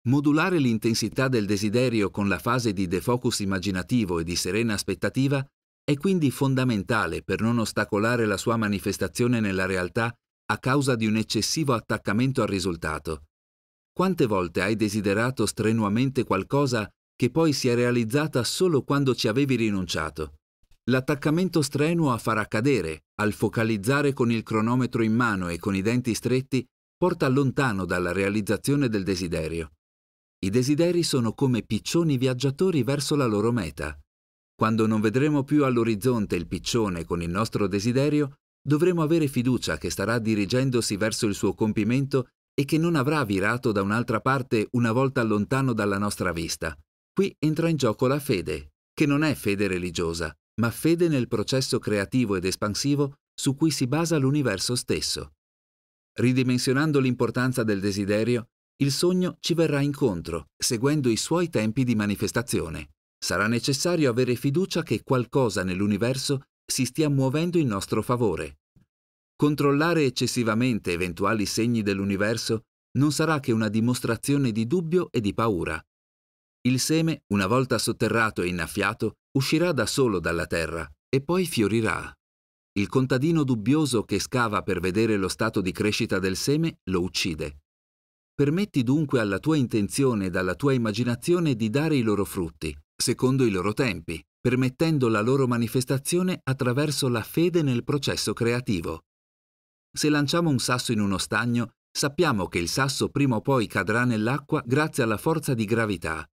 Modulare l'intensità del desiderio con la fase di defocus immaginativo e di serena aspettativa è quindi fondamentale per non ostacolare la sua manifestazione nella realtà a causa di un eccessivo attaccamento al risultato. Quante volte hai desiderato strenuamente qualcosa che poi si è realizzata solo quando ci avevi rinunciato? L'attaccamento strenuo a far accadere, al focalizzare con il cronometro in mano e con i denti stretti, porta lontano dalla realizzazione del desiderio. I desideri sono come piccioni viaggiatori verso la loro meta. Quando non vedremo più all'orizzonte il piccione con il nostro desiderio, dovremo avere fiducia che starà dirigendosi verso il suo compimento e che non avrà virato da un'altra parte una volta lontano dalla nostra vista. Qui entra in gioco la fede, che non è fede religiosa, ma fede nel processo creativo ed espansivo su cui si basa l'universo stesso. Ridimensionando l'importanza del desiderio, il sogno ci verrà incontro, seguendo i suoi tempi di manifestazione. Sarà necessario avere fiducia che qualcosa nell'universo si stia muovendo in nostro favore. Controllare eccessivamente eventuali segni dell'universo non sarà che una dimostrazione di dubbio e di paura. Il seme, una volta sotterrato e innaffiato, uscirà da solo dalla terra e poi fiorirà. Il contadino dubbioso che scava per vedere lo stato di crescita del seme lo uccide. Permetti dunque alla tua intenzione e alla tua immaginazione di dare i loro frutti, secondo i loro tempi, permettendo la loro manifestazione attraverso la fede nel processo creativo. Se lanciamo un sasso in uno stagno, sappiamo che il sasso prima o poi cadrà nell'acqua grazie alla forza di gravità.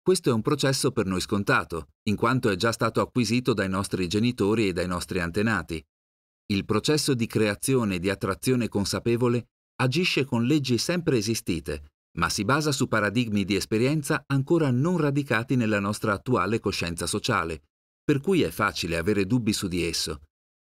Questo è un processo per noi scontato, in quanto è già stato acquisito dai nostri genitori e dai nostri antenati. Il processo di creazione e di attrazione consapevole agisce con leggi sempre esistite, ma si basa su paradigmi di esperienza ancora non radicati nella nostra attuale coscienza sociale, per cui è facile avere dubbi su di esso.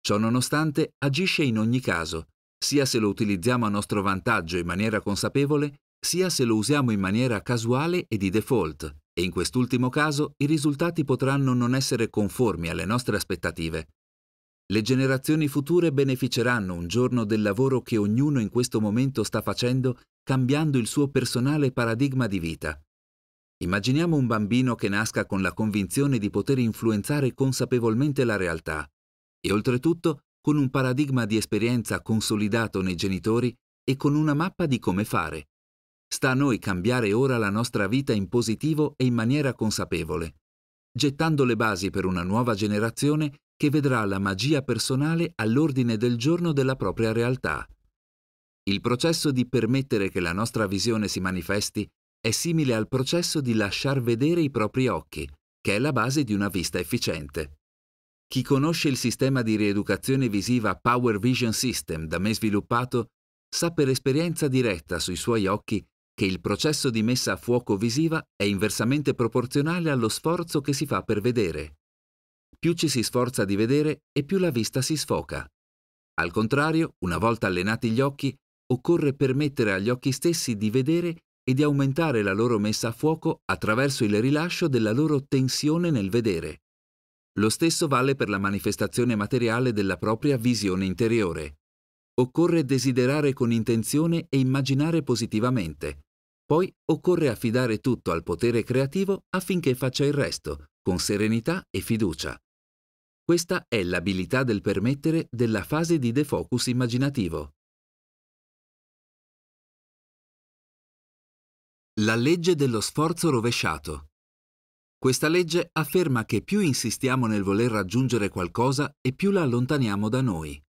Ciò nonostante agisce in ogni caso, sia se lo utilizziamo a nostro vantaggio in maniera consapevole, sia se lo usiamo in maniera casuale e di default, e in quest'ultimo caso i risultati potranno non essere conformi alle nostre aspettative. Le generazioni future beneficeranno un giorno del lavoro che ognuno in questo momento sta facendo cambiando il suo personale paradigma di vita. Immaginiamo un bambino che nasca con la convinzione di poter influenzare consapevolmente la realtà e oltretutto con un paradigma di esperienza consolidato nei genitori e con una mappa di come fare. Sta a noi cambiare ora la nostra vita in positivo e in maniera consapevole, gettando le basi per una nuova generazione che vedrà la magia personale all'ordine del giorno della propria realtà. Il processo di permettere che la nostra visione si manifesti è simile al processo di lasciar vedere i propri occhi, che è la base di una vista efficiente. Chi conosce il sistema di rieducazione visiva Power Vision System da me sviluppato sa per esperienza diretta sui suoi occhi che il processo di messa a fuoco visiva è inversamente proporzionale allo sforzo che si fa per vedere. Più ci si sforza di vedere e più la vista si sfoca. Al contrario, una volta allenati gli occhi, occorre permettere agli occhi stessi di vedere e di aumentare la loro messa a fuoco attraverso il rilascio della loro tensione nel vedere. Lo stesso vale per la manifestazione materiale della propria visione interiore. Occorre desiderare con intenzione e immaginare positivamente. Poi occorre affidare tutto al potere creativo affinché faccia il resto, con serenità e fiducia. Questa è l'abilità del permettere della fase di defocus immaginativo. La legge dello sforzo rovesciato. Questa legge afferma che più insistiamo nel voler raggiungere qualcosa e più la allontaniamo da noi.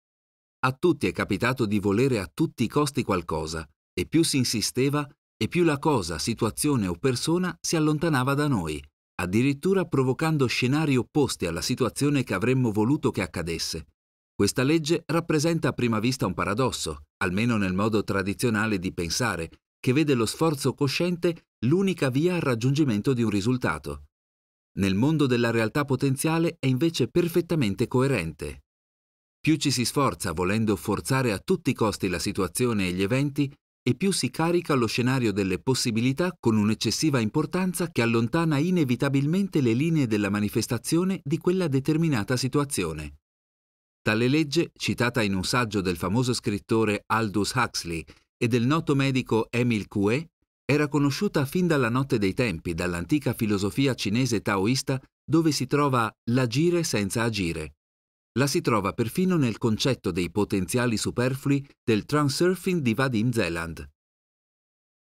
A tutti è capitato di volere a tutti i costi qualcosa, e più si insisteva e più la cosa, situazione o persona si allontanava da noi, addirittura provocando scenari opposti alla situazione che avremmo voluto che accadesse. Questa legge rappresenta a prima vista un paradosso, almeno nel modo tradizionale di pensare, che vede lo sforzo cosciente l'unica via al raggiungimento di un risultato. Nel mondo della realtà potenziale è invece perfettamente coerente. Più ci si sforza volendo forzare a tutti i costi la situazione e gli eventi, e più si carica lo scenario delle possibilità con un'eccessiva importanza che allontana inevitabilmente le linee della manifestazione di quella determinata situazione. Tale legge, citata in un saggio del famoso scrittore Aldous Huxley e del noto medico Emil Coué, era conosciuta fin dalla notte dei tempi dall'antica filosofia cinese taoista dove si trova l'agire senza agire. La si trova perfino nel concetto dei potenziali superflui del transurfing di Vadim Zeland.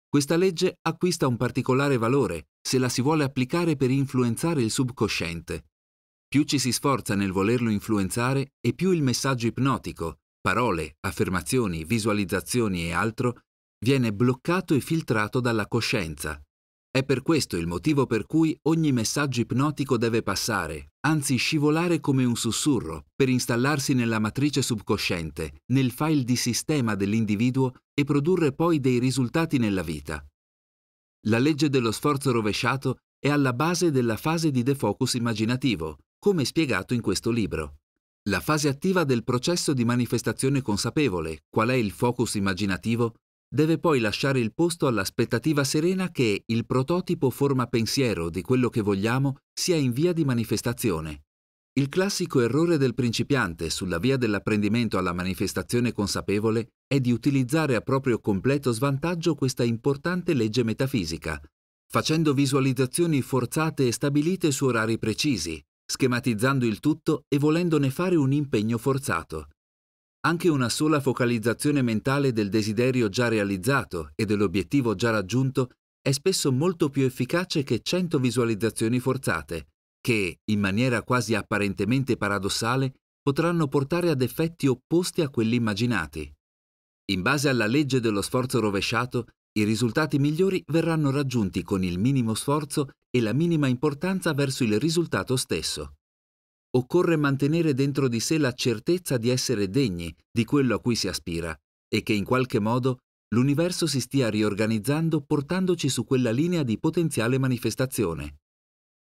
Questa legge acquista un particolare valore se la si vuole applicare per influenzare il subconsciente. Più ci si sforza nel volerlo influenzare e più il messaggio ipnotico, parole, affermazioni, visualizzazioni e altro, viene bloccato e filtrato dalla coscienza, è per questo il motivo per cui ogni messaggio ipnotico deve passare, anzi scivolare come un sussurro, per installarsi nella matrice subconsciente, nel file di sistema dell'individuo e produrre poi dei risultati nella vita. La legge dello sforzo rovesciato è alla base della fase di defocus immaginativo, come spiegato in questo libro. La fase attiva del processo di manifestazione consapevole, qual è il focus immaginativo, deve poi lasciare il posto all'aspettativa serena che il prototipo forma pensiero di quello che vogliamo sia in via di manifestazione. Il classico errore del principiante sulla via dell'apprendimento alla manifestazione consapevole è di utilizzare a proprio completo svantaggio questa importante legge metafisica, facendo visualizzazioni forzate e stabilite su orari precisi, schematizzando il tutto e volendone fare un impegno forzato. Anche una sola focalizzazione mentale del desiderio già realizzato e dell'obiettivo già raggiunto è spesso molto più efficace che cento visualizzazioni forzate, che, in maniera quasi apparentemente paradossale, potranno portare ad effetti opposti a quelli immaginati. In base alla legge dello sforzo rovesciato, i risultati migliori verranno raggiunti con il minimo sforzo e la minima importanza verso il risultato stesso. Occorre mantenere dentro di sé la certezza di essere degni di quello a cui si aspira e che in qualche modo l'universo si stia riorganizzando portandoci su quella linea di potenziale manifestazione.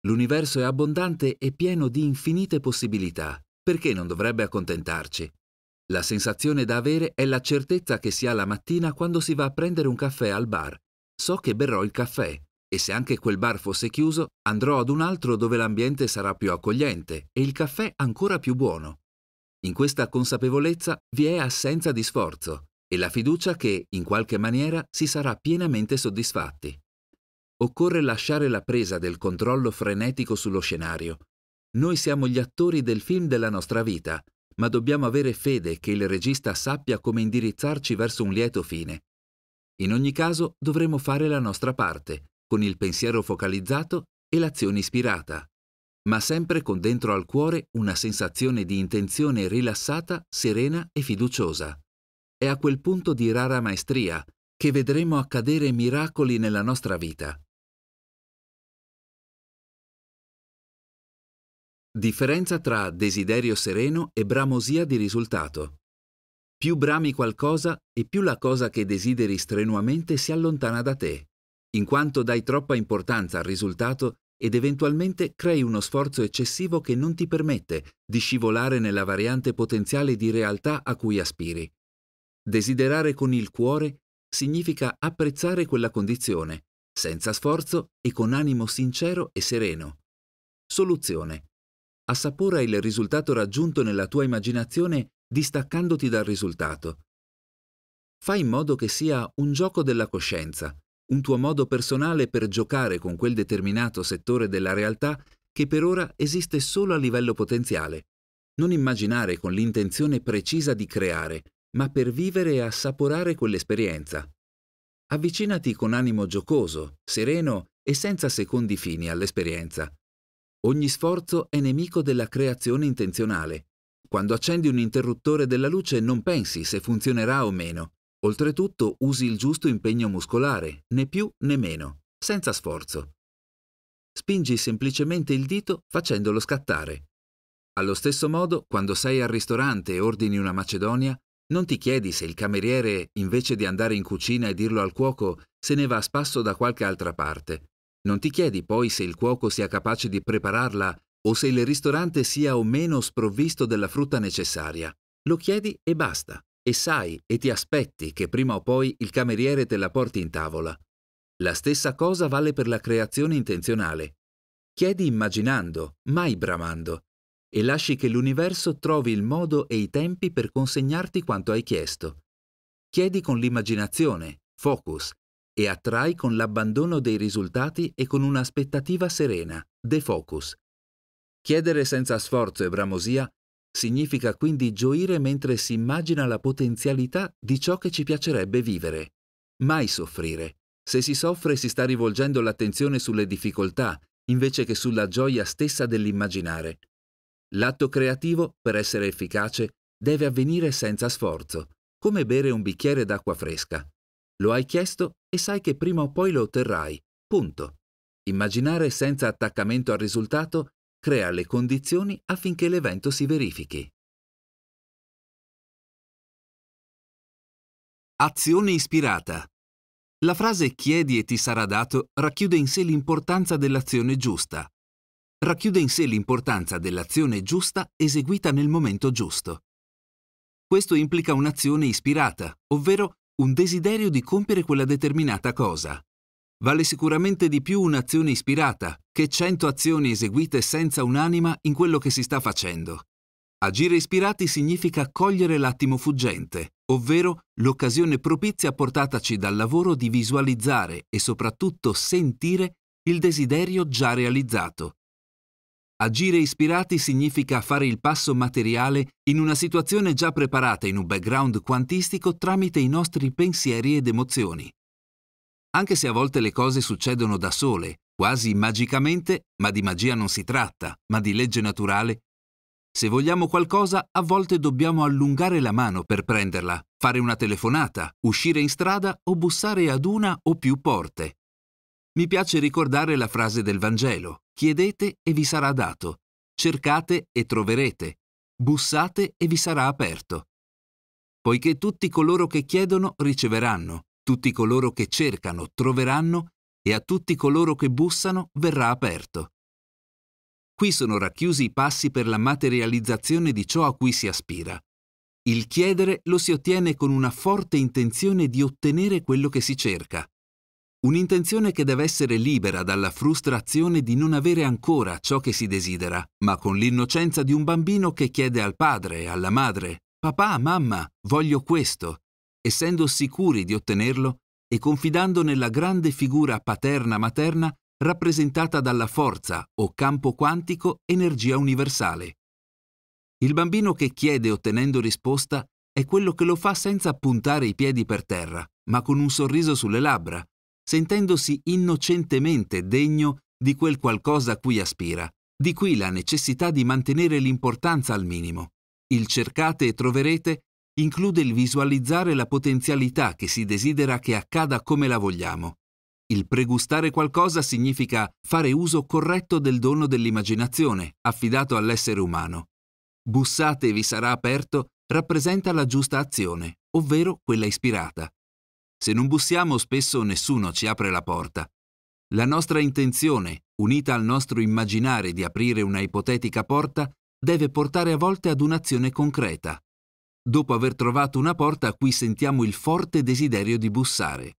L'universo è abbondante e pieno di infinite possibilità, perché non dovrebbe accontentarci? La sensazione da avere è la certezza che si ha la mattina quando si va a prendere un caffè al bar. So che berrò il caffè e se anche quel bar fosse chiuso, andrò ad un altro dove l'ambiente sarà più accogliente e il caffè ancora più buono. In questa consapevolezza vi è assenza di sforzo e la fiducia che, in qualche maniera, si sarà pienamente soddisfatti. Occorre lasciare la presa del controllo frenetico sullo scenario. Noi siamo gli attori del film della nostra vita ma dobbiamo avere fede che il regista sappia come indirizzarci verso un lieto fine. In ogni caso dovremo fare la nostra parte, con il pensiero focalizzato e l'azione ispirata, ma sempre con dentro al cuore una sensazione di intenzione rilassata, serena e fiduciosa. È a quel punto di rara maestria che vedremo accadere miracoli nella nostra vita. Differenza tra desiderio sereno e bramosia di risultato. Più brami qualcosa e più la cosa che desideri strenuamente si allontana da te, in quanto dai troppa importanza al risultato ed eventualmente crei uno sforzo eccessivo che non ti permette di scivolare nella variante potenziale di realtà a cui aspiri. Desiderare con il cuore significa apprezzare quella condizione, senza sforzo e con animo sincero e sereno. Soluzione assapora il risultato raggiunto nella tua immaginazione distaccandoti dal risultato. Fai in modo che sia un gioco della coscienza, un tuo modo personale per giocare con quel determinato settore della realtà che per ora esiste solo a livello potenziale. Non immaginare con l'intenzione precisa di creare, ma per vivere e assaporare quell'esperienza. Avvicinati con animo giocoso, sereno e senza secondi fini all'esperienza. Ogni sforzo è nemico della creazione intenzionale. Quando accendi un interruttore della luce non pensi se funzionerà o meno. Oltretutto usi il giusto impegno muscolare, né più né meno, senza sforzo. Spingi semplicemente il dito facendolo scattare. Allo stesso modo, quando sei al ristorante e ordini una macedonia, non ti chiedi se il cameriere, invece di andare in cucina e dirlo al cuoco, se ne va a spasso da qualche altra parte, non ti chiedi poi se il cuoco sia capace di prepararla o se il ristorante sia o meno sprovvisto della frutta necessaria. Lo chiedi e basta, e sai e ti aspetti che prima o poi il cameriere te la porti in tavola. La stessa cosa vale per la creazione intenzionale. Chiedi immaginando, mai bramando, e lasci che l'universo trovi il modo e i tempi per consegnarti quanto hai chiesto. Chiedi con l'immaginazione, focus, e attrai con l'abbandono dei risultati e con un'aspettativa serena, defocus. Chiedere senza sforzo e bramosia significa quindi gioire mentre si immagina la potenzialità di ciò che ci piacerebbe vivere. Mai soffrire. Se si soffre si sta rivolgendo l'attenzione sulle difficoltà invece che sulla gioia stessa dell'immaginare. L'atto creativo, per essere efficace, deve avvenire senza sforzo, come bere un bicchiere d'acqua fresca. Lo hai chiesto e sai che prima o poi lo otterrai. Punto. Immaginare senza attaccamento al risultato crea le condizioni affinché l'evento si verifichi. Azione ispirata. La frase chiedi e ti sarà dato racchiude in sé l'importanza dell'azione giusta. Racchiude in sé l'importanza dell'azione giusta eseguita nel momento giusto. Questo implica un'azione ispirata, ovvero un desiderio di compiere quella determinata cosa. Vale sicuramente di più un'azione ispirata che cento azioni eseguite senza un'anima in quello che si sta facendo. Agire ispirati significa cogliere l'attimo fuggente, ovvero l'occasione propizia portataci dal lavoro di visualizzare e soprattutto sentire il desiderio già realizzato. Agire ispirati significa fare il passo materiale in una situazione già preparata in un background quantistico tramite i nostri pensieri ed emozioni. Anche se a volte le cose succedono da sole, quasi magicamente, ma di magia non si tratta, ma di legge naturale, se vogliamo qualcosa, a volte dobbiamo allungare la mano per prenderla, fare una telefonata, uscire in strada o bussare ad una o più porte. Mi piace ricordare la frase del Vangelo, chiedete e vi sarà dato, cercate e troverete, bussate e vi sarà aperto. Poiché tutti coloro che chiedono riceveranno, tutti coloro che cercano troveranno e a tutti coloro che bussano verrà aperto. Qui sono racchiusi i passi per la materializzazione di ciò a cui si aspira. Il chiedere lo si ottiene con una forte intenzione di ottenere quello che si cerca. Un'intenzione che deve essere libera dalla frustrazione di non avere ancora ciò che si desidera, ma con l'innocenza di un bambino che chiede al padre, alla madre, Papà, mamma, voglio questo, essendo sicuri di ottenerlo e confidando nella grande figura paterna-materna rappresentata dalla forza o campo quantico energia universale. Il bambino che chiede ottenendo risposta è quello che lo fa senza puntare i piedi per terra, ma con un sorriso sulle labbra, sentendosi innocentemente degno di quel qualcosa a cui aspira. Di qui la necessità di mantenere l'importanza al minimo. Il cercate e troverete include il visualizzare la potenzialità che si desidera che accada come la vogliamo. Il pregustare qualcosa significa fare uso corretto del dono dell'immaginazione, affidato all'essere umano. Bussate vi sarà aperto rappresenta la giusta azione, ovvero quella ispirata. Se non bussiamo spesso nessuno ci apre la porta. La nostra intenzione, unita al nostro immaginare di aprire una ipotetica porta, deve portare a volte ad un'azione concreta. Dopo aver trovato una porta a cui sentiamo il forte desiderio di bussare.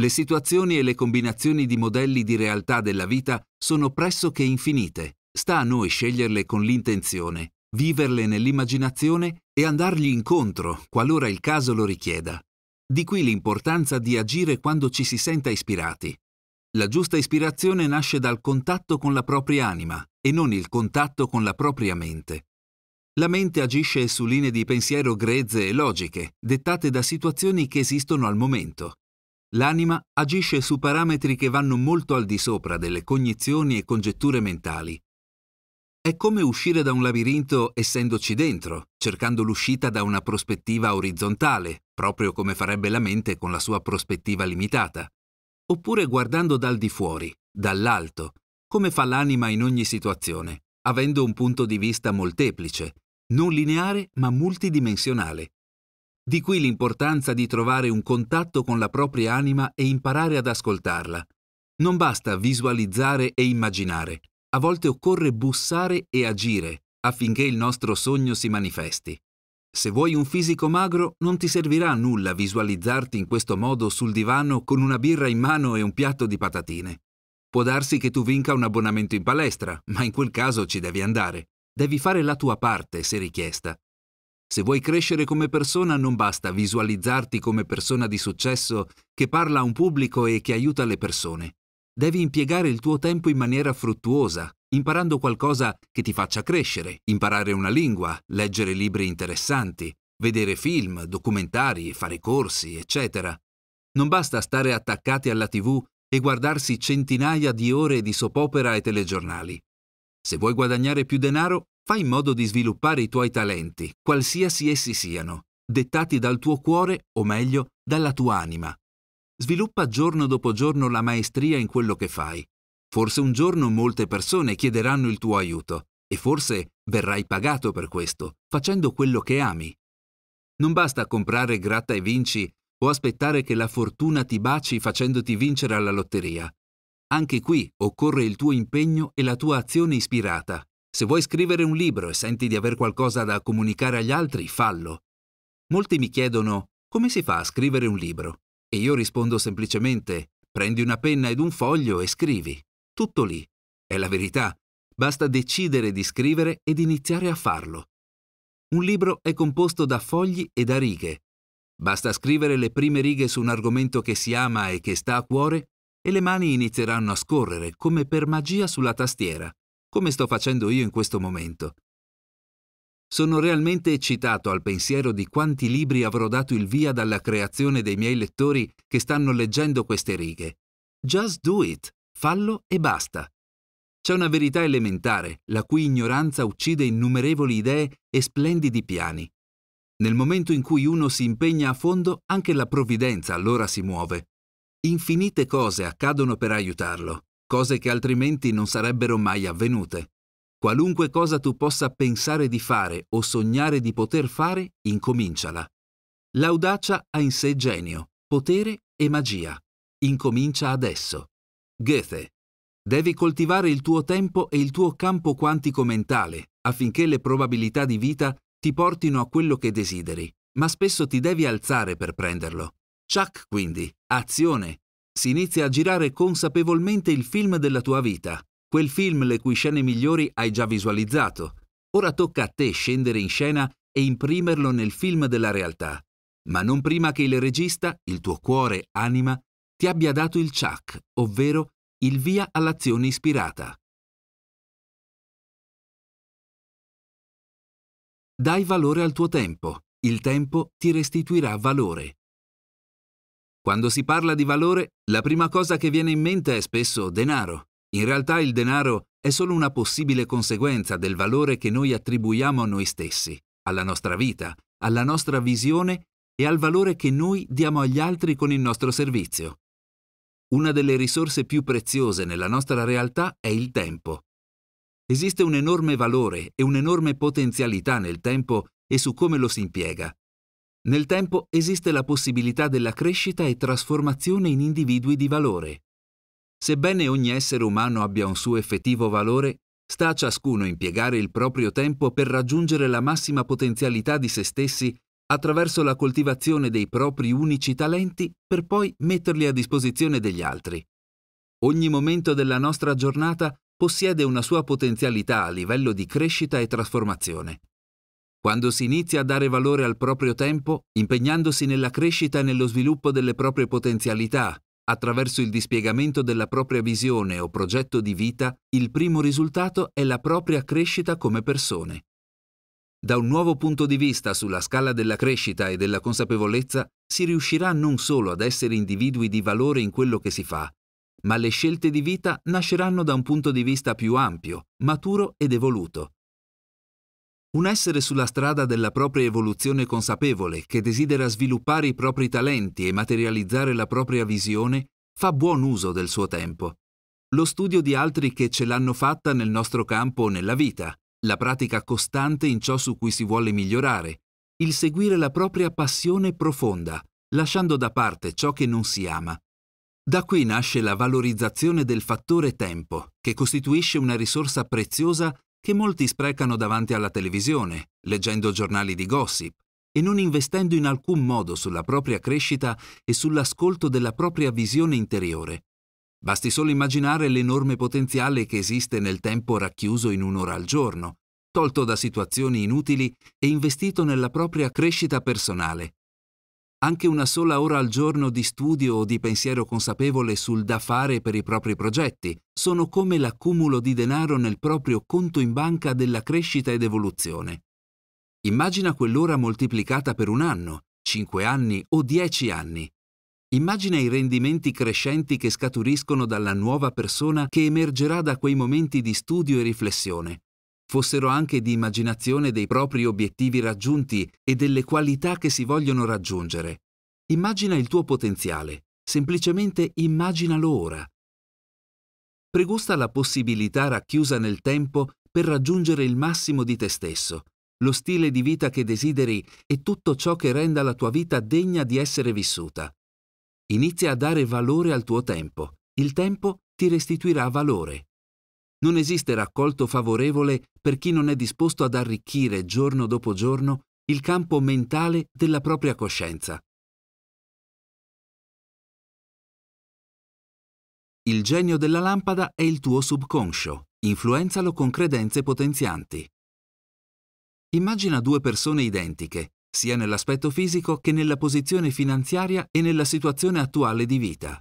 Le situazioni e le combinazioni di modelli di realtà della vita sono pressoché infinite. Sta a noi sceglierle con l'intenzione, viverle nell'immaginazione e andargli incontro qualora il caso lo richieda. Di qui l'importanza di agire quando ci si senta ispirati. La giusta ispirazione nasce dal contatto con la propria anima e non il contatto con la propria mente. La mente agisce su linee di pensiero grezze e logiche, dettate da situazioni che esistono al momento. L'anima agisce su parametri che vanno molto al di sopra delle cognizioni e congetture mentali. È come uscire da un labirinto essendoci dentro, cercando l'uscita da una prospettiva orizzontale, proprio come farebbe la mente con la sua prospettiva limitata. Oppure guardando dal di fuori, dall'alto, come fa l'anima in ogni situazione, avendo un punto di vista molteplice, non lineare ma multidimensionale. Di qui l'importanza di trovare un contatto con la propria anima e imparare ad ascoltarla. Non basta visualizzare e immaginare, a volte occorre bussare e agire affinché il nostro sogno si manifesti. Se vuoi un fisico magro, non ti servirà a nulla visualizzarti in questo modo sul divano con una birra in mano e un piatto di patatine. Può darsi che tu vinca un abbonamento in palestra, ma in quel caso ci devi andare. Devi fare la tua parte, se richiesta. Se vuoi crescere come persona non basta visualizzarti come persona di successo che parla a un pubblico e che aiuta le persone. Devi impiegare il tuo tempo in maniera fruttuosa, imparando qualcosa che ti faccia crescere, imparare una lingua, leggere libri interessanti, vedere film, documentari, fare corsi, eccetera. Non basta stare attaccati alla tv e guardarsi centinaia di ore di soppopera e telegiornali. Se vuoi guadagnare più denaro, Fai in modo di sviluppare i tuoi talenti, qualsiasi essi siano, dettati dal tuo cuore o meglio dalla tua anima. Sviluppa giorno dopo giorno la maestria in quello che fai. Forse un giorno molte persone chiederanno il tuo aiuto e forse verrai pagato per questo, facendo quello che ami. Non basta comprare gratta e vinci o aspettare che la fortuna ti baci facendoti vincere alla lotteria. Anche qui occorre il tuo impegno e la tua azione ispirata, se vuoi scrivere un libro e senti di aver qualcosa da comunicare agli altri, fallo. Molti mi chiedono come si fa a scrivere un libro e io rispondo semplicemente Prendi una penna ed un foglio e scrivi. Tutto lì. È la verità. Basta decidere di scrivere ed iniziare a farlo. Un libro è composto da fogli e da righe. Basta scrivere le prime righe su un argomento che si ama e che sta a cuore e le mani inizieranno a scorrere come per magia sulla tastiera, come sto facendo io in questo momento. Sono realmente eccitato al pensiero di quanti libri avrò dato il via dalla creazione dei miei lettori che stanno leggendo queste righe. Just do it, fallo e basta. C'è una verità elementare, la cui ignoranza uccide innumerevoli idee e splendidi piani. Nel momento in cui uno si impegna a fondo, anche la provvidenza allora si muove. Infinite cose accadono per aiutarlo, cose che altrimenti non sarebbero mai avvenute. Qualunque cosa tu possa pensare di fare o sognare di poter fare, incominciala. L'audacia ha in sé genio, potere e magia. Incomincia adesso. Goethe. Devi coltivare il tuo tempo e il tuo campo quantico mentale affinché le probabilità di vita ti portino a quello che desideri, ma spesso ti devi alzare per prenderlo. Chuck, quindi, azione. Si inizia a girare consapevolmente il film della tua vita, Quel film le cui scene migliori hai già visualizzato. Ora tocca a te scendere in scena e imprimerlo nel film della realtà, ma non prima che il regista, il tuo cuore, anima, ti abbia dato il chuck, ovvero il via all'azione ispirata. Dai valore al tuo tempo, il tempo ti restituirà valore. Quando si parla di valore, la prima cosa che viene in mente è spesso denaro. In realtà il denaro è solo una possibile conseguenza del valore che noi attribuiamo a noi stessi, alla nostra vita, alla nostra visione e al valore che noi diamo agli altri con il nostro servizio. Una delle risorse più preziose nella nostra realtà è il tempo. Esiste un enorme valore e un'enorme potenzialità nel tempo e su come lo si impiega. Nel tempo esiste la possibilità della crescita e trasformazione in individui di valore. Sebbene ogni essere umano abbia un suo effettivo valore, sta a ciascuno impiegare il proprio tempo per raggiungere la massima potenzialità di se stessi attraverso la coltivazione dei propri unici talenti per poi metterli a disposizione degli altri. Ogni momento della nostra giornata possiede una sua potenzialità a livello di crescita e trasformazione. Quando si inizia a dare valore al proprio tempo, impegnandosi nella crescita e nello sviluppo delle proprie potenzialità, Attraverso il dispiegamento della propria visione o progetto di vita, il primo risultato è la propria crescita come persone. Da un nuovo punto di vista sulla scala della crescita e della consapevolezza si riuscirà non solo ad essere individui di valore in quello che si fa, ma le scelte di vita nasceranno da un punto di vista più ampio, maturo ed evoluto. Un essere sulla strada della propria evoluzione consapevole, che desidera sviluppare i propri talenti e materializzare la propria visione, fa buon uso del suo tempo. Lo studio di altri che ce l'hanno fatta nel nostro campo o nella vita, la pratica costante in ciò su cui si vuole migliorare, il seguire la propria passione profonda, lasciando da parte ciò che non si ama. Da qui nasce la valorizzazione del fattore tempo, che costituisce una risorsa preziosa che molti sprecano davanti alla televisione, leggendo giornali di gossip e non investendo in alcun modo sulla propria crescita e sull'ascolto della propria visione interiore. Basti solo immaginare l'enorme potenziale che esiste nel tempo racchiuso in un'ora al giorno, tolto da situazioni inutili e investito nella propria crescita personale, anche una sola ora al giorno di studio o di pensiero consapevole sul da fare per i propri progetti sono come l'accumulo di denaro nel proprio conto in banca della crescita ed evoluzione. Immagina quell'ora moltiplicata per un anno, cinque anni o dieci anni. Immagina i rendimenti crescenti che scaturiscono dalla nuova persona che emergerà da quei momenti di studio e riflessione, fossero anche di immaginazione dei propri obiettivi raggiunti e delle qualità che si vogliono raggiungere. Immagina il tuo potenziale, semplicemente immaginalo ora. Pregusta la possibilità racchiusa nel tempo per raggiungere il massimo di te stesso, lo stile di vita che desideri e tutto ciò che renda la tua vita degna di essere vissuta. Inizia a dare valore al tuo tempo. Il tempo ti restituirà valore. Non esiste raccolto favorevole per chi non è disposto ad arricchire giorno dopo giorno il campo mentale della propria coscienza. Il genio della lampada è il tuo subconscio. Influenzalo con credenze potenzianti. Immagina due persone identiche, sia nell'aspetto fisico che nella posizione finanziaria e nella situazione attuale di vita.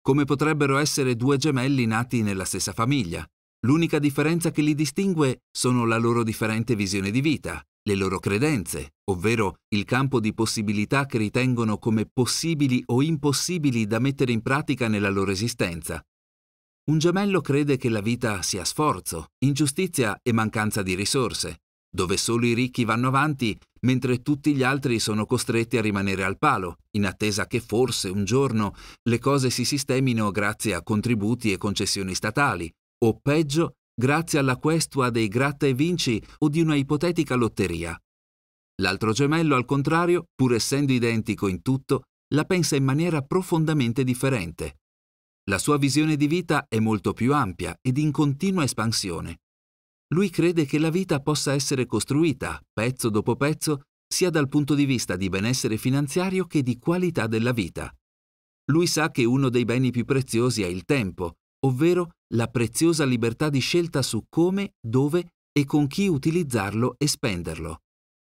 Come potrebbero essere due gemelli nati nella stessa famiglia. L'unica differenza che li distingue sono la loro differente visione di vita, le loro credenze, ovvero il campo di possibilità che ritengono come possibili o impossibili da mettere in pratica nella loro esistenza. Un gemello crede che la vita sia sforzo, ingiustizia e mancanza di risorse, dove solo i ricchi vanno avanti, mentre tutti gli altri sono costretti a rimanere al palo, in attesa che forse un giorno le cose si sistemino grazie a contributi e concessioni statali, o peggio, grazie alla questua dei gratta e vinci o di una ipotetica lotteria. L'altro gemello, al contrario, pur essendo identico in tutto, la pensa in maniera profondamente differente. La sua visione di vita è molto più ampia ed in continua espansione. Lui crede che la vita possa essere costruita, pezzo dopo pezzo, sia dal punto di vista di benessere finanziario che di qualità della vita. Lui sa che uno dei beni più preziosi è il tempo, ovvero la preziosa libertà di scelta su come, dove e con chi utilizzarlo e spenderlo.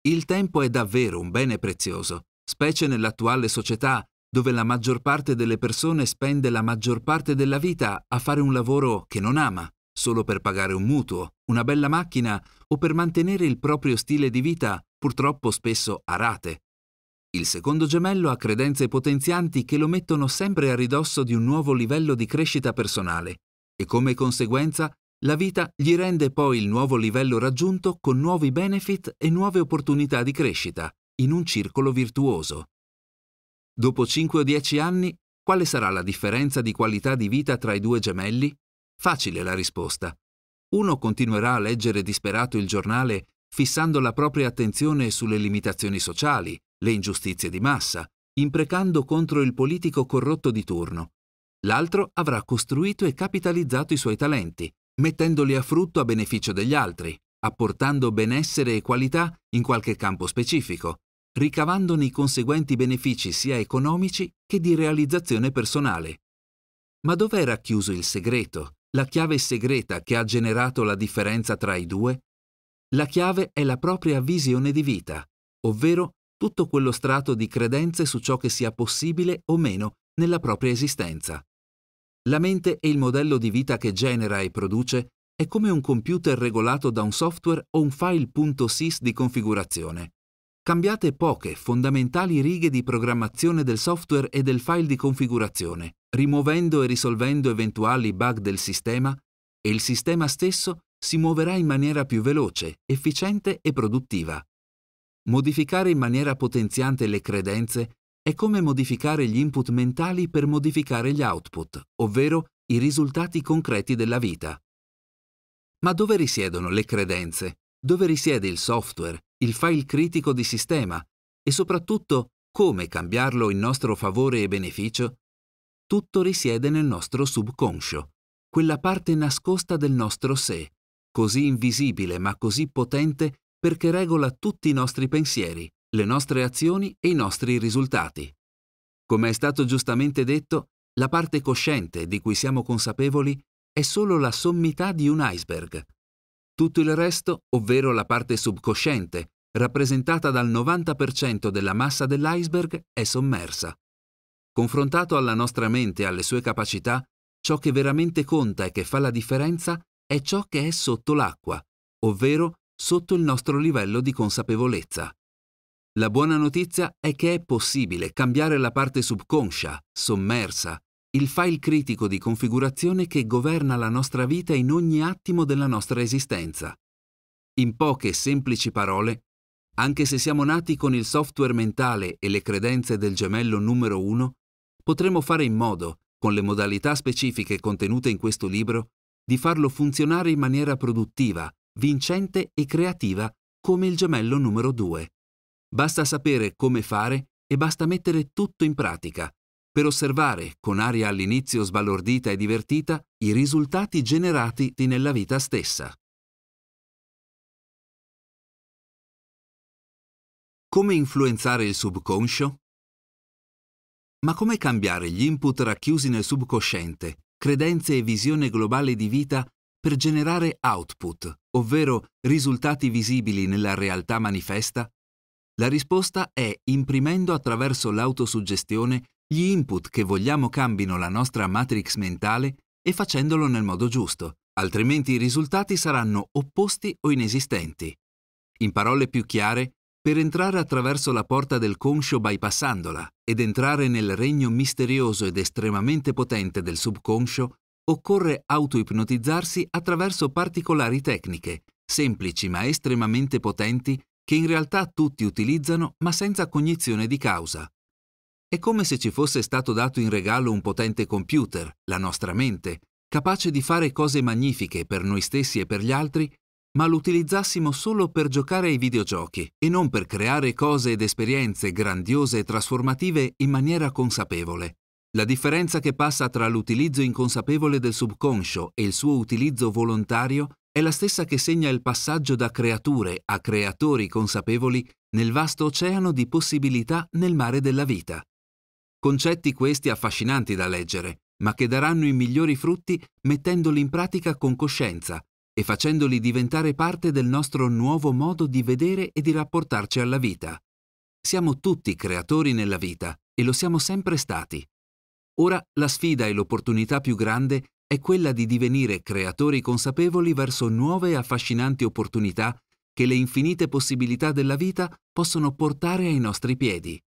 Il tempo è davvero un bene prezioso, specie nell'attuale società dove la maggior parte delle persone spende la maggior parte della vita a fare un lavoro che non ama, solo per pagare un mutuo, una bella macchina o per mantenere il proprio stile di vita, purtroppo spesso a rate. Il secondo gemello ha credenze potenzianti che lo mettono sempre a ridosso di un nuovo livello di crescita personale e come conseguenza la vita gli rende poi il nuovo livello raggiunto con nuovi benefit e nuove opportunità di crescita, in un circolo virtuoso. Dopo 5 o 10 anni, quale sarà la differenza di qualità di vita tra i due gemelli? Facile la risposta. Uno continuerà a leggere disperato il giornale fissando la propria attenzione sulle limitazioni sociali, le ingiustizie di massa, imprecando contro il politico corrotto di turno. L'altro avrà costruito e capitalizzato i suoi talenti, mettendoli a frutto a beneficio degli altri, apportando benessere e qualità in qualche campo specifico, ricavandone i conseguenti benefici sia economici che di realizzazione personale. Ma dov'è racchiuso il segreto, la chiave segreta che ha generato la differenza tra i due? La chiave è la propria visione di vita, ovvero tutto quello strato di credenze su ciò che sia possibile o meno nella propria esistenza. La mente e il modello di vita che genera e produce è come un computer regolato da un software o un file.sys di configurazione. Cambiate poche fondamentali righe di programmazione del software e del file di configurazione, rimuovendo e risolvendo eventuali bug del sistema, e il sistema stesso si muoverà in maniera più veloce, efficiente e produttiva. Modificare in maniera potenziante le credenze è come modificare gli input mentali per modificare gli output, ovvero i risultati concreti della vita. Ma dove risiedono le credenze? Dove risiede il software, il file critico di sistema e soprattutto come cambiarlo in nostro favore e beneficio? Tutto risiede nel nostro subconscio, quella parte nascosta del nostro sé, così invisibile ma così potente perché regola tutti i nostri pensieri, le nostre azioni e i nostri risultati. Come è stato giustamente detto, la parte cosciente di cui siamo consapevoli è solo la sommità di un iceberg. Tutto il resto, ovvero la parte subconsciente, rappresentata dal 90% della massa dell'iceberg, è sommersa. Confrontato alla nostra mente e alle sue capacità, ciò che veramente conta e che fa la differenza è ciò che è sotto l'acqua, ovvero sotto il nostro livello di consapevolezza. La buona notizia è che è possibile cambiare la parte subconscia, sommersa, il file critico di configurazione che governa la nostra vita in ogni attimo della nostra esistenza. In poche semplici parole, anche se siamo nati con il software mentale e le credenze del gemello numero uno, potremo fare in modo, con le modalità specifiche contenute in questo libro, di farlo funzionare in maniera produttiva, vincente e creativa come il gemello numero 2. Basta sapere come fare e basta mettere tutto in pratica per osservare, con aria all'inizio sbalordita e divertita, i risultati generati nella vita stessa. Come influenzare il subconscio? Ma come cambiare gli input racchiusi nel subconsciente credenze e visione globale di vita per generare output, ovvero risultati visibili nella realtà manifesta? La risposta è imprimendo attraverso l'autosuggestione gli input che vogliamo cambino la nostra matrix mentale e facendolo nel modo giusto, altrimenti i risultati saranno opposti o inesistenti. In parole più chiare, per entrare attraverso la porta del conscio bypassandola ed entrare nel regno misterioso ed estremamente potente del subconscio, occorre autoipnotizzarsi attraverso particolari tecniche, semplici ma estremamente potenti, che in realtà tutti utilizzano ma senza cognizione di causa. È come se ci fosse stato dato in regalo un potente computer, la nostra mente, capace di fare cose magnifiche per noi stessi e per gli altri, ma lo utilizzassimo solo per giocare ai videogiochi e non per creare cose ed esperienze grandiose e trasformative in maniera consapevole. La differenza che passa tra l'utilizzo inconsapevole del subconscio e il suo utilizzo volontario è la stessa che segna il passaggio da creature a creatori consapevoli nel vasto oceano di possibilità nel mare della vita. Concetti questi affascinanti da leggere, ma che daranno i migliori frutti mettendoli in pratica con coscienza e facendoli diventare parte del nostro nuovo modo di vedere e di rapportarci alla vita. Siamo tutti creatori nella vita e lo siamo sempre stati. Ora la sfida e l'opportunità più grande è quella di divenire creatori consapevoli verso nuove e affascinanti opportunità che le infinite possibilità della vita possono portare ai nostri piedi.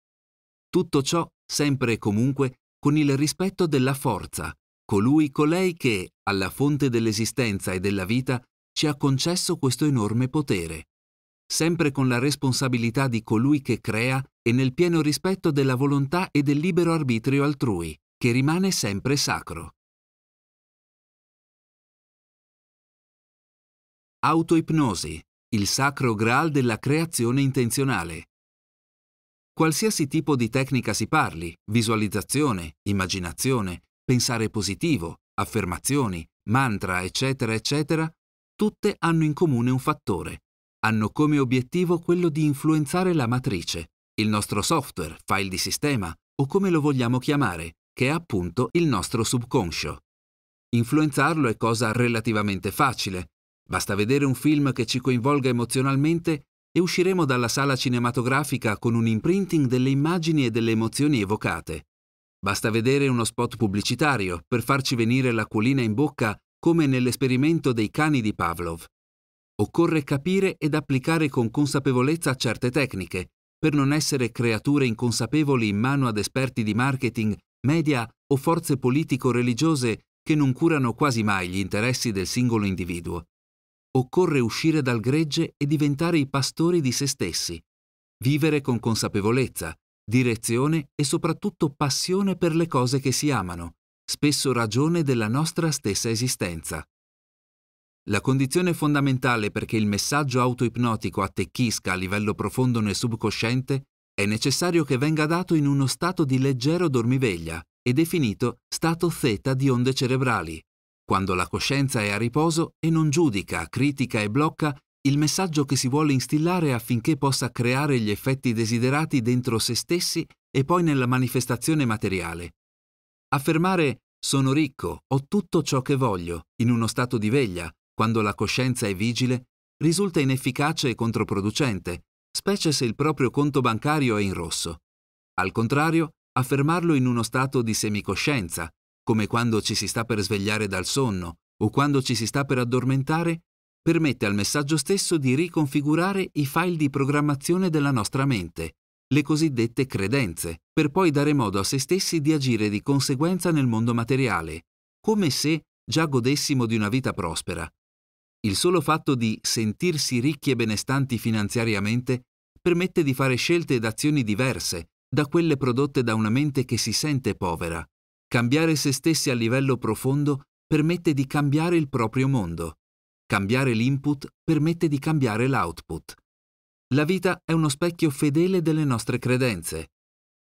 Tutto ciò sempre e comunque con il rispetto della forza, colui colei che, alla fonte dell'esistenza e della vita, ci ha concesso questo enorme potere, sempre con la responsabilità di colui che crea e nel pieno rispetto della volontà e del libero arbitrio altrui, che rimane sempre sacro. Autoipnosi, il sacro graal della creazione intenzionale. Qualsiasi tipo di tecnica si parli, visualizzazione, immaginazione, pensare positivo, affermazioni, mantra, eccetera, eccetera, tutte hanno in comune un fattore. Hanno come obiettivo quello di influenzare la matrice, il nostro software, file di sistema o come lo vogliamo chiamare, che è appunto il nostro subconscio. Influenzarlo è cosa relativamente facile. Basta vedere un film che ci coinvolga emozionalmente e usciremo dalla sala cinematografica con un imprinting delle immagini e delle emozioni evocate. Basta vedere uno spot pubblicitario per farci venire l'acquolina in bocca come nell'esperimento dei cani di Pavlov. Occorre capire ed applicare con consapevolezza certe tecniche, per non essere creature inconsapevoli in mano ad esperti di marketing media o forze politico-religiose che non curano quasi mai gli interessi del singolo individuo. Occorre uscire dal gregge e diventare i pastori di se stessi, vivere con consapevolezza, direzione e soprattutto passione per le cose che si amano, spesso ragione della nostra stessa esistenza. La condizione fondamentale perché il messaggio autoipnotico attecchisca a livello profondo nel subconsciente è necessario che venga dato in uno stato di leggero dormiveglia e definito stato θ di onde cerebrali, quando la coscienza è a riposo e non giudica, critica e blocca il messaggio che si vuole instillare affinché possa creare gli effetti desiderati dentro se stessi e poi nella manifestazione materiale. Affermare sono ricco, ho tutto ciò che voglio, in uno stato di veglia, quando la coscienza è vigile, risulta inefficace e controproducente, specie se il proprio conto bancario è in rosso. Al contrario, affermarlo in uno stato di semicoscienza, come quando ci si sta per svegliare dal sonno o quando ci si sta per addormentare, permette al messaggio stesso di riconfigurare i file di programmazione della nostra mente, le cosiddette credenze, per poi dare modo a se stessi di agire di conseguenza nel mondo materiale, come se già godessimo di una vita prospera, il solo fatto di sentirsi ricchi e benestanti finanziariamente permette di fare scelte ed azioni diverse da quelle prodotte da una mente che si sente povera. Cambiare se stessi a livello profondo permette di cambiare il proprio mondo. Cambiare l'input permette di cambiare l'output. La vita è uno specchio fedele delle nostre credenze.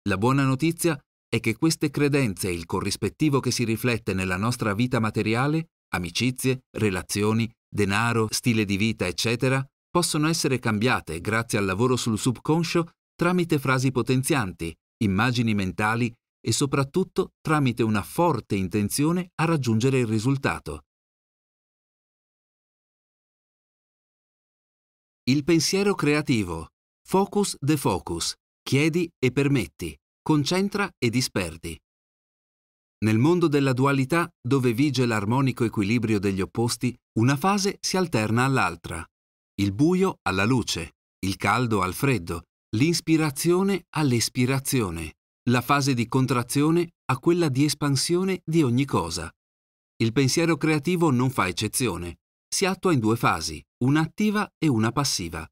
La buona notizia è che queste credenze e il corrispettivo che si riflette nella nostra vita materiale, amicizie, relazioni, denaro, stile di vita, eccetera, possono essere cambiate grazie al lavoro sul subconscio tramite frasi potenzianti, immagini mentali e soprattutto tramite una forte intenzione a raggiungere il risultato. Il pensiero creativo. Focus de focus. Chiedi e permetti. Concentra e disperdi. Nel mondo della dualità, dove vige l'armonico equilibrio degli opposti, una fase si alterna all'altra. Il buio alla luce, il caldo al freddo, l'ispirazione all'espirazione, la fase di contrazione a quella di espansione di ogni cosa. Il pensiero creativo non fa eccezione. Si attua in due fasi, una attiva e una passiva.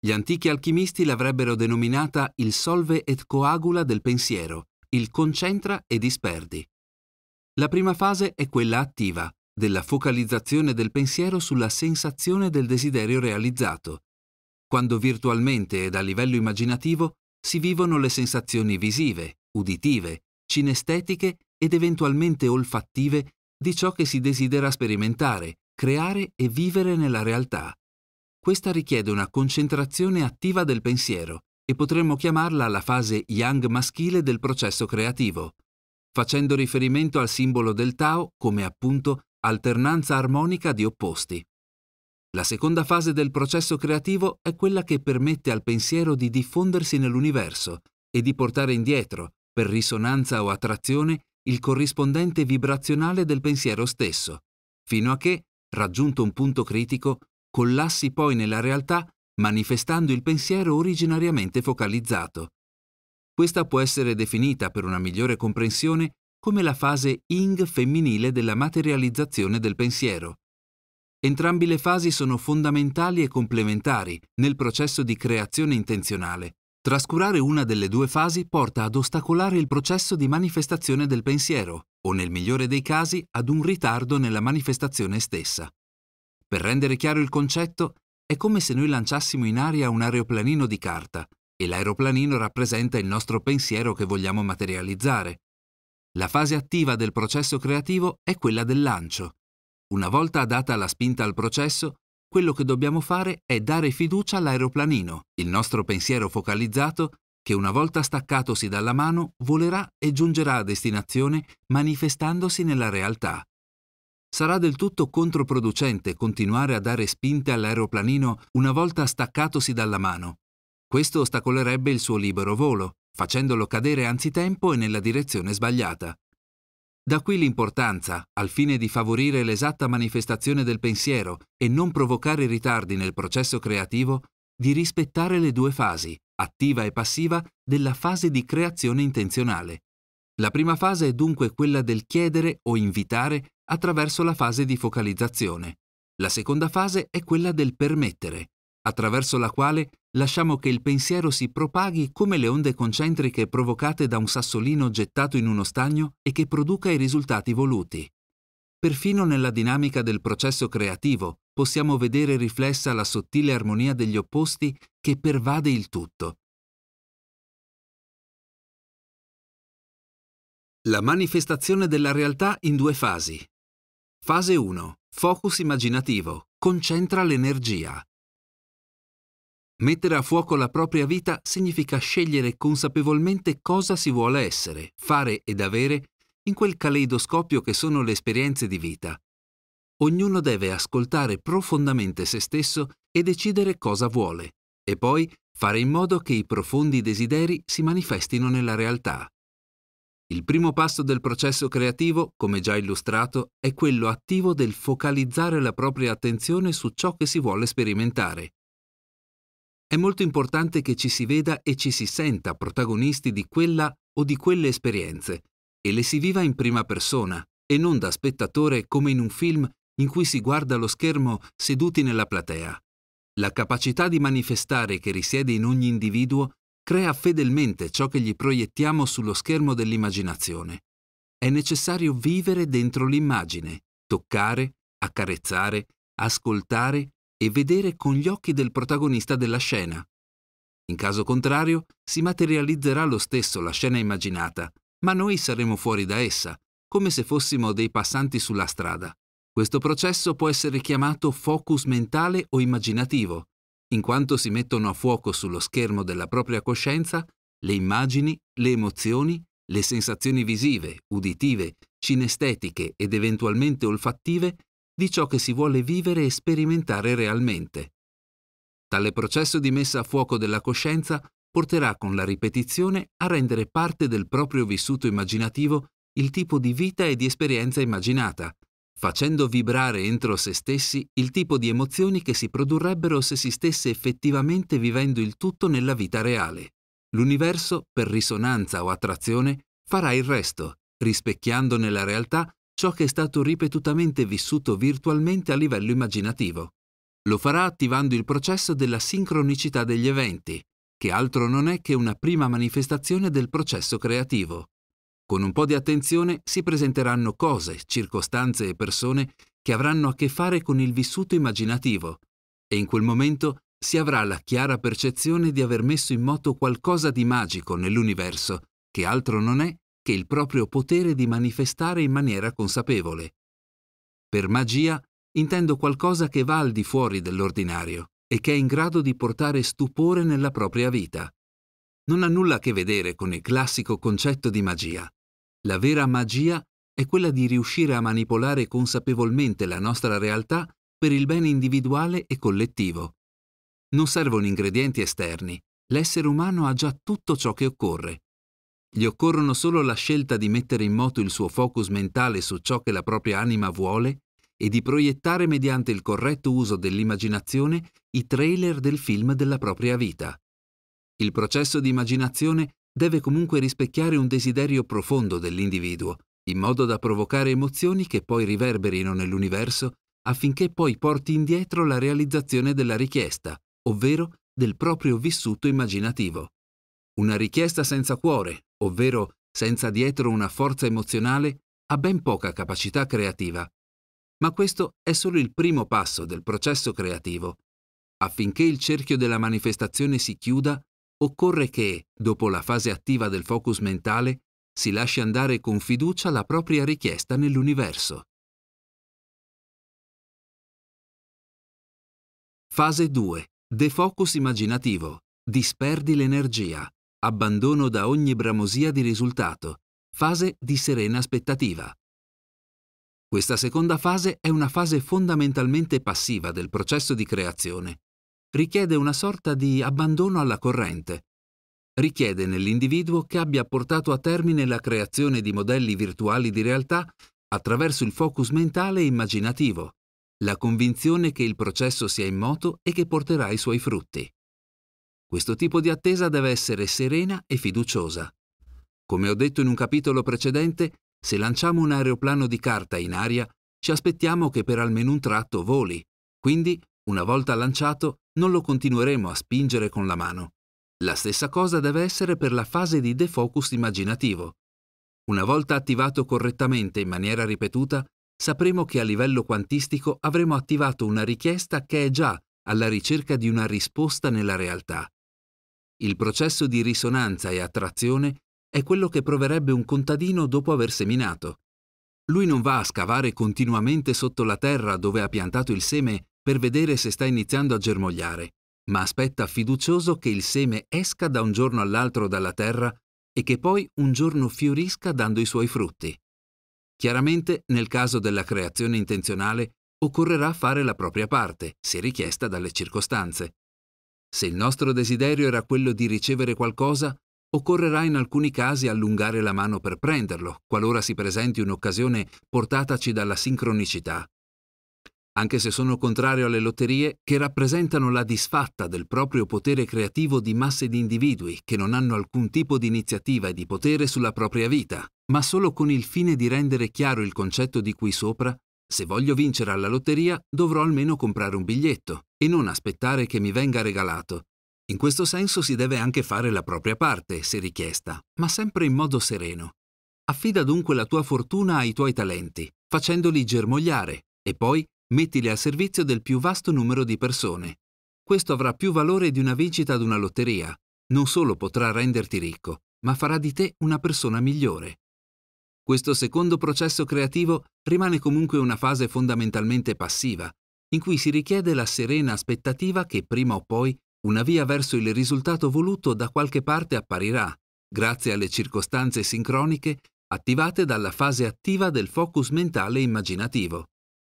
Gli antichi alchimisti l'avrebbero denominata il solve et coagula del pensiero, il concentra e disperdi. La prima fase è quella attiva, della focalizzazione del pensiero sulla sensazione del desiderio realizzato, quando virtualmente ed a livello immaginativo si vivono le sensazioni visive, uditive, cinestetiche ed eventualmente olfattive di ciò che si desidera sperimentare, creare e vivere nella realtà. Questa richiede una concentrazione attiva del pensiero e potremmo chiamarla la fase yang maschile del processo creativo, facendo riferimento al simbolo del Tao come appunto alternanza armonica di opposti. La seconda fase del processo creativo è quella che permette al pensiero di diffondersi nell'universo e di portare indietro, per risonanza o attrazione, il corrispondente vibrazionale del pensiero stesso, fino a che, raggiunto un punto critico, collassi poi nella realtà manifestando il pensiero originariamente focalizzato. Questa può essere definita, per una migliore comprensione, come la fase ing femminile della materializzazione del pensiero. Entrambi le fasi sono fondamentali e complementari nel processo di creazione intenzionale. Trascurare una delle due fasi porta ad ostacolare il processo di manifestazione del pensiero, o nel migliore dei casi ad un ritardo nella manifestazione stessa. Per rendere chiaro il concetto, è come se noi lanciassimo in aria un aeroplanino di carta e l'aeroplanino rappresenta il nostro pensiero che vogliamo materializzare. La fase attiva del processo creativo è quella del lancio. Una volta data la spinta al processo, quello che dobbiamo fare è dare fiducia all'aeroplanino, il nostro pensiero focalizzato, che una volta staccatosi dalla mano volerà e giungerà a destinazione manifestandosi nella realtà. Sarà del tutto controproducente continuare a dare spinte all'aeroplanino una volta staccatosi dalla mano, questo ostacolerebbe il suo libero volo, facendolo cadere anzitempo e nella direzione sbagliata. Da qui l'importanza, al fine di favorire l'esatta manifestazione del pensiero e non provocare ritardi nel processo creativo, di rispettare le due fasi, attiva e passiva, della fase di creazione intenzionale. La prima fase è dunque quella del chiedere o invitare attraverso la fase di focalizzazione. La seconda fase è quella del permettere, attraverso la quale lasciamo che il pensiero si propaghi come le onde concentriche provocate da un sassolino gettato in uno stagno e che produca i risultati voluti. Perfino nella dinamica del processo creativo possiamo vedere riflessa la sottile armonia degli opposti che pervade il tutto. La manifestazione della realtà in due fasi. Fase 1. Focus immaginativo. Concentra l'energia. Mettere a fuoco la propria vita significa scegliere consapevolmente cosa si vuole essere, fare ed avere in quel caleidoscopio che sono le esperienze di vita. Ognuno deve ascoltare profondamente se stesso e decidere cosa vuole, e poi fare in modo che i profondi desideri si manifestino nella realtà. Il primo passo del processo creativo, come già illustrato, è quello attivo del focalizzare la propria attenzione su ciò che si vuole sperimentare è molto importante che ci si veda e ci si senta protagonisti di quella o di quelle esperienze e le si viva in prima persona e non da spettatore come in un film in cui si guarda lo schermo seduti nella platea. La capacità di manifestare che risiede in ogni individuo crea fedelmente ciò che gli proiettiamo sullo schermo dell'immaginazione. È necessario vivere dentro l'immagine, toccare, accarezzare, ascoltare e vedere con gli occhi del protagonista della scena. In caso contrario, si materializzerà lo stesso la scena immaginata, ma noi saremo fuori da essa, come se fossimo dei passanti sulla strada. Questo processo può essere chiamato focus mentale o immaginativo, in quanto si mettono a fuoco sullo schermo della propria coscienza le immagini, le emozioni le sensazioni visive, uditive, cinestetiche ed eventualmente olfattive di ciò che si vuole vivere e sperimentare realmente. Tale processo di messa a fuoco della coscienza porterà con la ripetizione a rendere parte del proprio vissuto immaginativo il tipo di vita e di esperienza immaginata, facendo vibrare entro se stessi il tipo di emozioni che si produrrebbero se si stesse effettivamente vivendo il tutto nella vita reale. L'universo, per risonanza o attrazione, farà il resto, rispecchiando nella realtà ciò che è stato ripetutamente vissuto virtualmente a livello immaginativo. Lo farà attivando il processo della sincronicità degli eventi, che altro non è che una prima manifestazione del processo creativo. Con un po' di attenzione si presenteranno cose, circostanze e persone che avranno a che fare con il vissuto immaginativo e in quel momento si avrà la chiara percezione di aver messo in moto qualcosa di magico nell'universo, che altro non è che il proprio potere di manifestare in maniera consapevole. Per magia intendo qualcosa che va al di fuori dell'ordinario e che è in grado di portare stupore nella propria vita. Non ha nulla a che vedere con il classico concetto di magia. La vera magia è quella di riuscire a manipolare consapevolmente la nostra realtà per il bene individuale e collettivo. Non servono ingredienti esterni, l'essere umano ha già tutto ciò che occorre. Gli occorrono solo la scelta di mettere in moto il suo focus mentale su ciò che la propria anima vuole e di proiettare mediante il corretto uso dell'immaginazione i trailer del film della propria vita. Il processo di immaginazione deve comunque rispecchiare un desiderio profondo dell'individuo, in modo da provocare emozioni che poi riverberino nell'universo affinché poi porti indietro la realizzazione della richiesta, ovvero del proprio vissuto immaginativo. Una richiesta senza cuore, ovvero senza dietro una forza emozionale, ha ben poca capacità creativa. Ma questo è solo il primo passo del processo creativo. Affinché il cerchio della manifestazione si chiuda, occorre che, dopo la fase attiva del focus mentale, si lasci andare con fiducia la propria richiesta nell'universo. Fase 2. Defocus immaginativo. Disperdi l'energia. Abbandono da ogni bramosia di risultato. Fase di serena aspettativa. Questa seconda fase è una fase fondamentalmente passiva del processo di creazione. Richiede una sorta di abbandono alla corrente. Richiede nell'individuo che abbia portato a termine la creazione di modelli virtuali di realtà attraverso il focus mentale e immaginativo, la convinzione che il processo sia in moto e che porterà i suoi frutti. Questo tipo di attesa deve essere serena e fiduciosa. Come ho detto in un capitolo precedente, se lanciamo un aeroplano di carta in aria, ci aspettiamo che per almeno un tratto voli, quindi, una volta lanciato, non lo continueremo a spingere con la mano. La stessa cosa deve essere per la fase di defocus immaginativo. Una volta attivato correttamente in maniera ripetuta, sapremo che a livello quantistico avremo attivato una richiesta che è già alla ricerca di una risposta nella realtà. Il processo di risonanza e attrazione è quello che proverebbe un contadino dopo aver seminato. Lui non va a scavare continuamente sotto la terra dove ha piantato il seme per vedere se sta iniziando a germogliare, ma aspetta fiducioso che il seme esca da un giorno all'altro dalla terra e che poi un giorno fiorisca dando i suoi frutti. Chiaramente, nel caso della creazione intenzionale, occorrerà fare la propria parte, se richiesta dalle circostanze. Se il nostro desiderio era quello di ricevere qualcosa, occorrerà in alcuni casi allungare la mano per prenderlo, qualora si presenti un'occasione portataci dalla sincronicità. Anche se sono contrario alle lotterie che rappresentano la disfatta del proprio potere creativo di masse di individui che non hanno alcun tipo di iniziativa e di potere sulla propria vita, ma solo con il fine di rendere chiaro il concetto di qui sopra, se voglio vincere alla lotteria dovrò almeno comprare un biglietto e non aspettare che mi venga regalato. In questo senso si deve anche fare la propria parte, se richiesta, ma sempre in modo sereno. Affida dunque la tua fortuna ai tuoi talenti, facendoli germogliare, e poi mettili al servizio del più vasto numero di persone. Questo avrà più valore di una vincita ad una lotteria. Non solo potrà renderti ricco, ma farà di te una persona migliore. Questo secondo processo creativo rimane comunque una fase fondamentalmente passiva, in cui si richiede la serena aspettativa che prima o poi una via verso il risultato voluto da qualche parte apparirà, grazie alle circostanze sincroniche attivate dalla fase attiva del focus mentale immaginativo.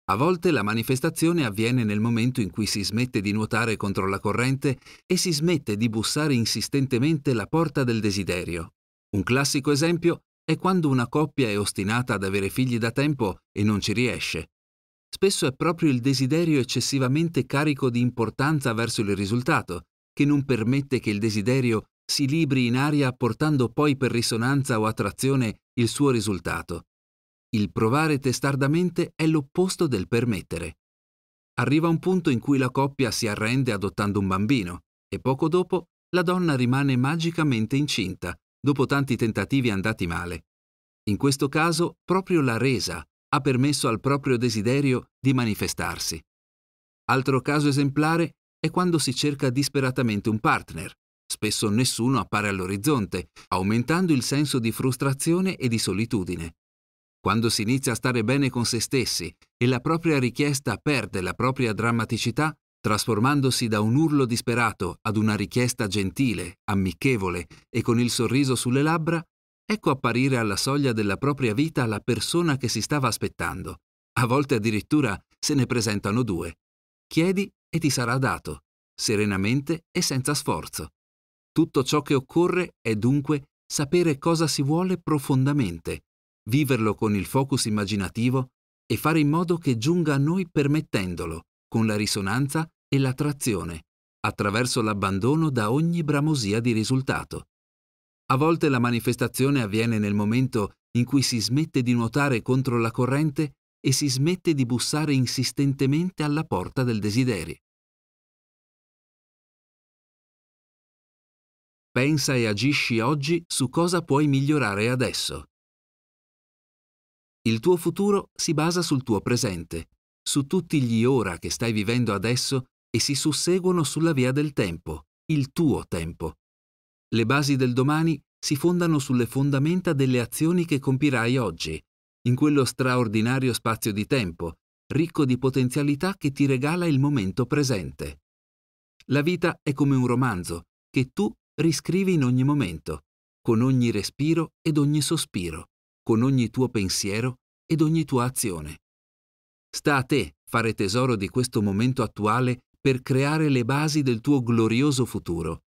A volte la manifestazione avviene nel momento in cui si smette di nuotare contro la corrente e si smette di bussare insistentemente la porta del desiderio. Un classico esempio è quando una coppia è ostinata ad avere figli da tempo e non ci riesce. Spesso è proprio il desiderio eccessivamente carico di importanza verso il risultato che non permette che il desiderio si libri in aria portando poi per risonanza o attrazione il suo risultato. Il provare testardamente è l'opposto del permettere. Arriva un punto in cui la coppia si arrende adottando un bambino e poco dopo la donna rimane magicamente incinta, dopo tanti tentativi andati male. In questo caso proprio la resa ha permesso al proprio desiderio di manifestarsi. Altro caso esemplare è quando si cerca disperatamente un partner. Spesso nessuno appare all'orizzonte, aumentando il senso di frustrazione e di solitudine. Quando si inizia a stare bene con se stessi e la propria richiesta perde la propria drammaticità, trasformandosi da un urlo disperato ad una richiesta gentile, amichevole e con il sorriso sulle labbra, ecco apparire alla soglia della propria vita la persona che si stava aspettando. A volte addirittura se ne presentano due. Chiedi e ti sarà dato, serenamente e senza sforzo. Tutto ciò che occorre è dunque sapere cosa si vuole profondamente viverlo con il focus immaginativo e fare in modo che giunga a noi permettendolo, con la risonanza e l'attrazione, attraverso l'abbandono da ogni bramosia di risultato. A volte la manifestazione avviene nel momento in cui si smette di nuotare contro la corrente e si smette di bussare insistentemente alla porta del desiderio. Pensa e agisci oggi su cosa puoi migliorare adesso. Il tuo futuro si basa sul tuo presente, su tutti gli ora che stai vivendo adesso e si susseguono sulla via del tempo, il tuo tempo. Le basi del domani si fondano sulle fondamenta delle azioni che compirai oggi, in quello straordinario spazio di tempo, ricco di potenzialità che ti regala il momento presente. La vita è come un romanzo che tu riscrivi in ogni momento, con ogni respiro ed ogni sospiro con ogni tuo pensiero ed ogni tua azione. Sta a te fare tesoro di questo momento attuale per creare le basi del tuo glorioso futuro.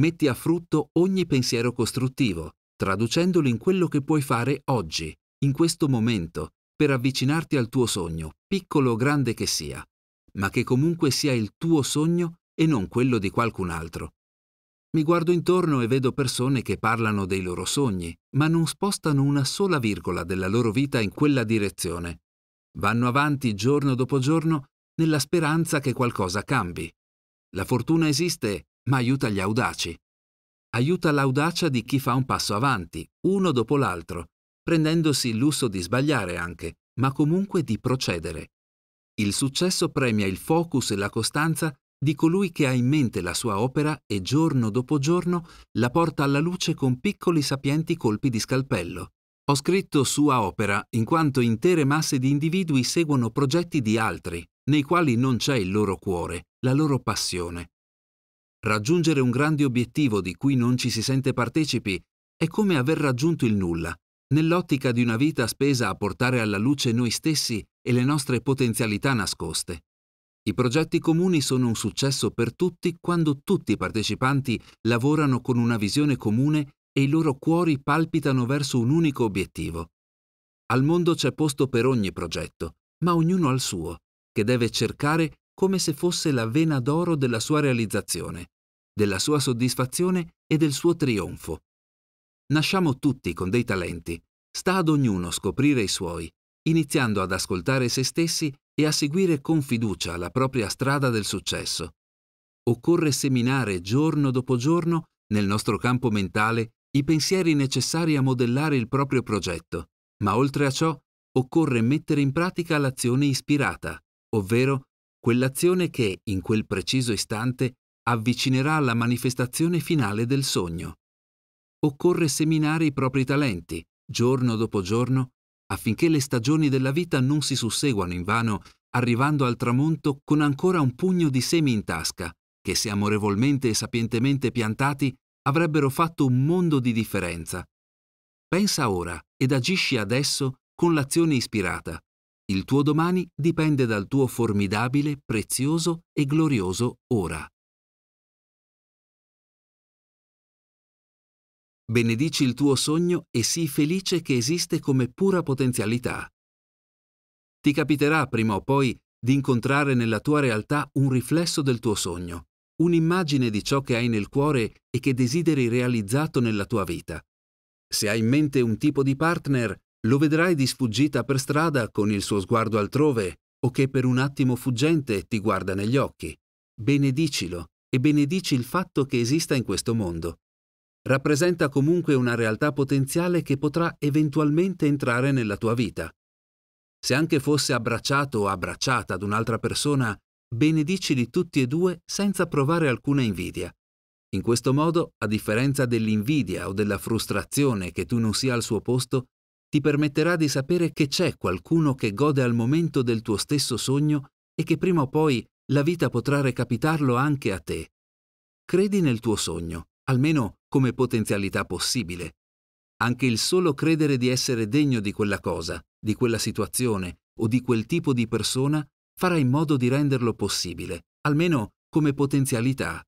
Metti a frutto ogni pensiero costruttivo, traducendolo in quello che puoi fare oggi, in questo momento, per avvicinarti al tuo sogno, piccolo o grande che sia, ma che comunque sia il tuo sogno e non quello di qualcun altro. Mi guardo intorno e vedo persone che parlano dei loro sogni, ma non spostano una sola virgola della loro vita in quella direzione. Vanno avanti giorno dopo giorno nella speranza che qualcosa cambi. La fortuna esiste, ma aiuta gli audaci. Aiuta l'audacia di chi fa un passo avanti, uno dopo l'altro, prendendosi il lusso di sbagliare anche, ma comunque di procedere. Il successo premia il focus e la costanza di colui che ha in mente la sua opera e giorno dopo giorno la porta alla luce con piccoli sapienti colpi di scalpello. Ho scritto sua opera in quanto intere masse di individui seguono progetti di altri, nei quali non c'è il loro cuore, la loro passione. Raggiungere un grande obiettivo di cui non ci si sente partecipi è come aver raggiunto il nulla, nell'ottica di una vita spesa a portare alla luce noi stessi e le nostre potenzialità nascoste. I progetti comuni sono un successo per tutti quando tutti i partecipanti lavorano con una visione comune e i loro cuori palpitano verso un unico obiettivo. Al mondo c'è posto per ogni progetto, ma ognuno ha il suo, che deve cercare come se fosse la vena d'oro della sua realizzazione, della sua soddisfazione e del suo trionfo. Nasciamo tutti con dei talenti, sta ad ognuno scoprire i suoi, iniziando ad ascoltare se stessi e a seguire con fiducia la propria strada del successo. Occorre seminare giorno dopo giorno nel nostro campo mentale i pensieri necessari a modellare il proprio progetto, ma oltre a ciò occorre mettere in pratica l'azione ispirata, ovvero quell'azione che, in quel preciso istante, avvicinerà alla manifestazione finale del sogno. Occorre seminare i propri talenti, giorno dopo giorno, affinché le stagioni della vita non si susseguano in vano, arrivando al tramonto con ancora un pugno di semi in tasca, che se amorevolmente e sapientemente piantati avrebbero fatto un mondo di differenza. Pensa ora ed agisci adesso con l'azione ispirata. Il tuo domani dipende dal tuo formidabile, prezioso e glorioso ora. Benedici il tuo sogno e sii felice che esiste come pura potenzialità. Ti capiterà prima o poi di incontrare nella tua realtà un riflesso del tuo sogno, un'immagine di ciò che hai nel cuore e che desideri realizzato nella tua vita. Se hai in mente un tipo di partner, lo vedrai di sfuggita per strada con il suo sguardo altrove o che per un attimo fuggente ti guarda negli occhi. Benedicilo e benedici il fatto che esista in questo mondo. Rappresenta comunque una realtà potenziale che potrà eventualmente entrare nella tua vita. Se anche fosse abbracciato o abbracciata ad un'altra persona, benedicili tutti e due senza provare alcuna invidia. In questo modo, a differenza dell'invidia o della frustrazione che tu non sia al suo posto, ti permetterà di sapere che c'è qualcuno che gode al momento del tuo stesso sogno e che prima o poi la vita potrà recapitarlo anche a te. Credi nel tuo sogno, almeno come potenzialità possibile. Anche il solo credere di essere degno di quella cosa, di quella situazione o di quel tipo di persona farà in modo di renderlo possibile, almeno come potenzialità.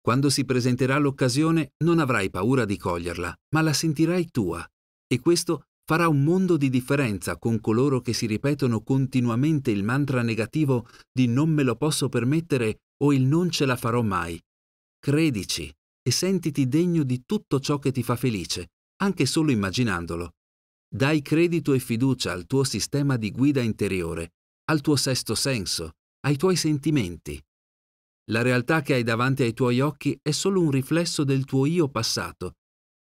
Quando si presenterà l'occasione non avrai paura di coglierla, ma la sentirai tua. E questo farà un mondo di differenza con coloro che si ripetono continuamente il mantra negativo di non me lo posso permettere o il non ce la farò mai. Credici e sentiti degno di tutto ciò che ti fa felice, anche solo immaginandolo. Dai credito e fiducia al tuo sistema di guida interiore, al tuo sesto senso, ai tuoi sentimenti. La realtà che hai davanti ai tuoi occhi è solo un riflesso del tuo io passato.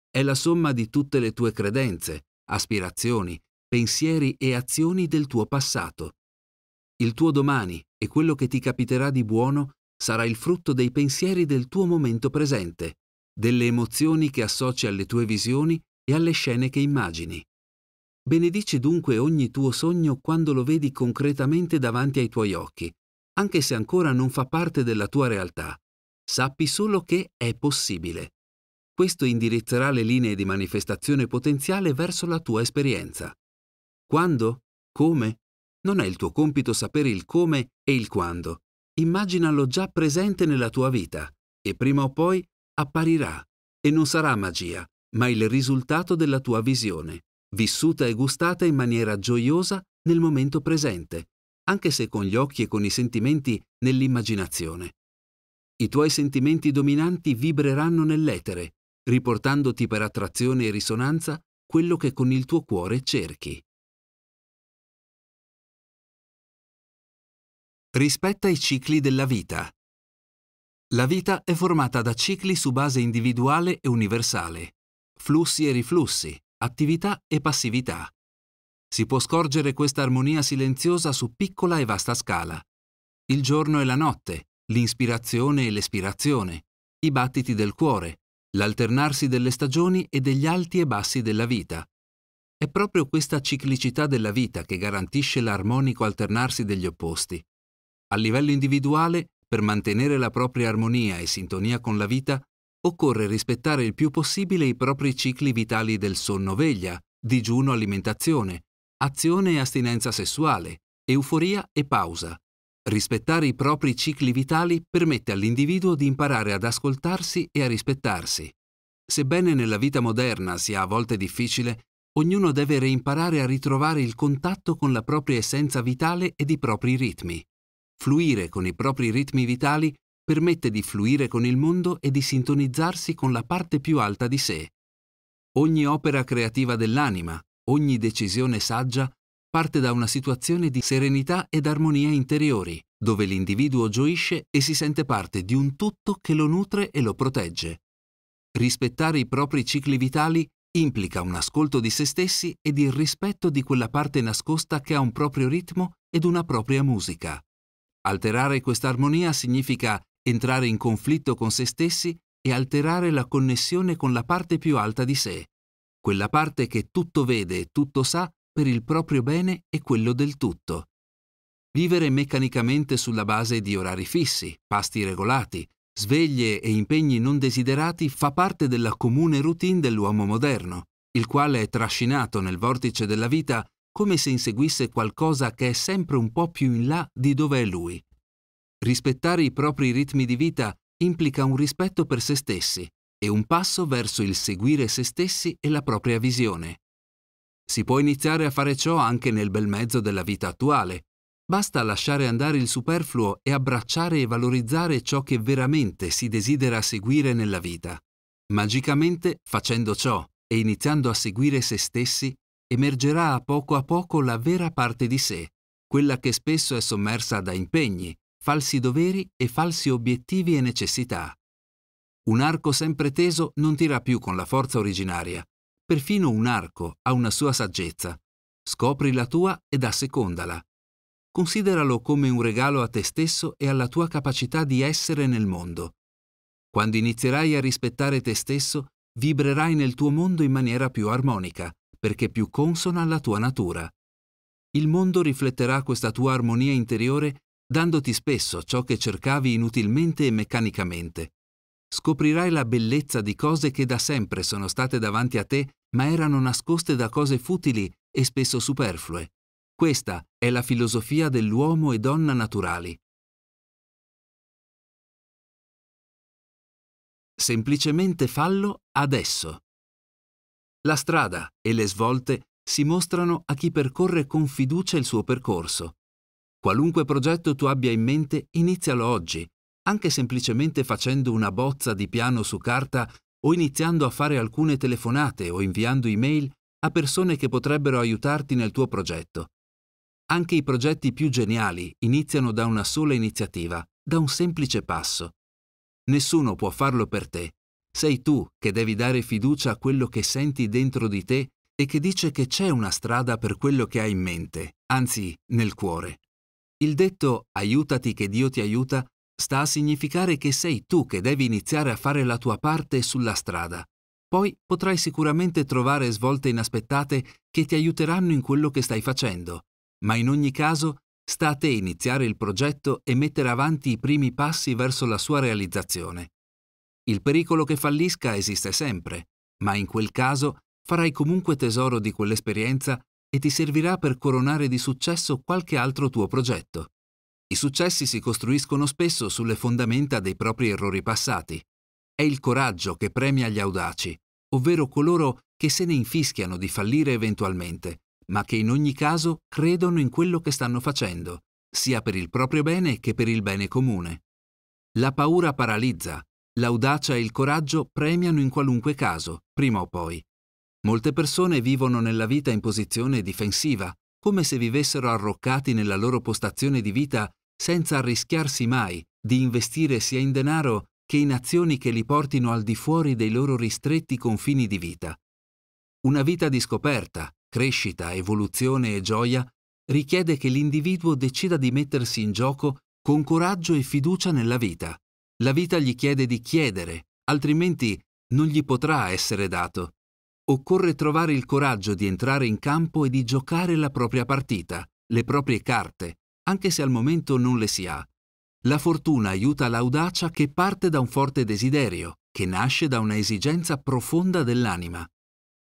È la somma di tutte le tue credenze, aspirazioni, pensieri e azioni del tuo passato. Il tuo domani e quello che ti capiterà di buono sarà il frutto dei pensieri del tuo momento presente, delle emozioni che associ alle tue visioni e alle scene che immagini. Benedici dunque ogni tuo sogno quando lo vedi concretamente davanti ai tuoi occhi, anche se ancora non fa parte della tua realtà. Sappi solo che è possibile. Questo indirizzerà le linee di manifestazione potenziale verso la tua esperienza. Quando? Come? Non è il tuo compito sapere il come e il quando. Immaginalo già presente nella tua vita e prima o poi apparirà e non sarà magia, ma il risultato della tua visione, vissuta e gustata in maniera gioiosa nel momento presente, anche se con gli occhi e con i sentimenti nell'immaginazione. I tuoi sentimenti dominanti vibreranno nell'etere riportandoti per attrazione e risonanza quello che con il tuo cuore cerchi. Rispetta i cicli della vita. La vita è formata da cicli su base individuale e universale, flussi e riflussi, attività e passività. Si può scorgere questa armonia silenziosa su piccola e vasta scala. Il giorno e la notte, l'inspirazione e l'espirazione, i battiti del cuore, l'alternarsi delle stagioni e degli alti e bassi della vita. È proprio questa ciclicità della vita che garantisce l'armonico alternarsi degli opposti. A livello individuale, per mantenere la propria armonia e sintonia con la vita, occorre rispettare il più possibile i propri cicli vitali del sonno-veglia, digiuno-alimentazione, azione e astinenza sessuale, euforia e pausa, Rispettare i propri cicli vitali permette all'individuo di imparare ad ascoltarsi e a rispettarsi. Sebbene nella vita moderna sia a volte difficile, ognuno deve reimparare a ritrovare il contatto con la propria essenza vitale ed i propri ritmi. Fluire con i propri ritmi vitali permette di fluire con il mondo e di sintonizzarsi con la parte più alta di sé. Ogni opera creativa dell'anima, ogni decisione saggia parte da una situazione di serenità ed armonia interiori, dove l'individuo gioisce e si sente parte di un tutto che lo nutre e lo protegge. Rispettare i propri cicli vitali implica un ascolto di se stessi ed il rispetto di quella parte nascosta che ha un proprio ritmo ed una propria musica. Alterare questa armonia significa entrare in conflitto con se stessi e alterare la connessione con la parte più alta di sé, quella parte che tutto vede e tutto sa per il proprio bene e quello del tutto. Vivere meccanicamente sulla base di orari fissi, pasti regolati, sveglie e impegni non desiderati fa parte della comune routine dell'uomo moderno, il quale è trascinato nel vortice della vita come se inseguisse qualcosa che è sempre un po' più in là di dove è lui. Rispettare i propri ritmi di vita implica un rispetto per se stessi e un passo verso il seguire se stessi e la propria visione. Si può iniziare a fare ciò anche nel bel mezzo della vita attuale. Basta lasciare andare il superfluo e abbracciare e valorizzare ciò che veramente si desidera seguire nella vita. Magicamente, facendo ciò e iniziando a seguire se stessi, emergerà a poco a poco la vera parte di sé, quella che spesso è sommersa da impegni, falsi doveri e falsi obiettivi e necessità. Un arco sempre teso non tira più con la forza originaria. Perfino un arco ha una sua saggezza. Scopri la tua ed assecondala. Consideralo come un regalo a te stesso e alla tua capacità di essere nel mondo. Quando inizierai a rispettare te stesso, vibrerai nel tuo mondo in maniera più armonica, perché più consona alla tua natura. Il mondo rifletterà questa tua armonia interiore dandoti spesso ciò che cercavi inutilmente e meccanicamente. Scoprirai la bellezza di cose che da sempre sono state davanti a te, ma erano nascoste da cose futili e spesso superflue. Questa è la filosofia dell'uomo e donna naturali. Semplicemente fallo adesso. La strada e le svolte si mostrano a chi percorre con fiducia il suo percorso. Qualunque progetto tu abbia in mente, inizialo oggi, anche semplicemente facendo una bozza di piano su carta o iniziando a fare alcune telefonate o inviando email a persone che potrebbero aiutarti nel tuo progetto. Anche i progetti più geniali iniziano da una sola iniziativa, da un semplice passo. Nessuno può farlo per te, sei tu che devi dare fiducia a quello che senti dentro di te e che dice che c'è una strada per quello che hai in mente, anzi nel cuore. Il detto aiutati che Dio ti aiuta sta a significare che sei tu che devi iniziare a fare la tua parte sulla strada. Poi potrai sicuramente trovare svolte inaspettate che ti aiuteranno in quello che stai facendo, ma in ogni caso sta a te iniziare il progetto e mettere avanti i primi passi verso la sua realizzazione. Il pericolo che fallisca esiste sempre, ma in quel caso farai comunque tesoro di quell'esperienza e ti servirà per coronare di successo qualche altro tuo progetto. I successi si costruiscono spesso sulle fondamenta dei propri errori passati. È il coraggio che premia gli audaci, ovvero coloro che se ne infischiano di fallire eventualmente, ma che in ogni caso credono in quello che stanno facendo, sia per il proprio bene che per il bene comune. La paura paralizza, L'audacia e il coraggio premiano in qualunque caso, prima o poi. Molte persone vivono nella vita in posizione difensiva, come se vivessero arroccati nella loro postazione di vita senza arrischiarsi mai di investire sia in denaro che in azioni che li portino al di fuori dei loro ristretti confini di vita. Una vita di scoperta, crescita, evoluzione e gioia richiede che l'individuo decida di mettersi in gioco con coraggio e fiducia nella vita. La vita gli chiede di chiedere, altrimenti non gli potrà essere dato. Occorre trovare il coraggio di entrare in campo e di giocare la propria partita, le proprie carte, anche se al momento non le si ha. La fortuna aiuta l'audacia che parte da un forte desiderio, che nasce da una esigenza profonda dell'anima.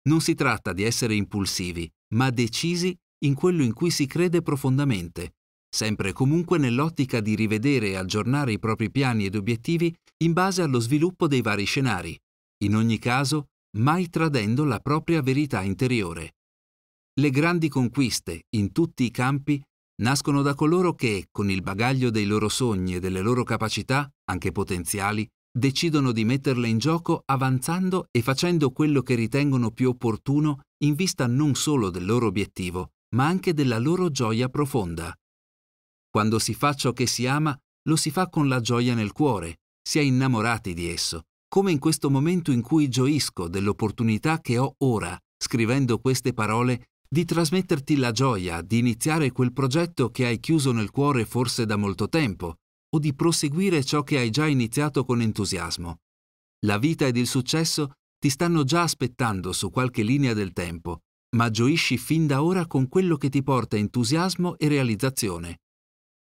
Non si tratta di essere impulsivi, ma decisi in quello in cui si crede profondamente sempre e comunque nell'ottica di rivedere e aggiornare i propri piani ed obiettivi in base allo sviluppo dei vari scenari, in ogni caso mai tradendo la propria verità interiore. Le grandi conquiste, in tutti i campi, nascono da coloro che, con il bagaglio dei loro sogni e delle loro capacità, anche potenziali, decidono di metterle in gioco avanzando e facendo quello che ritengono più opportuno in vista non solo del loro obiettivo, ma anche della loro gioia profonda. Quando si fa ciò che si ama, lo si fa con la gioia nel cuore, si è innamorati di esso, come in questo momento in cui gioisco dell'opportunità che ho ora, scrivendo queste parole, di trasmetterti la gioia di iniziare quel progetto che hai chiuso nel cuore forse da molto tempo, o di proseguire ciò che hai già iniziato con entusiasmo. La vita ed il successo ti stanno già aspettando su qualche linea del tempo, ma gioisci fin da ora con quello che ti porta entusiasmo e realizzazione.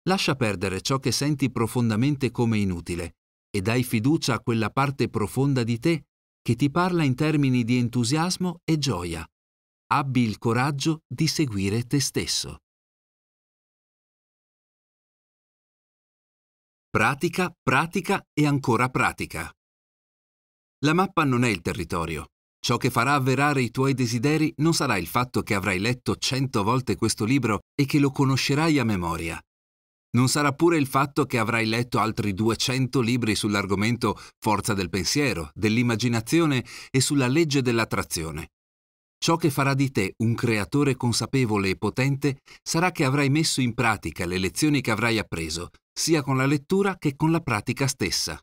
Lascia perdere ciò che senti profondamente come inutile e dai fiducia a quella parte profonda di te che ti parla in termini di entusiasmo e gioia. Abbi il coraggio di seguire te stesso. Pratica, pratica e ancora pratica. La mappa non è il territorio. Ciò che farà avverare i tuoi desideri non sarà il fatto che avrai letto cento volte questo libro e che lo conoscerai a memoria. Non sarà pure il fatto che avrai letto altri 200 libri sull'argomento forza del pensiero, dell'immaginazione e sulla legge dell'attrazione. Ciò che farà di te un creatore consapevole e potente sarà che avrai messo in pratica le lezioni che avrai appreso, sia con la lettura che con la pratica stessa.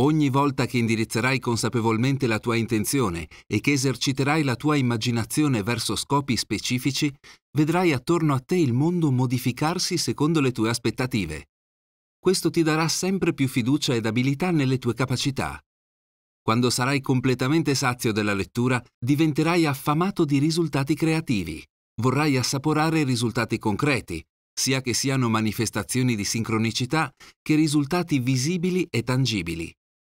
Ogni volta che indirizzerai consapevolmente la tua intenzione e che eserciterai la tua immaginazione verso scopi specifici, vedrai attorno a te il mondo modificarsi secondo le tue aspettative. Questo ti darà sempre più fiducia ed abilità nelle tue capacità. Quando sarai completamente sazio della lettura, diventerai affamato di risultati creativi. Vorrai assaporare risultati concreti, sia che siano manifestazioni di sincronicità che risultati visibili e tangibili.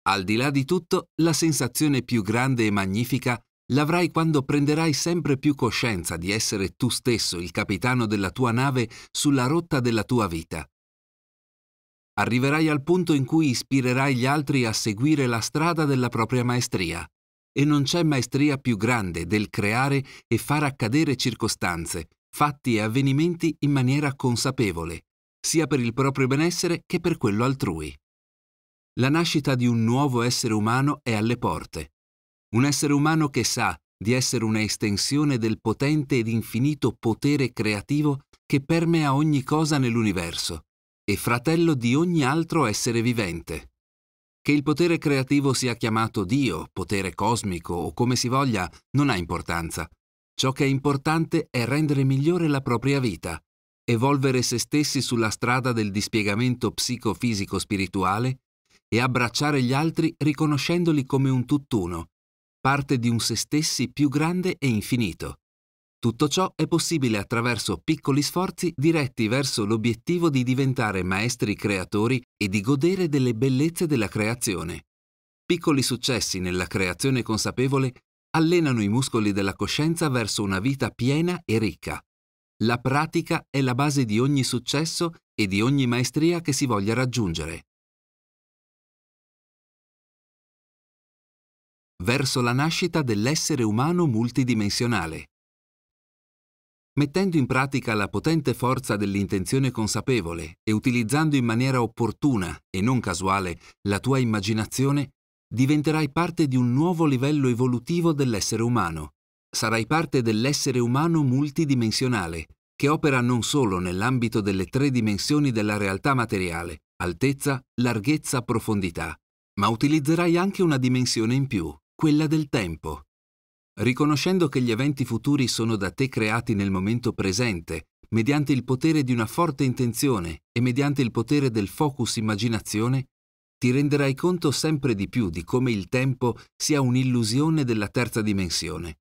Al di là di tutto, la sensazione più grande e magnifica l'avrai quando prenderai sempre più coscienza di essere tu stesso il capitano della tua nave sulla rotta della tua vita. Arriverai al punto in cui ispirerai gli altri a seguire la strada della propria maestria. E non c'è maestria più grande del creare e far accadere circostanze, fatti e avvenimenti in maniera consapevole, sia per il proprio benessere che per quello altrui. La nascita di un nuovo essere umano è alle porte. Un essere umano che sa di essere una estensione del potente ed infinito potere creativo che permea ogni cosa nell'universo e fratello di ogni altro essere vivente. Che il potere creativo sia chiamato Dio, potere cosmico o come si voglia, non ha importanza. Ciò che è importante è rendere migliore la propria vita, evolvere se stessi sulla strada del dispiegamento psicofisico spirituale e abbracciare gli altri riconoscendoli come un tutt'uno, parte di un se stessi più grande e infinito. Tutto ciò è possibile attraverso piccoli sforzi diretti verso l'obiettivo di diventare maestri creatori e di godere delle bellezze della creazione. Piccoli successi nella creazione consapevole allenano i muscoli della coscienza verso una vita piena e ricca. La pratica è la base di ogni successo e di ogni maestria che si voglia raggiungere. Verso la nascita dell'essere umano multidimensionale. Mettendo in pratica la potente forza dell'intenzione consapevole e utilizzando in maniera opportuna e non casuale la tua immaginazione, diventerai parte di un nuovo livello evolutivo dell'essere umano. Sarai parte dell'essere umano multidimensionale, che opera non solo nell'ambito delle tre dimensioni della realtà materiale, altezza, larghezza, profondità, ma utilizzerai anche una dimensione in più, quella del tempo. Riconoscendo che gli eventi futuri sono da te creati nel momento presente, mediante il potere di una forte intenzione e mediante il potere del focus immaginazione, ti renderai conto sempre di più di come il tempo sia un'illusione della terza dimensione.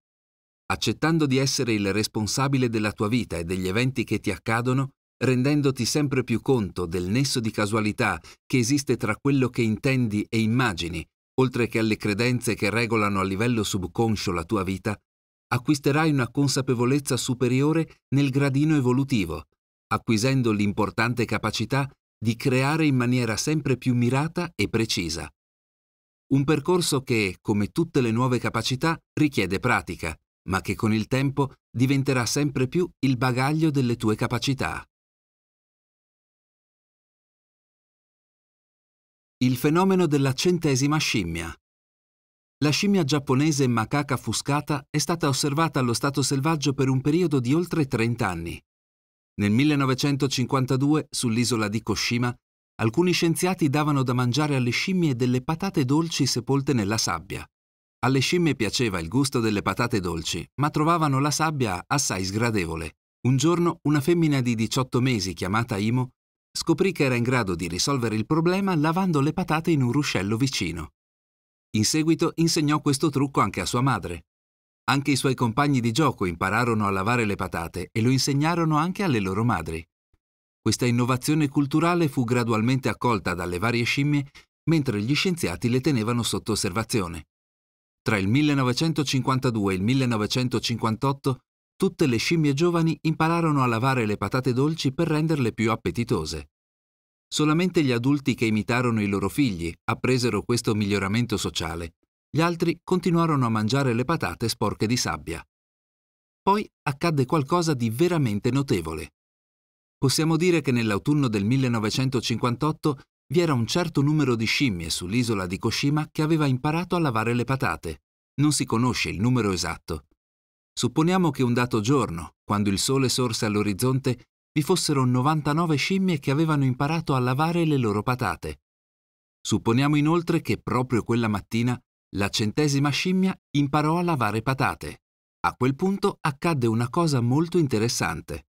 Accettando di essere il responsabile della tua vita e degli eventi che ti accadono, rendendoti sempre più conto del nesso di casualità che esiste tra quello che intendi e immagini oltre che alle credenze che regolano a livello subconscio la tua vita, acquisterai una consapevolezza superiore nel gradino evolutivo, acquisendo l'importante capacità di creare in maniera sempre più mirata e precisa. Un percorso che, come tutte le nuove capacità, richiede pratica, ma che con il tempo diventerà sempre più il bagaglio delle tue capacità. Il fenomeno della centesima scimmia. La scimmia giapponese macaca fuscata è stata osservata allo stato selvaggio per un periodo di oltre 30 anni. Nel 1952, sull'isola di Koshima, alcuni scienziati davano da mangiare alle scimmie delle patate dolci sepolte nella sabbia. Alle scimmie piaceva il gusto delle patate dolci, ma trovavano la sabbia assai sgradevole. Un giorno una femmina di 18 mesi chiamata Imo scoprì che era in grado di risolvere il problema lavando le patate in un ruscello vicino. In seguito insegnò questo trucco anche a sua madre. Anche i suoi compagni di gioco impararono a lavare le patate e lo insegnarono anche alle loro madri. Questa innovazione culturale fu gradualmente accolta dalle varie scimmie mentre gli scienziati le tenevano sotto osservazione. Tra il 1952 e il 1958 tutte le scimmie giovani impararono a lavare le patate dolci per renderle più appetitose. Solamente gli adulti che imitarono i loro figli appresero questo miglioramento sociale. Gli altri continuarono a mangiare le patate sporche di sabbia. Poi accadde qualcosa di veramente notevole. Possiamo dire che nell'autunno del 1958 vi era un certo numero di scimmie sull'isola di Koshima che aveva imparato a lavare le patate. Non si conosce il numero esatto. Supponiamo che un dato giorno, quando il sole sorse all'orizzonte, vi fossero 99 scimmie che avevano imparato a lavare le loro patate. Supponiamo inoltre che proprio quella mattina la centesima scimmia imparò a lavare patate. A quel punto accadde una cosa molto interessante.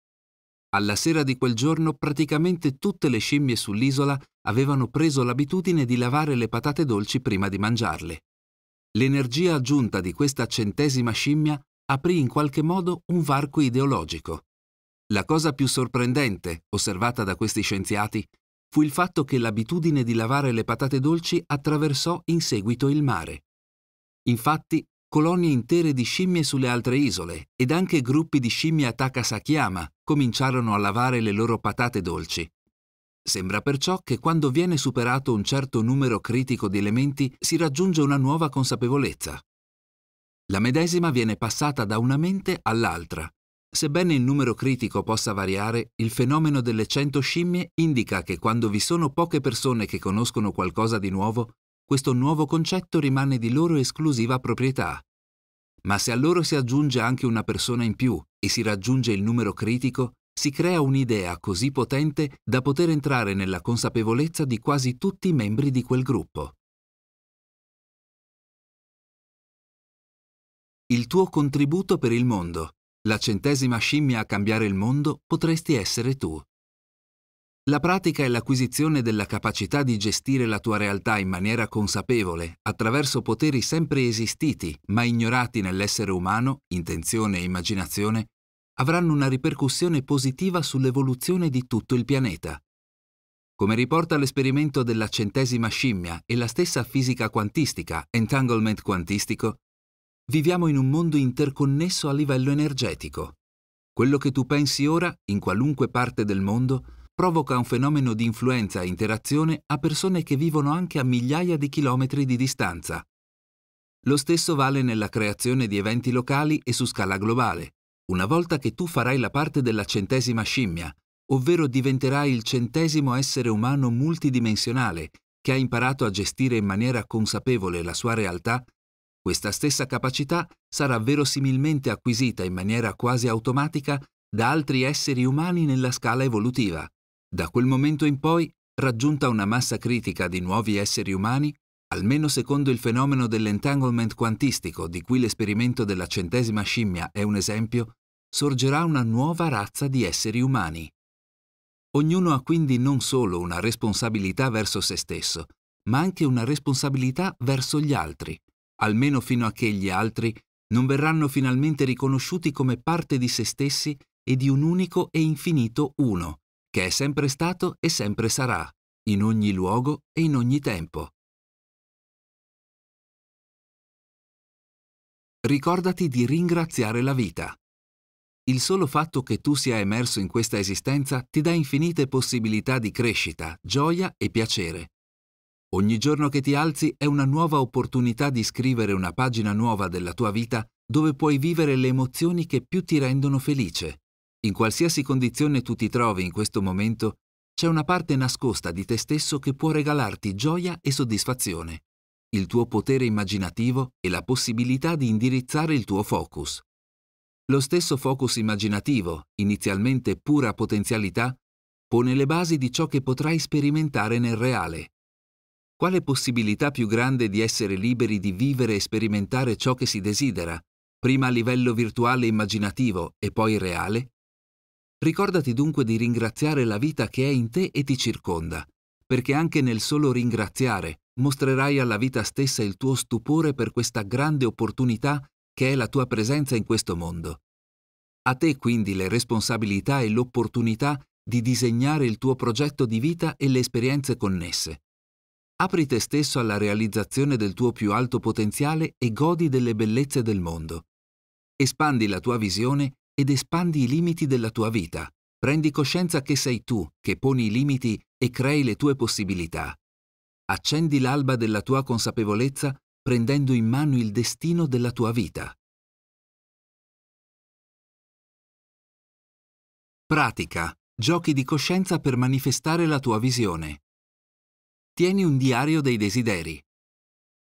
Alla sera di quel giorno praticamente tutte le scimmie sull'isola avevano preso l'abitudine di lavare le patate dolci prima di mangiarle. L'energia aggiunta di questa centesima scimmia aprì in qualche modo un varco ideologico. La cosa più sorprendente, osservata da questi scienziati, fu il fatto che l'abitudine di lavare le patate dolci attraversò in seguito il mare. Infatti, colonie intere di scimmie sulle altre isole ed anche gruppi di scimmie a Takasakiyama cominciarono a lavare le loro patate dolci. Sembra perciò che quando viene superato un certo numero critico di elementi si raggiunge una nuova consapevolezza. La medesima viene passata da una mente all'altra. Sebbene il numero critico possa variare, il fenomeno delle cento scimmie indica che quando vi sono poche persone che conoscono qualcosa di nuovo, questo nuovo concetto rimane di loro esclusiva proprietà. Ma se a loro si aggiunge anche una persona in più e si raggiunge il numero critico, si crea un'idea così potente da poter entrare nella consapevolezza di quasi tutti i membri di quel gruppo. Il tuo contributo per il mondo, la centesima scimmia a cambiare il mondo, potresti essere tu. La pratica è l'acquisizione della capacità di gestire la tua realtà in maniera consapevole, attraverso poteri sempre esistiti, ma ignorati nell'essere umano, intenzione e immaginazione, avranno una ripercussione positiva sull'evoluzione di tutto il pianeta. Come riporta l'esperimento della centesima scimmia e la stessa fisica quantistica, entanglement quantistico, viviamo in un mondo interconnesso a livello energetico. Quello che tu pensi ora, in qualunque parte del mondo, provoca un fenomeno di influenza e interazione a persone che vivono anche a migliaia di chilometri di distanza. Lo stesso vale nella creazione di eventi locali e su scala globale. Una volta che tu farai la parte della centesima scimmia, ovvero diventerai il centesimo essere umano multidimensionale che ha imparato a gestire in maniera consapevole la sua realtà, questa stessa capacità sarà verosimilmente acquisita in maniera quasi automatica da altri esseri umani nella scala evolutiva. Da quel momento in poi, raggiunta una massa critica di nuovi esseri umani, almeno secondo il fenomeno dell'entanglement quantistico di cui l'esperimento della centesima scimmia è un esempio, sorgerà una nuova razza di esseri umani. Ognuno ha quindi non solo una responsabilità verso se stesso, ma anche una responsabilità verso gli altri, almeno fino a che gli altri non verranno finalmente riconosciuti come parte di se stessi e di un unico e infinito uno, che è sempre stato e sempre sarà, in ogni luogo e in ogni tempo. Ricordati di ringraziare la vita. Il solo fatto che tu sia emerso in questa esistenza ti dà infinite possibilità di crescita, gioia e piacere. Ogni giorno che ti alzi è una nuova opportunità di scrivere una pagina nuova della tua vita dove puoi vivere le emozioni che più ti rendono felice. In qualsiasi condizione tu ti trovi in questo momento, c'è una parte nascosta di te stesso che può regalarti gioia e soddisfazione, il tuo potere immaginativo e la possibilità di indirizzare il tuo focus. Lo stesso focus immaginativo, inizialmente pura potenzialità, pone le basi di ciò che potrai sperimentare nel reale. Quale possibilità più grande di essere liberi di vivere e sperimentare ciò che si desidera, prima a livello virtuale immaginativo e poi reale? Ricordati dunque di ringraziare la vita che è in te e ti circonda, perché anche nel solo ringraziare mostrerai alla vita stessa il tuo stupore per questa grande opportunità che è la tua presenza in questo mondo. A te quindi le responsabilità e l'opportunità di disegnare il tuo progetto di vita e le esperienze connesse. Apri te stesso alla realizzazione del tuo più alto potenziale e godi delle bellezze del mondo. Espandi la tua visione ed espandi i limiti della tua vita. Prendi coscienza che sei tu che poni i limiti e crei le tue possibilità. Accendi l'alba della tua consapevolezza prendendo in mano il destino della tua vita. Pratica. Giochi di coscienza per manifestare la tua visione. Tieni un diario dei desideri.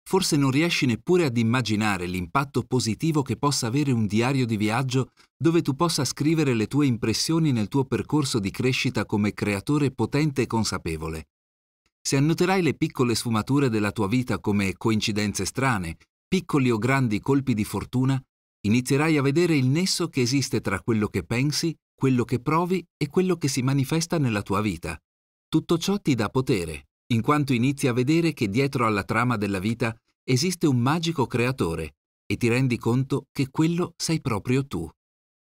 Forse non riesci neppure ad immaginare l'impatto positivo che possa avere un diario di viaggio dove tu possa scrivere le tue impressioni nel tuo percorso di crescita come creatore potente e consapevole. Se annoterai le piccole sfumature della tua vita come coincidenze strane, piccoli o grandi colpi di fortuna, inizierai a vedere il nesso che esiste tra quello che pensi, quello che provi e quello che si manifesta nella tua vita. Tutto ciò ti dà potere, in quanto inizi a vedere che dietro alla trama della vita esiste un magico creatore e ti rendi conto che quello sei proprio tu.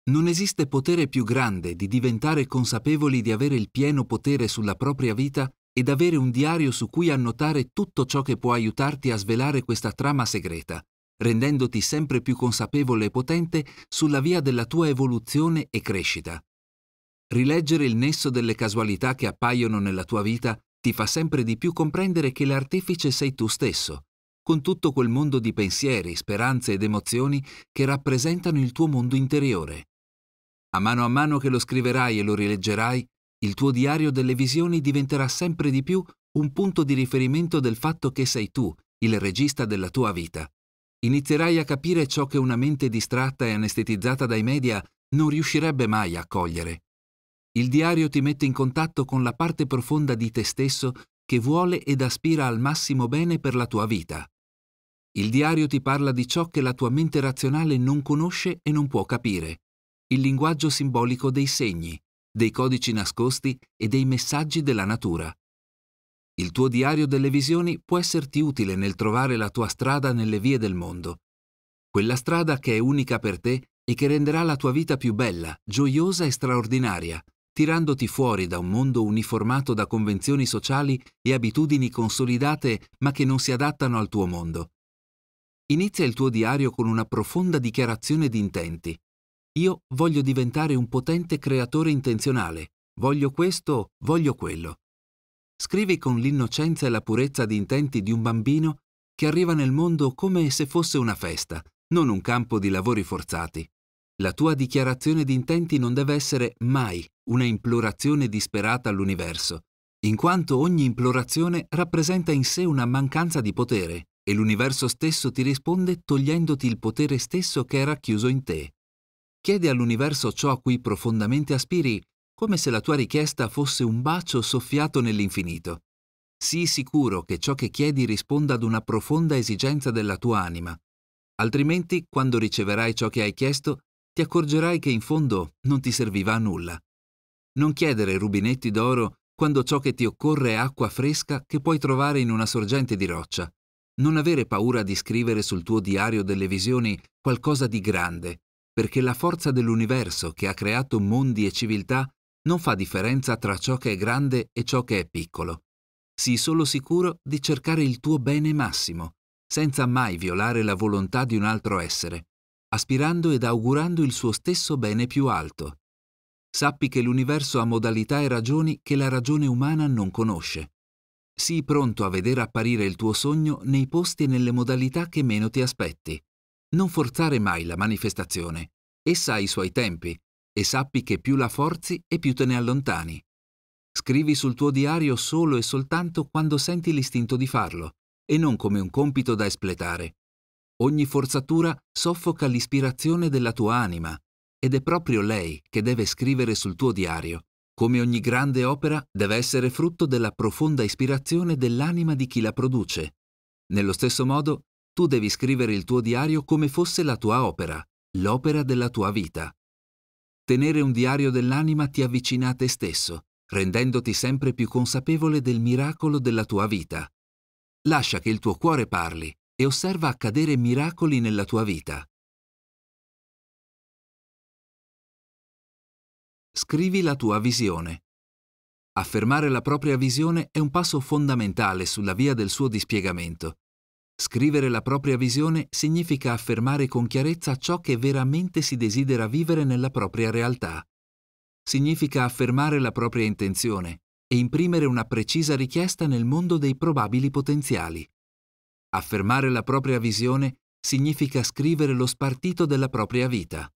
Non esiste potere più grande di diventare consapevoli di avere il pieno potere sulla propria vita ed avere un diario su cui annotare tutto ciò che può aiutarti a svelare questa trama segreta, rendendoti sempre più consapevole e potente sulla via della tua evoluzione e crescita. Rileggere il nesso delle casualità che appaiono nella tua vita ti fa sempre di più comprendere che l'artefice sei tu stesso, con tutto quel mondo di pensieri, speranze ed emozioni che rappresentano il tuo mondo interiore. A mano a mano che lo scriverai e lo rileggerai, il tuo diario delle visioni diventerà sempre di più un punto di riferimento del fatto che sei tu, il regista della tua vita. Inizierai a capire ciò che una mente distratta e anestetizzata dai media non riuscirebbe mai a cogliere. Il diario ti mette in contatto con la parte profonda di te stesso che vuole ed aspira al massimo bene per la tua vita. Il diario ti parla di ciò che la tua mente razionale non conosce e non può capire, il linguaggio simbolico dei segni, dei codici nascosti e dei messaggi della natura. Il tuo diario delle visioni può esserti utile nel trovare la tua strada nelle vie del mondo. Quella strada che è unica per te e che renderà la tua vita più bella, gioiosa e straordinaria, tirandoti fuori da un mondo uniformato da convenzioni sociali e abitudini consolidate ma che non si adattano al tuo mondo. Inizia il tuo diario con una profonda dichiarazione di intenti. Io voglio diventare un potente creatore intenzionale, voglio questo, voglio quello. Scrivi con l'innocenza e la purezza di intenti di un bambino che arriva nel mondo come se fosse una festa, non un campo di lavori forzati. La tua dichiarazione di intenti non deve essere mai una implorazione disperata all'universo, in quanto ogni implorazione rappresenta in sé una mancanza di potere e l'universo stesso ti risponde togliendoti il potere stesso che è racchiuso in te. Chiedi all'universo ciò a cui profondamente aspiri, come se la tua richiesta fosse un bacio soffiato nell'infinito. Sii sicuro che ciò che chiedi risponda ad una profonda esigenza della tua anima. Altrimenti, quando riceverai ciò che hai chiesto, ti accorgerai che in fondo non ti serviva a nulla. Non chiedere rubinetti d'oro quando ciò che ti occorre è acqua fresca che puoi trovare in una sorgente di roccia. Non avere paura di scrivere sul tuo diario delle visioni qualcosa di grande, perché la forza dell'universo che ha creato mondi e civiltà non fa differenza tra ciò che è grande e ciò che è piccolo. Sii solo sicuro di cercare il tuo bene massimo, senza mai violare la volontà di un altro essere aspirando ed augurando il suo stesso bene più alto. Sappi che l'universo ha modalità e ragioni che la ragione umana non conosce. Sii pronto a vedere apparire il tuo sogno nei posti e nelle modalità che meno ti aspetti. Non forzare mai la manifestazione. Essa ha i suoi tempi e sappi che più la forzi e più te ne allontani. Scrivi sul tuo diario solo e soltanto quando senti l'istinto di farlo, e non come un compito da espletare. Ogni forzatura soffoca l'ispirazione della tua anima ed è proprio lei che deve scrivere sul tuo diario. Come ogni grande opera deve essere frutto della profonda ispirazione dell'anima di chi la produce. Nello stesso modo, tu devi scrivere il tuo diario come fosse la tua opera, l'opera della tua vita. Tenere un diario dell'anima ti avvicina a te stesso, rendendoti sempre più consapevole del miracolo della tua vita. Lascia che il tuo cuore parli e osserva accadere miracoli nella tua vita. Scrivi la tua visione. Affermare la propria visione è un passo fondamentale sulla via del suo dispiegamento. Scrivere la propria visione significa affermare con chiarezza ciò che veramente si desidera vivere nella propria realtà. Significa affermare la propria intenzione e imprimere una precisa richiesta nel mondo dei probabili potenziali. Affermare la propria visione significa scrivere lo spartito della propria vita.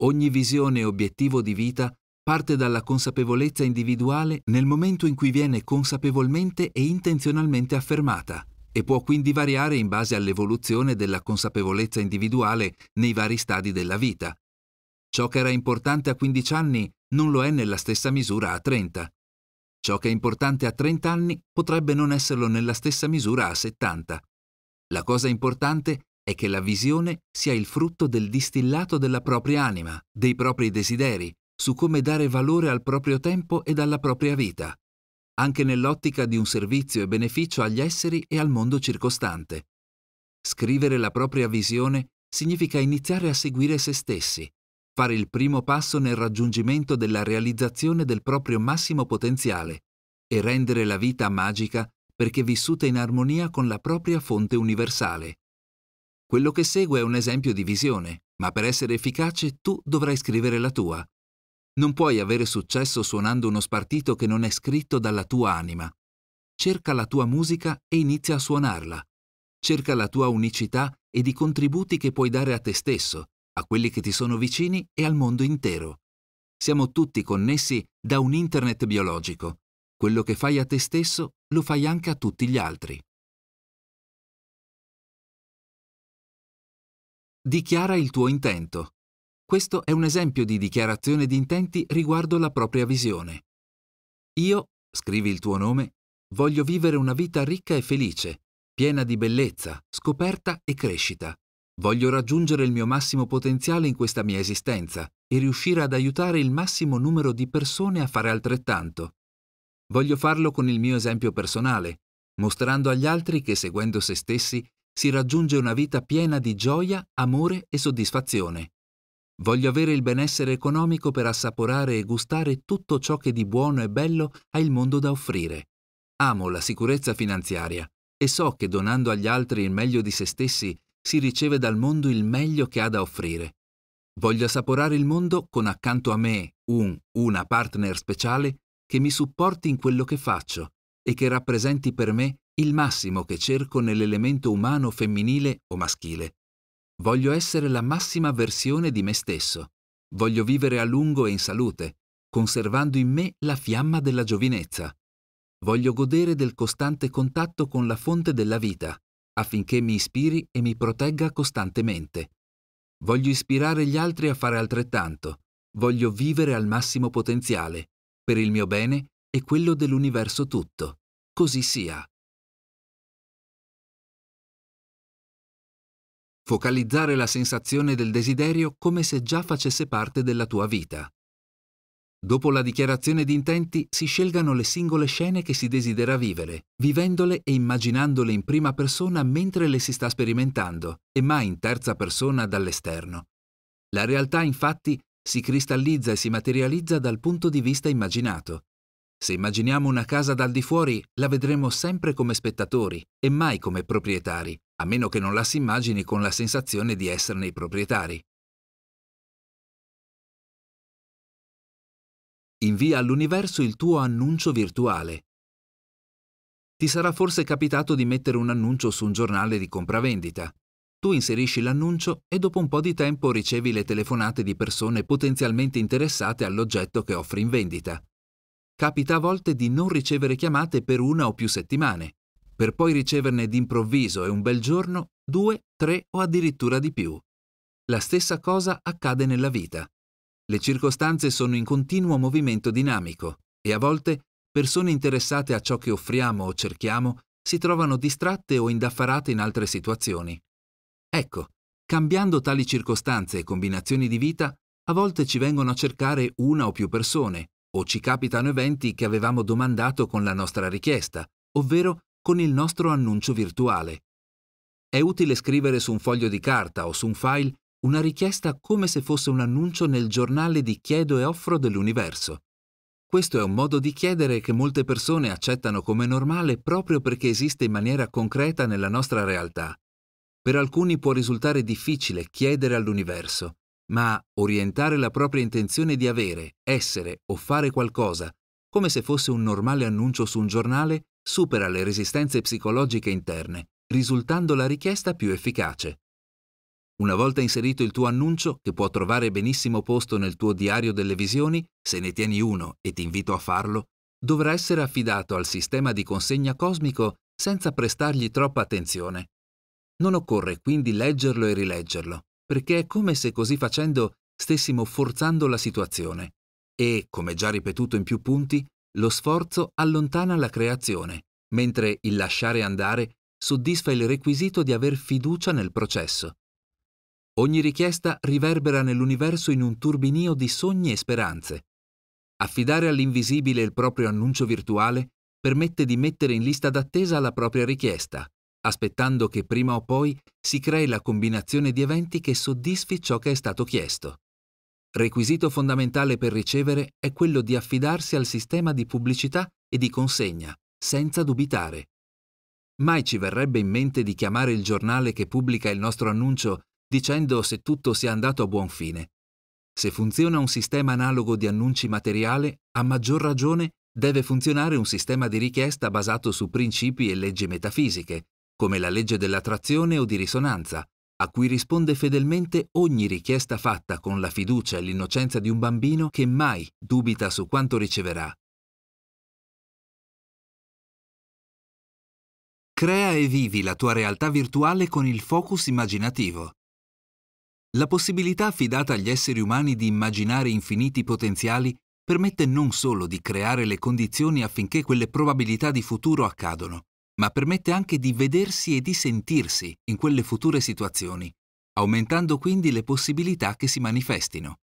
Ogni visione e obiettivo di vita parte dalla consapevolezza individuale nel momento in cui viene consapevolmente e intenzionalmente affermata e può quindi variare in base all'evoluzione della consapevolezza individuale nei vari stadi della vita. Ciò che era importante a 15 anni non lo è nella stessa misura a 30. Ciò che è importante a 30 anni potrebbe non esserlo nella stessa misura a 70. La cosa importante è che la visione sia il frutto del distillato della propria anima, dei propri desideri, su come dare valore al proprio tempo ed alla propria vita anche nell'ottica di un servizio e beneficio agli esseri e al mondo circostante. Scrivere la propria visione significa iniziare a seguire se stessi, fare il primo passo nel raggiungimento della realizzazione del proprio massimo potenziale e rendere la vita magica perché vissuta in armonia con la propria fonte universale. Quello che segue è un esempio di visione, ma per essere efficace tu dovrai scrivere la tua. Non puoi avere successo suonando uno spartito che non è scritto dalla tua anima. Cerca la tua musica e inizia a suonarla. Cerca la tua unicità ed i contributi che puoi dare a te stesso, a quelli che ti sono vicini e al mondo intero. Siamo tutti connessi da un internet biologico. Quello che fai a te stesso lo fai anche a tutti gli altri. Dichiara il tuo intento. Questo è un esempio di dichiarazione di intenti riguardo la propria visione. Io, scrivi il tuo nome, voglio vivere una vita ricca e felice, piena di bellezza, scoperta e crescita. Voglio raggiungere il mio massimo potenziale in questa mia esistenza e riuscire ad aiutare il massimo numero di persone a fare altrettanto. Voglio farlo con il mio esempio personale, mostrando agli altri che seguendo se stessi si raggiunge una vita piena di gioia, amore e soddisfazione. Voglio avere il benessere economico per assaporare e gustare tutto ciò che di buono e bello ha il mondo da offrire. Amo la sicurezza finanziaria e so che donando agli altri il meglio di se stessi si riceve dal mondo il meglio che ha da offrire. Voglio assaporare il mondo con accanto a me un, una partner speciale che mi supporti in quello che faccio e che rappresenti per me il massimo che cerco nell'elemento umano femminile o maschile. Voglio essere la massima versione di me stesso. Voglio vivere a lungo e in salute, conservando in me la fiamma della giovinezza. Voglio godere del costante contatto con la fonte della vita, affinché mi ispiri e mi protegga costantemente. Voglio ispirare gli altri a fare altrettanto. Voglio vivere al massimo potenziale, per il mio bene e quello dell'universo tutto. Così sia. Focalizzare la sensazione del desiderio come se già facesse parte della tua vita. Dopo la dichiarazione di intenti si scelgano le singole scene che si desidera vivere, vivendole e immaginandole in prima persona mentre le si sta sperimentando e mai in terza persona dall'esterno. La realtà infatti si cristallizza e si materializza dal punto di vista immaginato. Se immaginiamo una casa dal di fuori, la vedremo sempre come spettatori e mai come proprietari, a meno che non la si immagini con la sensazione di esserne i proprietari. Invia all'universo il tuo annuncio virtuale. Ti sarà forse capitato di mettere un annuncio su un giornale di compravendita. Tu inserisci l'annuncio e dopo un po' di tempo ricevi le telefonate di persone potenzialmente interessate all'oggetto che offri in vendita. Capita a volte di non ricevere chiamate per una o più settimane per poi riceverne d'improvviso e un bel giorno due, tre o addirittura di più. La stessa cosa accade nella vita. Le circostanze sono in continuo movimento dinamico e a volte persone interessate a ciò che offriamo o cerchiamo si trovano distratte o indaffarate in altre situazioni. Ecco, cambiando tali circostanze e combinazioni di vita, a volte ci vengono a cercare una o più persone, o ci capitano eventi che avevamo domandato con la nostra richiesta, ovvero con il nostro annuncio virtuale. È utile scrivere su un foglio di carta o su un file una richiesta come se fosse un annuncio nel giornale di chiedo e offro dell'universo. Questo è un modo di chiedere che molte persone accettano come normale proprio perché esiste in maniera concreta nella nostra realtà. Per alcuni può risultare difficile chiedere all'universo, ma orientare la propria intenzione di avere, essere o fare qualcosa, come se fosse un normale annuncio su un giornale, supera le resistenze psicologiche interne, risultando la richiesta più efficace. Una volta inserito il tuo annuncio, che può trovare benissimo posto nel tuo diario delle visioni, se ne tieni uno e ti invito a farlo, dovrà essere affidato al sistema di consegna cosmico senza prestargli troppa attenzione. Non occorre quindi leggerlo e rileggerlo, perché è come se così facendo stessimo forzando la situazione e, come già ripetuto in più punti, lo sforzo allontana la creazione, mentre il lasciare andare soddisfa il requisito di aver fiducia nel processo. Ogni richiesta riverbera nell'universo in un turbinio di sogni e speranze. Affidare all'invisibile il proprio annuncio virtuale permette di mettere in lista d'attesa la propria richiesta, aspettando che prima o poi si crei la combinazione di eventi che soddisfi ciò che è stato chiesto. Requisito fondamentale per ricevere è quello di affidarsi al sistema di pubblicità e di consegna, senza dubitare. Mai ci verrebbe in mente di chiamare il giornale che pubblica il nostro annuncio dicendo se tutto sia andato a buon fine. Se funziona un sistema analogo di annunci materiale, a maggior ragione deve funzionare un sistema di richiesta basato su principi e leggi metafisiche, come la legge dell'attrazione o di risonanza, a cui risponde fedelmente ogni richiesta fatta con la fiducia e l'innocenza di un bambino che mai dubita su quanto riceverà. Crea e vivi la tua realtà virtuale con il focus immaginativo. La possibilità affidata agli esseri umani di immaginare infiniti potenziali permette non solo di creare le condizioni affinché quelle probabilità di futuro accadono, ma permette anche di vedersi e di sentirsi in quelle future situazioni, aumentando quindi le possibilità che si manifestino.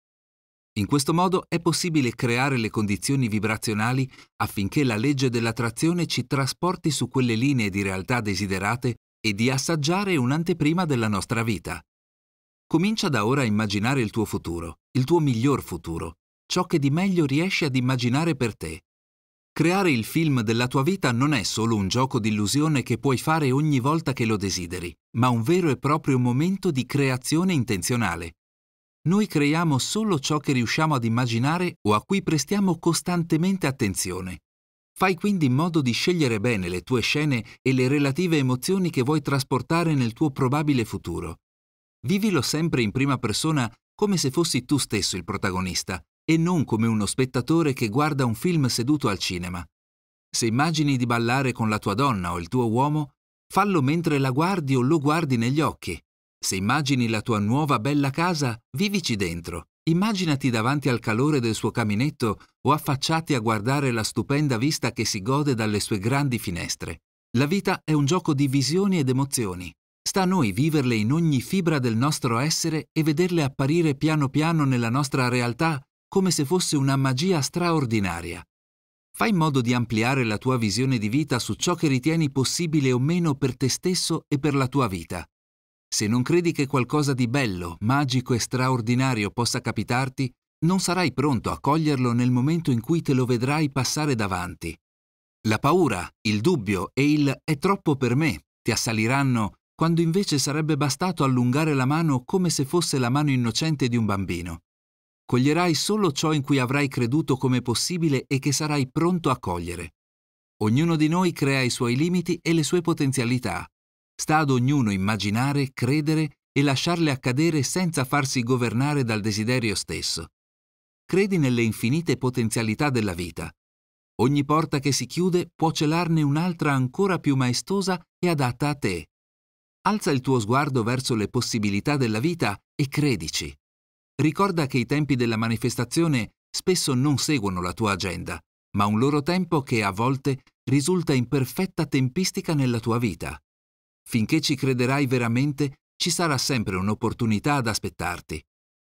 In questo modo è possibile creare le condizioni vibrazionali affinché la legge dell'attrazione ci trasporti su quelle linee di realtà desiderate e di assaggiare un'anteprima della nostra vita. Comincia da ora a immaginare il tuo futuro, il tuo miglior futuro, ciò che di meglio riesci ad immaginare per te. Creare il film della tua vita non è solo un gioco di illusione che puoi fare ogni volta che lo desideri, ma un vero e proprio momento di creazione intenzionale. Noi creiamo solo ciò che riusciamo ad immaginare o a cui prestiamo costantemente attenzione. Fai quindi in modo di scegliere bene le tue scene e le relative emozioni che vuoi trasportare nel tuo probabile futuro. Vivilo sempre in prima persona come se fossi tu stesso il protagonista e non come uno spettatore che guarda un film seduto al cinema. Se immagini di ballare con la tua donna o il tuo uomo, fallo mentre la guardi o lo guardi negli occhi. Se immagini la tua nuova bella casa, vivici dentro. Immaginati davanti al calore del suo caminetto o affacciati a guardare la stupenda vista che si gode dalle sue grandi finestre. La vita è un gioco di visioni ed emozioni. Sta a noi viverle in ogni fibra del nostro essere e vederle apparire piano piano nella nostra realtà come se fosse una magia straordinaria. Fai in modo di ampliare la tua visione di vita su ciò che ritieni possibile o meno per te stesso e per la tua vita. Se non credi che qualcosa di bello, magico e straordinario possa capitarti, non sarai pronto a coglierlo nel momento in cui te lo vedrai passare davanti. La paura, il dubbio e il è troppo per me ti assaliranno quando invece sarebbe bastato allungare la mano come se fosse la mano innocente di un bambino. Coglierai solo ciò in cui avrai creduto come possibile e che sarai pronto a cogliere. Ognuno di noi crea i suoi limiti e le sue potenzialità. Sta ad ognuno immaginare, credere e lasciarle accadere senza farsi governare dal desiderio stesso. Credi nelle infinite potenzialità della vita. Ogni porta che si chiude può celarne un'altra ancora più maestosa e adatta a te. Alza il tuo sguardo verso le possibilità della vita e credici. Ricorda che i tempi della manifestazione spesso non seguono la tua agenda, ma un loro tempo che a volte risulta in perfetta tempistica nella tua vita. Finché ci crederai veramente, ci sarà sempre un'opportunità ad aspettarti.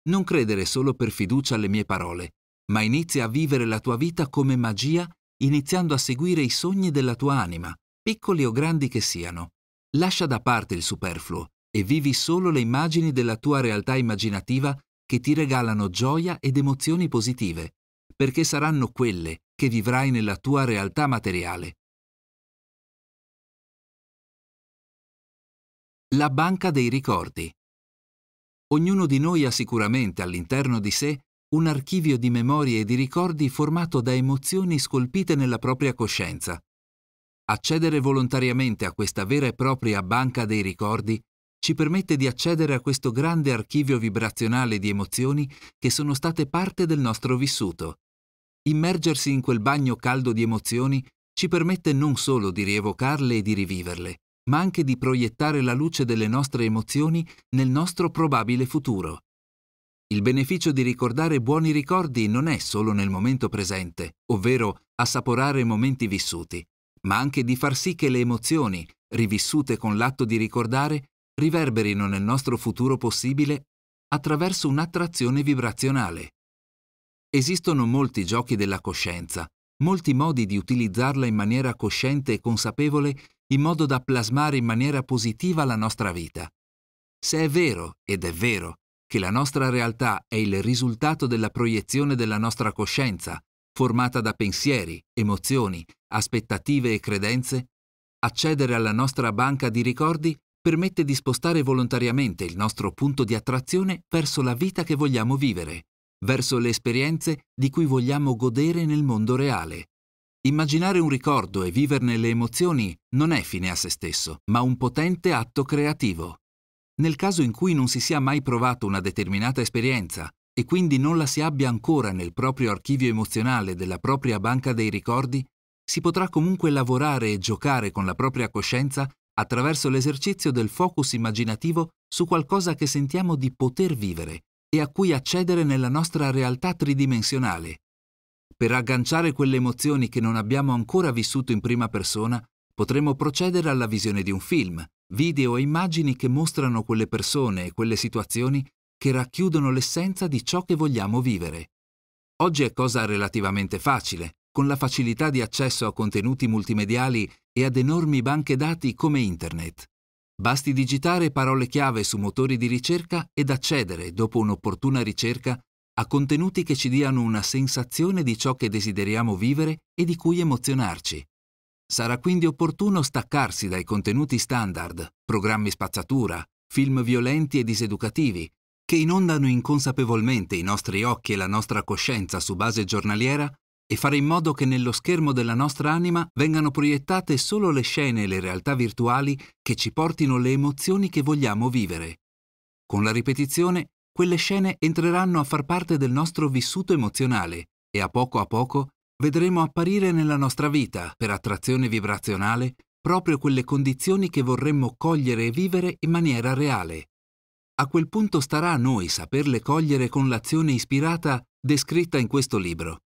Non credere solo per fiducia alle mie parole, ma inizia a vivere la tua vita come magia, iniziando a seguire i sogni della tua anima, piccoli o grandi che siano. Lascia da parte il superfluo e vivi solo le immagini della tua realtà immaginativa che ti regalano gioia ed emozioni positive, perché saranno quelle che vivrai nella tua realtà materiale. La banca dei ricordi. Ognuno di noi ha sicuramente all'interno di sé un archivio di memorie e di ricordi formato da emozioni scolpite nella propria coscienza. Accedere volontariamente a questa vera e propria banca dei ricordi ci permette di accedere a questo grande archivio vibrazionale di emozioni che sono state parte del nostro vissuto. Immergersi in quel bagno caldo di emozioni ci permette non solo di rievocarle e di riviverle, ma anche di proiettare la luce delle nostre emozioni nel nostro probabile futuro. Il beneficio di ricordare buoni ricordi non è solo nel momento presente, ovvero assaporare momenti vissuti, ma anche di far sì che le emozioni, rivissute con l'atto di ricordare, riverberino nel nostro futuro possibile attraverso un'attrazione vibrazionale. Esistono molti giochi della coscienza, molti modi di utilizzarla in maniera cosciente e consapevole in modo da plasmare in maniera positiva la nostra vita. Se è vero, ed è vero, che la nostra realtà è il risultato della proiezione della nostra coscienza, formata da pensieri, emozioni, aspettative e credenze, accedere alla nostra banca di ricordi permette di spostare volontariamente il nostro punto di attrazione verso la vita che vogliamo vivere, verso le esperienze di cui vogliamo godere nel mondo reale. Immaginare un ricordo e viverne le emozioni non è fine a se stesso, ma un potente atto creativo. Nel caso in cui non si sia mai provato una determinata esperienza e quindi non la si abbia ancora nel proprio archivio emozionale della propria banca dei ricordi, si potrà comunque lavorare e giocare con la propria coscienza attraverso l'esercizio del focus immaginativo su qualcosa che sentiamo di poter vivere e a cui accedere nella nostra realtà tridimensionale. Per agganciare quelle emozioni che non abbiamo ancora vissuto in prima persona, potremo procedere alla visione di un film, video e immagini che mostrano quelle persone e quelle situazioni che racchiudono l'essenza di ciò che vogliamo vivere. Oggi è cosa relativamente facile, con la facilità di accesso a contenuti multimediali e ad enormi banche dati come Internet. Basti digitare parole chiave su motori di ricerca ed accedere, dopo un'opportuna ricerca, a contenuti che ci diano una sensazione di ciò che desideriamo vivere e di cui emozionarci. Sarà quindi opportuno staccarsi dai contenuti standard, programmi spazzatura, film violenti e diseducativi, che inondano inconsapevolmente i nostri occhi e la nostra coscienza su base giornaliera e fare in modo che nello schermo della nostra anima vengano proiettate solo le scene e le realtà virtuali che ci portino le emozioni che vogliamo vivere. Con la ripetizione, quelle scene entreranno a far parte del nostro vissuto emozionale e a poco a poco vedremo apparire nella nostra vita, per attrazione vibrazionale, proprio quelle condizioni che vorremmo cogliere e vivere in maniera reale. A quel punto starà a noi saperle cogliere con l'azione ispirata descritta in questo libro.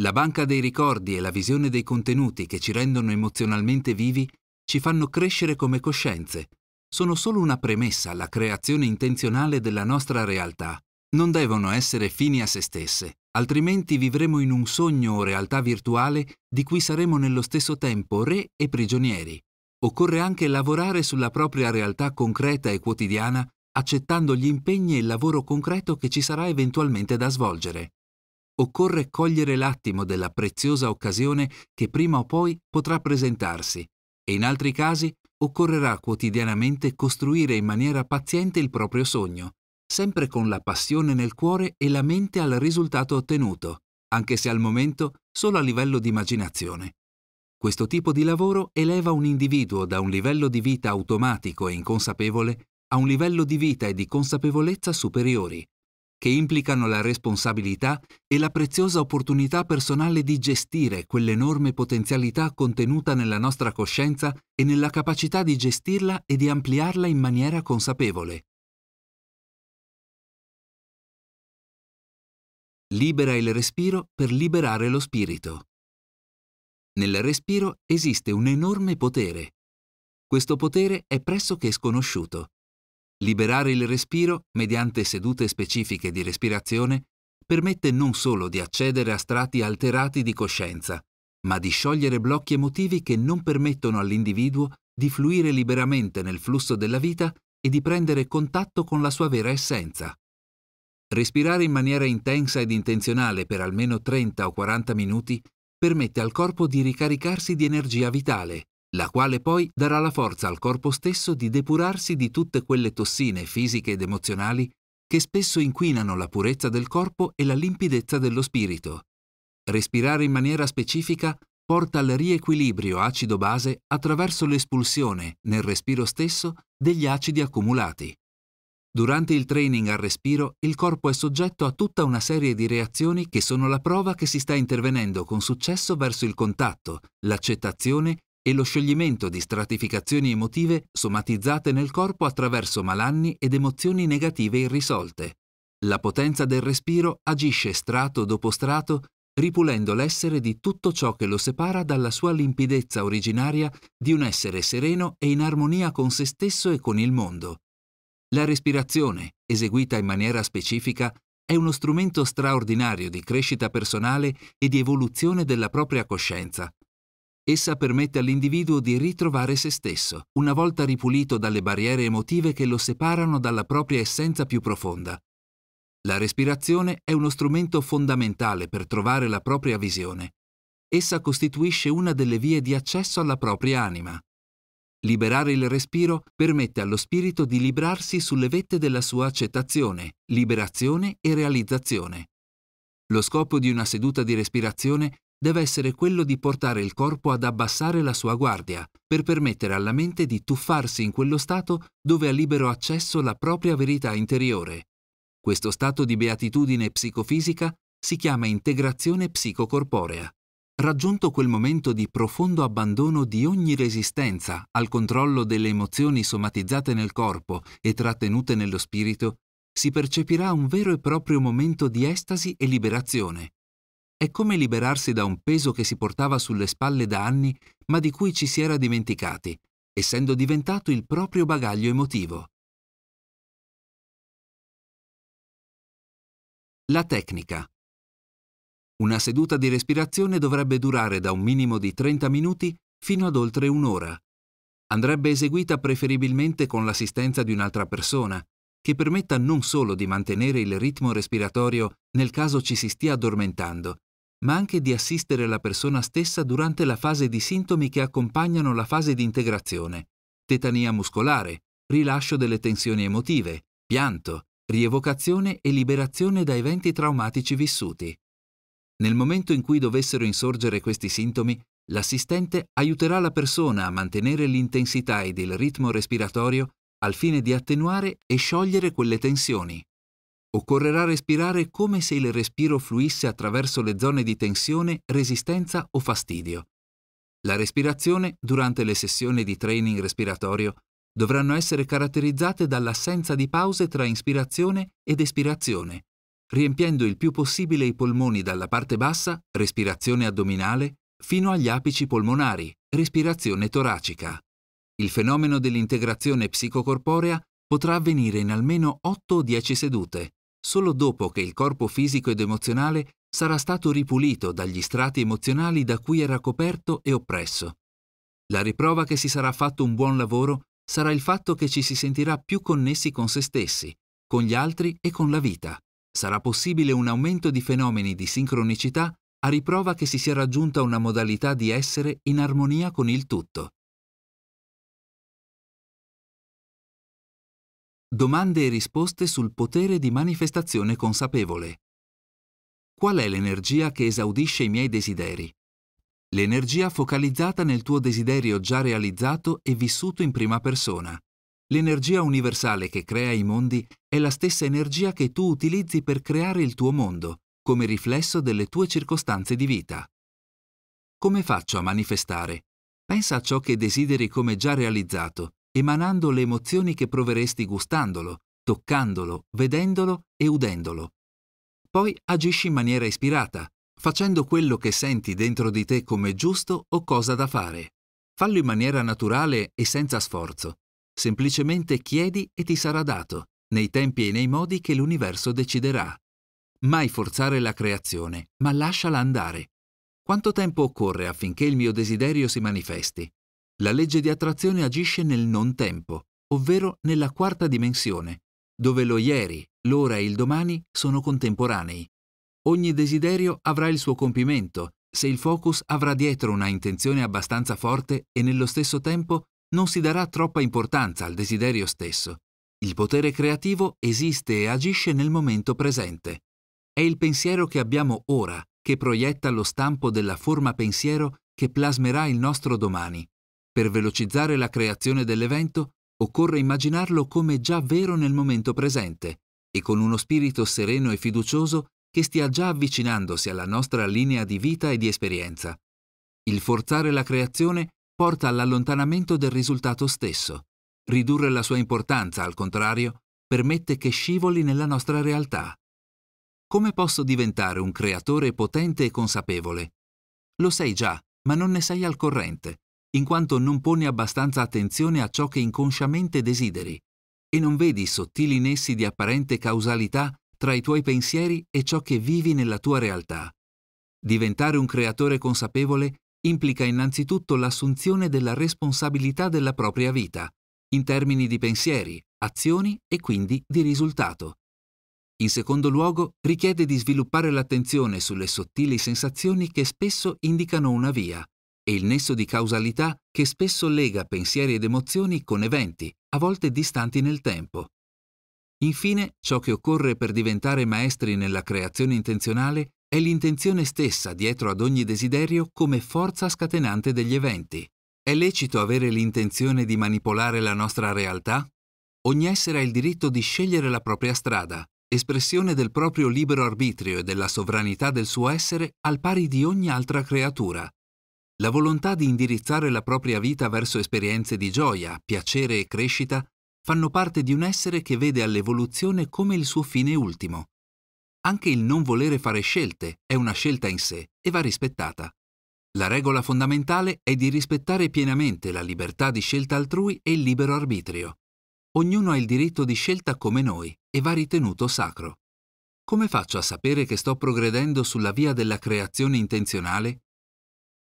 La banca dei ricordi e la visione dei contenuti che ci rendono emozionalmente vivi ci fanno crescere come coscienze. Sono solo una premessa alla creazione intenzionale della nostra realtà non devono essere fini a se stesse, altrimenti vivremo in un sogno o realtà virtuale di cui saremo nello stesso tempo re e prigionieri. Occorre anche lavorare sulla propria realtà concreta e quotidiana, accettando gli impegni e il lavoro concreto che ci sarà eventualmente da svolgere. Occorre cogliere l'attimo della preziosa occasione che prima o poi potrà presentarsi e in altri casi occorrerà quotidianamente costruire in maniera paziente il proprio sogno, sempre con la passione nel cuore e la mente al risultato ottenuto, anche se al momento solo a livello di immaginazione. Questo tipo di lavoro eleva un individuo da un livello di vita automatico e inconsapevole a un livello di vita e di consapevolezza superiori, che implicano la responsabilità e la preziosa opportunità personale di gestire quell'enorme potenzialità contenuta nella nostra coscienza e nella capacità di gestirla e di ampliarla in maniera consapevole. Libera il respiro per liberare lo spirito. Nel respiro esiste un enorme potere. Questo potere è pressoché sconosciuto. Liberare il respiro, mediante sedute specifiche di respirazione, permette non solo di accedere a strati alterati di coscienza, ma di sciogliere blocchi emotivi che non permettono all'individuo di fluire liberamente nel flusso della vita e di prendere contatto con la sua vera essenza. Respirare in maniera intensa ed intenzionale per almeno 30 o 40 minuti permette al corpo di ricaricarsi di energia vitale, la quale poi darà la forza al corpo stesso di depurarsi di tutte quelle tossine fisiche ed emozionali che spesso inquinano la purezza del corpo e la limpidezza dello spirito. Respirare in maniera specifica porta al riequilibrio acido-base attraverso l'espulsione, nel respiro stesso, degli acidi accumulati. Durante il training al respiro, il corpo è soggetto a tutta una serie di reazioni che sono la prova che si sta intervenendo con successo verso il contatto, l'accettazione e lo scioglimento di stratificazioni emotive somatizzate nel corpo attraverso malanni ed emozioni negative irrisolte. La potenza del respiro agisce strato dopo strato, ripulendo l'essere di tutto ciò che lo separa dalla sua limpidezza originaria di un essere sereno e in armonia con se stesso e con il mondo. La respirazione, eseguita in maniera specifica, è uno strumento straordinario di crescita personale e di evoluzione della propria coscienza. Essa permette all'individuo di ritrovare se stesso, una volta ripulito dalle barriere emotive che lo separano dalla propria essenza più profonda. La respirazione è uno strumento fondamentale per trovare la propria visione. Essa costituisce una delle vie di accesso alla propria anima. Liberare il respiro permette allo spirito di librarsi sulle vette della sua accettazione, liberazione e realizzazione. Lo scopo di una seduta di respirazione deve essere quello di portare il corpo ad abbassare la sua guardia, per permettere alla mente di tuffarsi in quello stato dove ha libero accesso la propria verità interiore. Questo stato di beatitudine psicofisica si chiama integrazione psicocorporea. Raggiunto quel momento di profondo abbandono di ogni resistenza al controllo delle emozioni somatizzate nel corpo e trattenute nello spirito, si percepirà un vero e proprio momento di estasi e liberazione. È come liberarsi da un peso che si portava sulle spalle da anni, ma di cui ci si era dimenticati, essendo diventato il proprio bagaglio emotivo. La tecnica. Una seduta di respirazione dovrebbe durare da un minimo di 30 minuti fino ad oltre un'ora. Andrebbe eseguita preferibilmente con l'assistenza di un'altra persona, che permetta non solo di mantenere il ritmo respiratorio nel caso ci si stia addormentando, ma anche di assistere la persona stessa durante la fase di sintomi che accompagnano la fase di integrazione, tetania muscolare, rilascio delle tensioni emotive, pianto, rievocazione e liberazione da eventi traumatici vissuti. Nel momento in cui dovessero insorgere questi sintomi, l'assistente aiuterà la persona a mantenere l'intensità ed il ritmo respiratorio al fine di attenuare e sciogliere quelle tensioni. Occorrerà respirare come se il respiro fluisse attraverso le zone di tensione, resistenza o fastidio. La respirazione, durante le sessioni di training respiratorio, dovranno essere caratterizzate dall'assenza di pause tra ispirazione ed espirazione, riempiendo il più possibile i polmoni dalla parte bassa, respirazione addominale, fino agli apici polmonari, respirazione toracica. Il fenomeno dell'integrazione psicocorporea potrà avvenire in almeno 8 o 10 sedute, solo dopo che il corpo fisico ed emozionale sarà stato ripulito dagli strati emozionali da cui era coperto e oppresso. La riprova che si sarà fatto un buon lavoro sarà il fatto che ci si sentirà più connessi con se stessi, con gli altri e con la vita sarà possibile un aumento di fenomeni di sincronicità a riprova che si sia raggiunta una modalità di essere in armonia con il tutto. Domande e risposte sul potere di manifestazione consapevole. Qual è l'energia che esaudisce i miei desideri? L'energia focalizzata nel tuo desiderio già realizzato e vissuto in prima persona. L'energia universale che crea i mondi è la stessa energia che tu utilizzi per creare il tuo mondo, come riflesso delle tue circostanze di vita. Come faccio a manifestare? Pensa a ciò che desideri come già realizzato, emanando le emozioni che proveresti gustandolo, toccandolo, vedendolo e udendolo. Poi agisci in maniera ispirata, facendo quello che senti dentro di te come giusto o cosa da fare. Fallo in maniera naturale e senza sforzo Semplicemente chiedi e ti sarà dato, nei tempi e nei modi che l'universo deciderà. Mai forzare la creazione, ma lasciala andare. Quanto tempo occorre affinché il mio desiderio si manifesti? La legge di attrazione agisce nel non tempo, ovvero nella quarta dimensione, dove lo ieri, L'ora e il domani sono contemporanei. Ogni desiderio avrà il suo compimento se il focus avrà dietro una intenzione abbastanza forte e nello stesso tempo non si darà troppa importanza al desiderio stesso. Il potere creativo esiste e agisce nel momento presente. È il pensiero che abbiamo ora che proietta lo stampo della forma pensiero che plasmerà il nostro domani. Per velocizzare la creazione dell'evento occorre immaginarlo come già vero nel momento presente e con uno spirito sereno e fiducioso che stia già avvicinandosi alla nostra linea di vita e di esperienza. Il forzare la creazione porta all'allontanamento del risultato stesso. Ridurre la sua importanza, al contrario, permette che scivoli nella nostra realtà. Come posso diventare un creatore potente e consapevole? Lo sei già, ma non ne sei al corrente, in quanto non poni abbastanza attenzione a ciò che inconsciamente desideri e non vedi sottili nessi di apparente causalità tra i tuoi pensieri e ciò che vivi nella tua realtà. Diventare un creatore consapevole implica innanzitutto l'assunzione della responsabilità della propria vita, in termini di pensieri, azioni e quindi di risultato. In secondo luogo, richiede di sviluppare l'attenzione sulle sottili sensazioni che spesso indicano una via e il nesso di causalità che spesso lega pensieri ed emozioni con eventi, a volte distanti nel tempo. Infine, ciò che occorre per diventare maestri nella creazione intenzionale è l'intenzione stessa dietro ad ogni desiderio come forza scatenante degli eventi. È lecito avere l'intenzione di manipolare la nostra realtà? Ogni essere ha il diritto di scegliere la propria strada, espressione del proprio libero arbitrio e della sovranità del suo essere al pari di ogni altra creatura. La volontà di indirizzare la propria vita verso esperienze di gioia, piacere e crescita fanno parte di un essere che vede all'evoluzione come il suo fine ultimo. Anche il non volere fare scelte è una scelta in sé e va rispettata. La regola fondamentale è di rispettare pienamente la libertà di scelta altrui e il libero arbitrio. Ognuno ha il diritto di scelta come noi e va ritenuto sacro. Come faccio a sapere che sto progredendo sulla via della creazione intenzionale?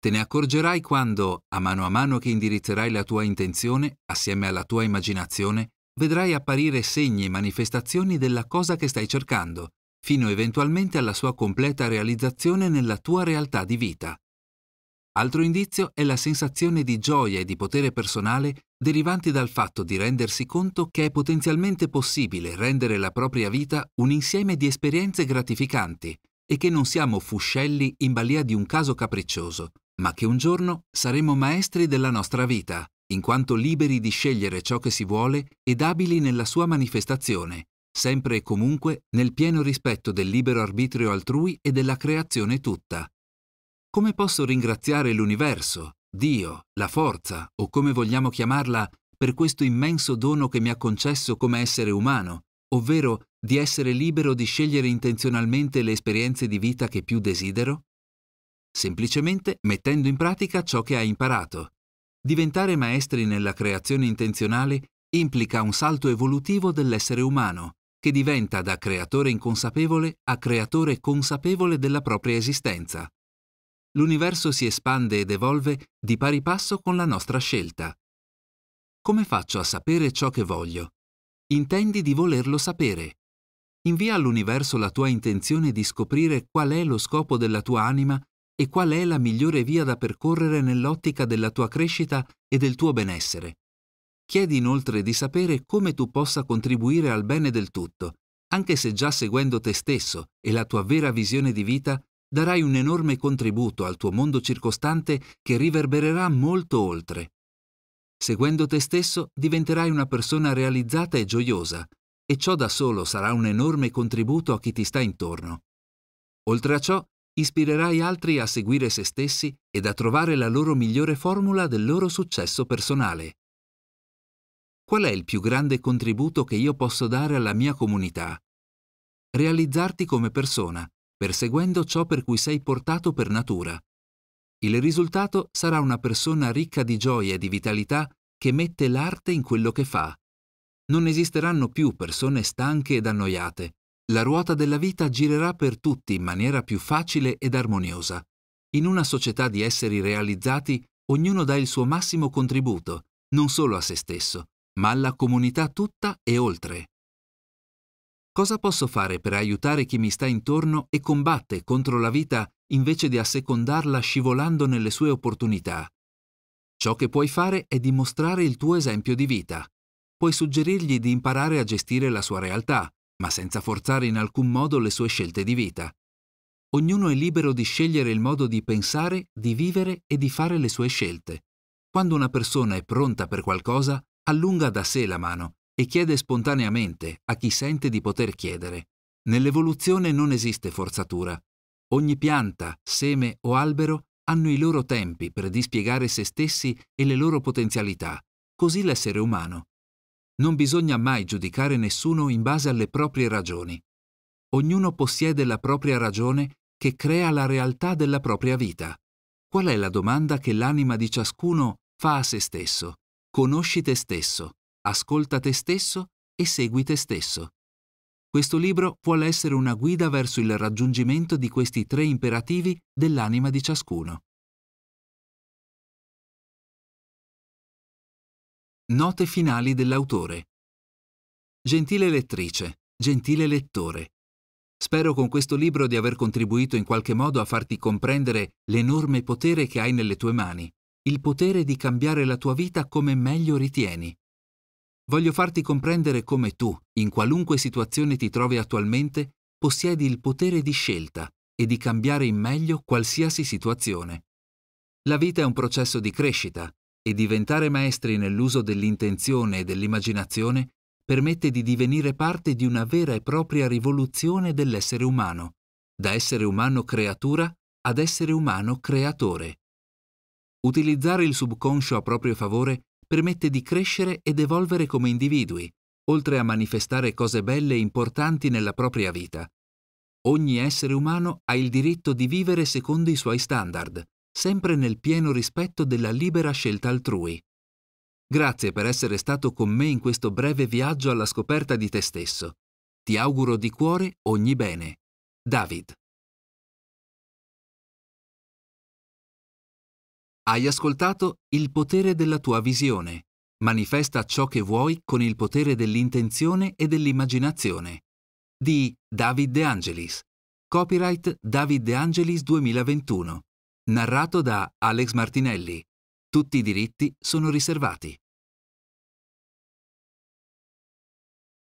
Te ne accorgerai quando, a mano a mano che indirizzerai la tua intenzione, assieme alla tua immaginazione, vedrai apparire segni e manifestazioni della cosa che stai cercando, fino eventualmente alla sua completa realizzazione nella tua realtà di vita. Altro indizio è la sensazione di gioia e di potere personale derivanti dal fatto di rendersi conto che è potenzialmente possibile rendere la propria vita un insieme di esperienze gratificanti e che non siamo fuscelli in balia di un caso capriccioso, ma che un giorno saremo maestri della nostra vita, in quanto liberi di scegliere ciò che si vuole ed abili nella sua manifestazione, sempre e comunque nel pieno rispetto del libero arbitrio altrui e della creazione tutta. Come posso ringraziare l'universo, Dio, la forza, o come vogliamo chiamarla, per questo immenso dono che mi ha concesso come essere umano, ovvero di essere libero di scegliere intenzionalmente le esperienze di vita che più desidero? Semplicemente mettendo in pratica ciò che hai imparato. Diventare maestri nella creazione intenzionale implica un salto evolutivo dell'essere umano, che diventa da creatore inconsapevole a creatore consapevole della propria esistenza. L'universo si espande ed evolve di pari passo con la nostra scelta. Come faccio a sapere ciò che voglio? Intendi di volerlo sapere. Invia all'universo la tua intenzione di scoprire qual è lo scopo della tua anima e qual è la migliore via da percorrere nell'ottica della tua crescita e del tuo benessere. Chiedi inoltre di sapere come tu possa contribuire al bene del tutto, anche se già seguendo te stesso e la tua vera visione di vita darai un enorme contributo al tuo mondo circostante che riverbererà molto oltre. Seguendo te stesso diventerai una persona realizzata e gioiosa, e ciò da solo sarà un enorme contributo a chi ti sta intorno. Oltre a ciò, ispirerai altri a seguire se stessi ed a trovare la loro migliore formula del loro successo personale. Qual è il più grande contributo che io posso dare alla mia comunità? Realizzarti come persona, perseguendo ciò per cui sei portato per natura. Il risultato sarà una persona ricca di gioia e di vitalità che mette l'arte in quello che fa. Non esisteranno più persone stanche ed annoiate, la ruota della vita girerà per tutti in maniera più facile ed armoniosa. In una società di esseri realizzati, ognuno dà il suo massimo contributo, non solo a se stesso, ma alla comunità tutta e oltre. Cosa posso fare per aiutare chi mi sta intorno e combatte contro la vita invece di assecondarla scivolando nelle sue opportunità? Ciò che puoi fare è dimostrare il tuo esempio di vita. Puoi suggerirgli di imparare a gestire la sua realtà, ma senza forzare in alcun modo le sue scelte di vita. Ognuno è libero di scegliere il modo di pensare, di vivere e di fare le sue scelte. Quando una persona è pronta per qualcosa, allunga da sé la mano e chiede spontaneamente a chi sente di poter chiedere. Nell'evoluzione non esiste forzatura. Ogni pianta, seme o albero hanno i loro tempi per dispiegare se stessi e le loro potenzialità, così l'essere umano. Non bisogna mai giudicare nessuno in base alle proprie ragioni. Ognuno possiede la propria ragione che crea la realtà della propria vita. Qual è la domanda che l'anima di ciascuno fa a se stesso? Conosci te stesso, ascolta te stesso e segui te stesso. Questo libro vuole essere una guida verso il raggiungimento di questi tre imperativi dell'anima di ciascuno. Note finali dell'autore. Gentile lettrice, gentile lettore, spero con questo libro di aver contribuito in qualche modo a farti comprendere l'enorme potere che hai nelle tue mani, il potere di cambiare la tua vita come meglio ritieni. Voglio farti comprendere come tu, in qualunque situazione ti trovi attualmente, possiedi il potere di scelta e di cambiare in meglio qualsiasi situazione. La vita è un processo di crescita e diventare maestri nell'uso dell'intenzione e dell'immaginazione permette di divenire parte di una vera e propria rivoluzione dell'essere umano, da essere umano creatura ad essere umano creatore. Utilizzare il subconscio a proprio favore permette di crescere ed evolvere come individui, oltre a manifestare cose belle e importanti nella propria vita. Ogni essere umano ha il diritto di vivere secondo i suoi standard, sempre nel pieno rispetto della libera scelta altrui. Grazie per essere stato con me in questo breve viaggio alla scoperta di te stesso. Ti auguro di cuore ogni bene. David. Hai ascoltato Il potere della tua visione. Manifesta ciò che vuoi con il potere dell'intenzione e dell'immaginazione. Di David De Angelis. Copyright David De Angelis 2021. Narrato da Alex Martinelli. Tutti i diritti sono riservati.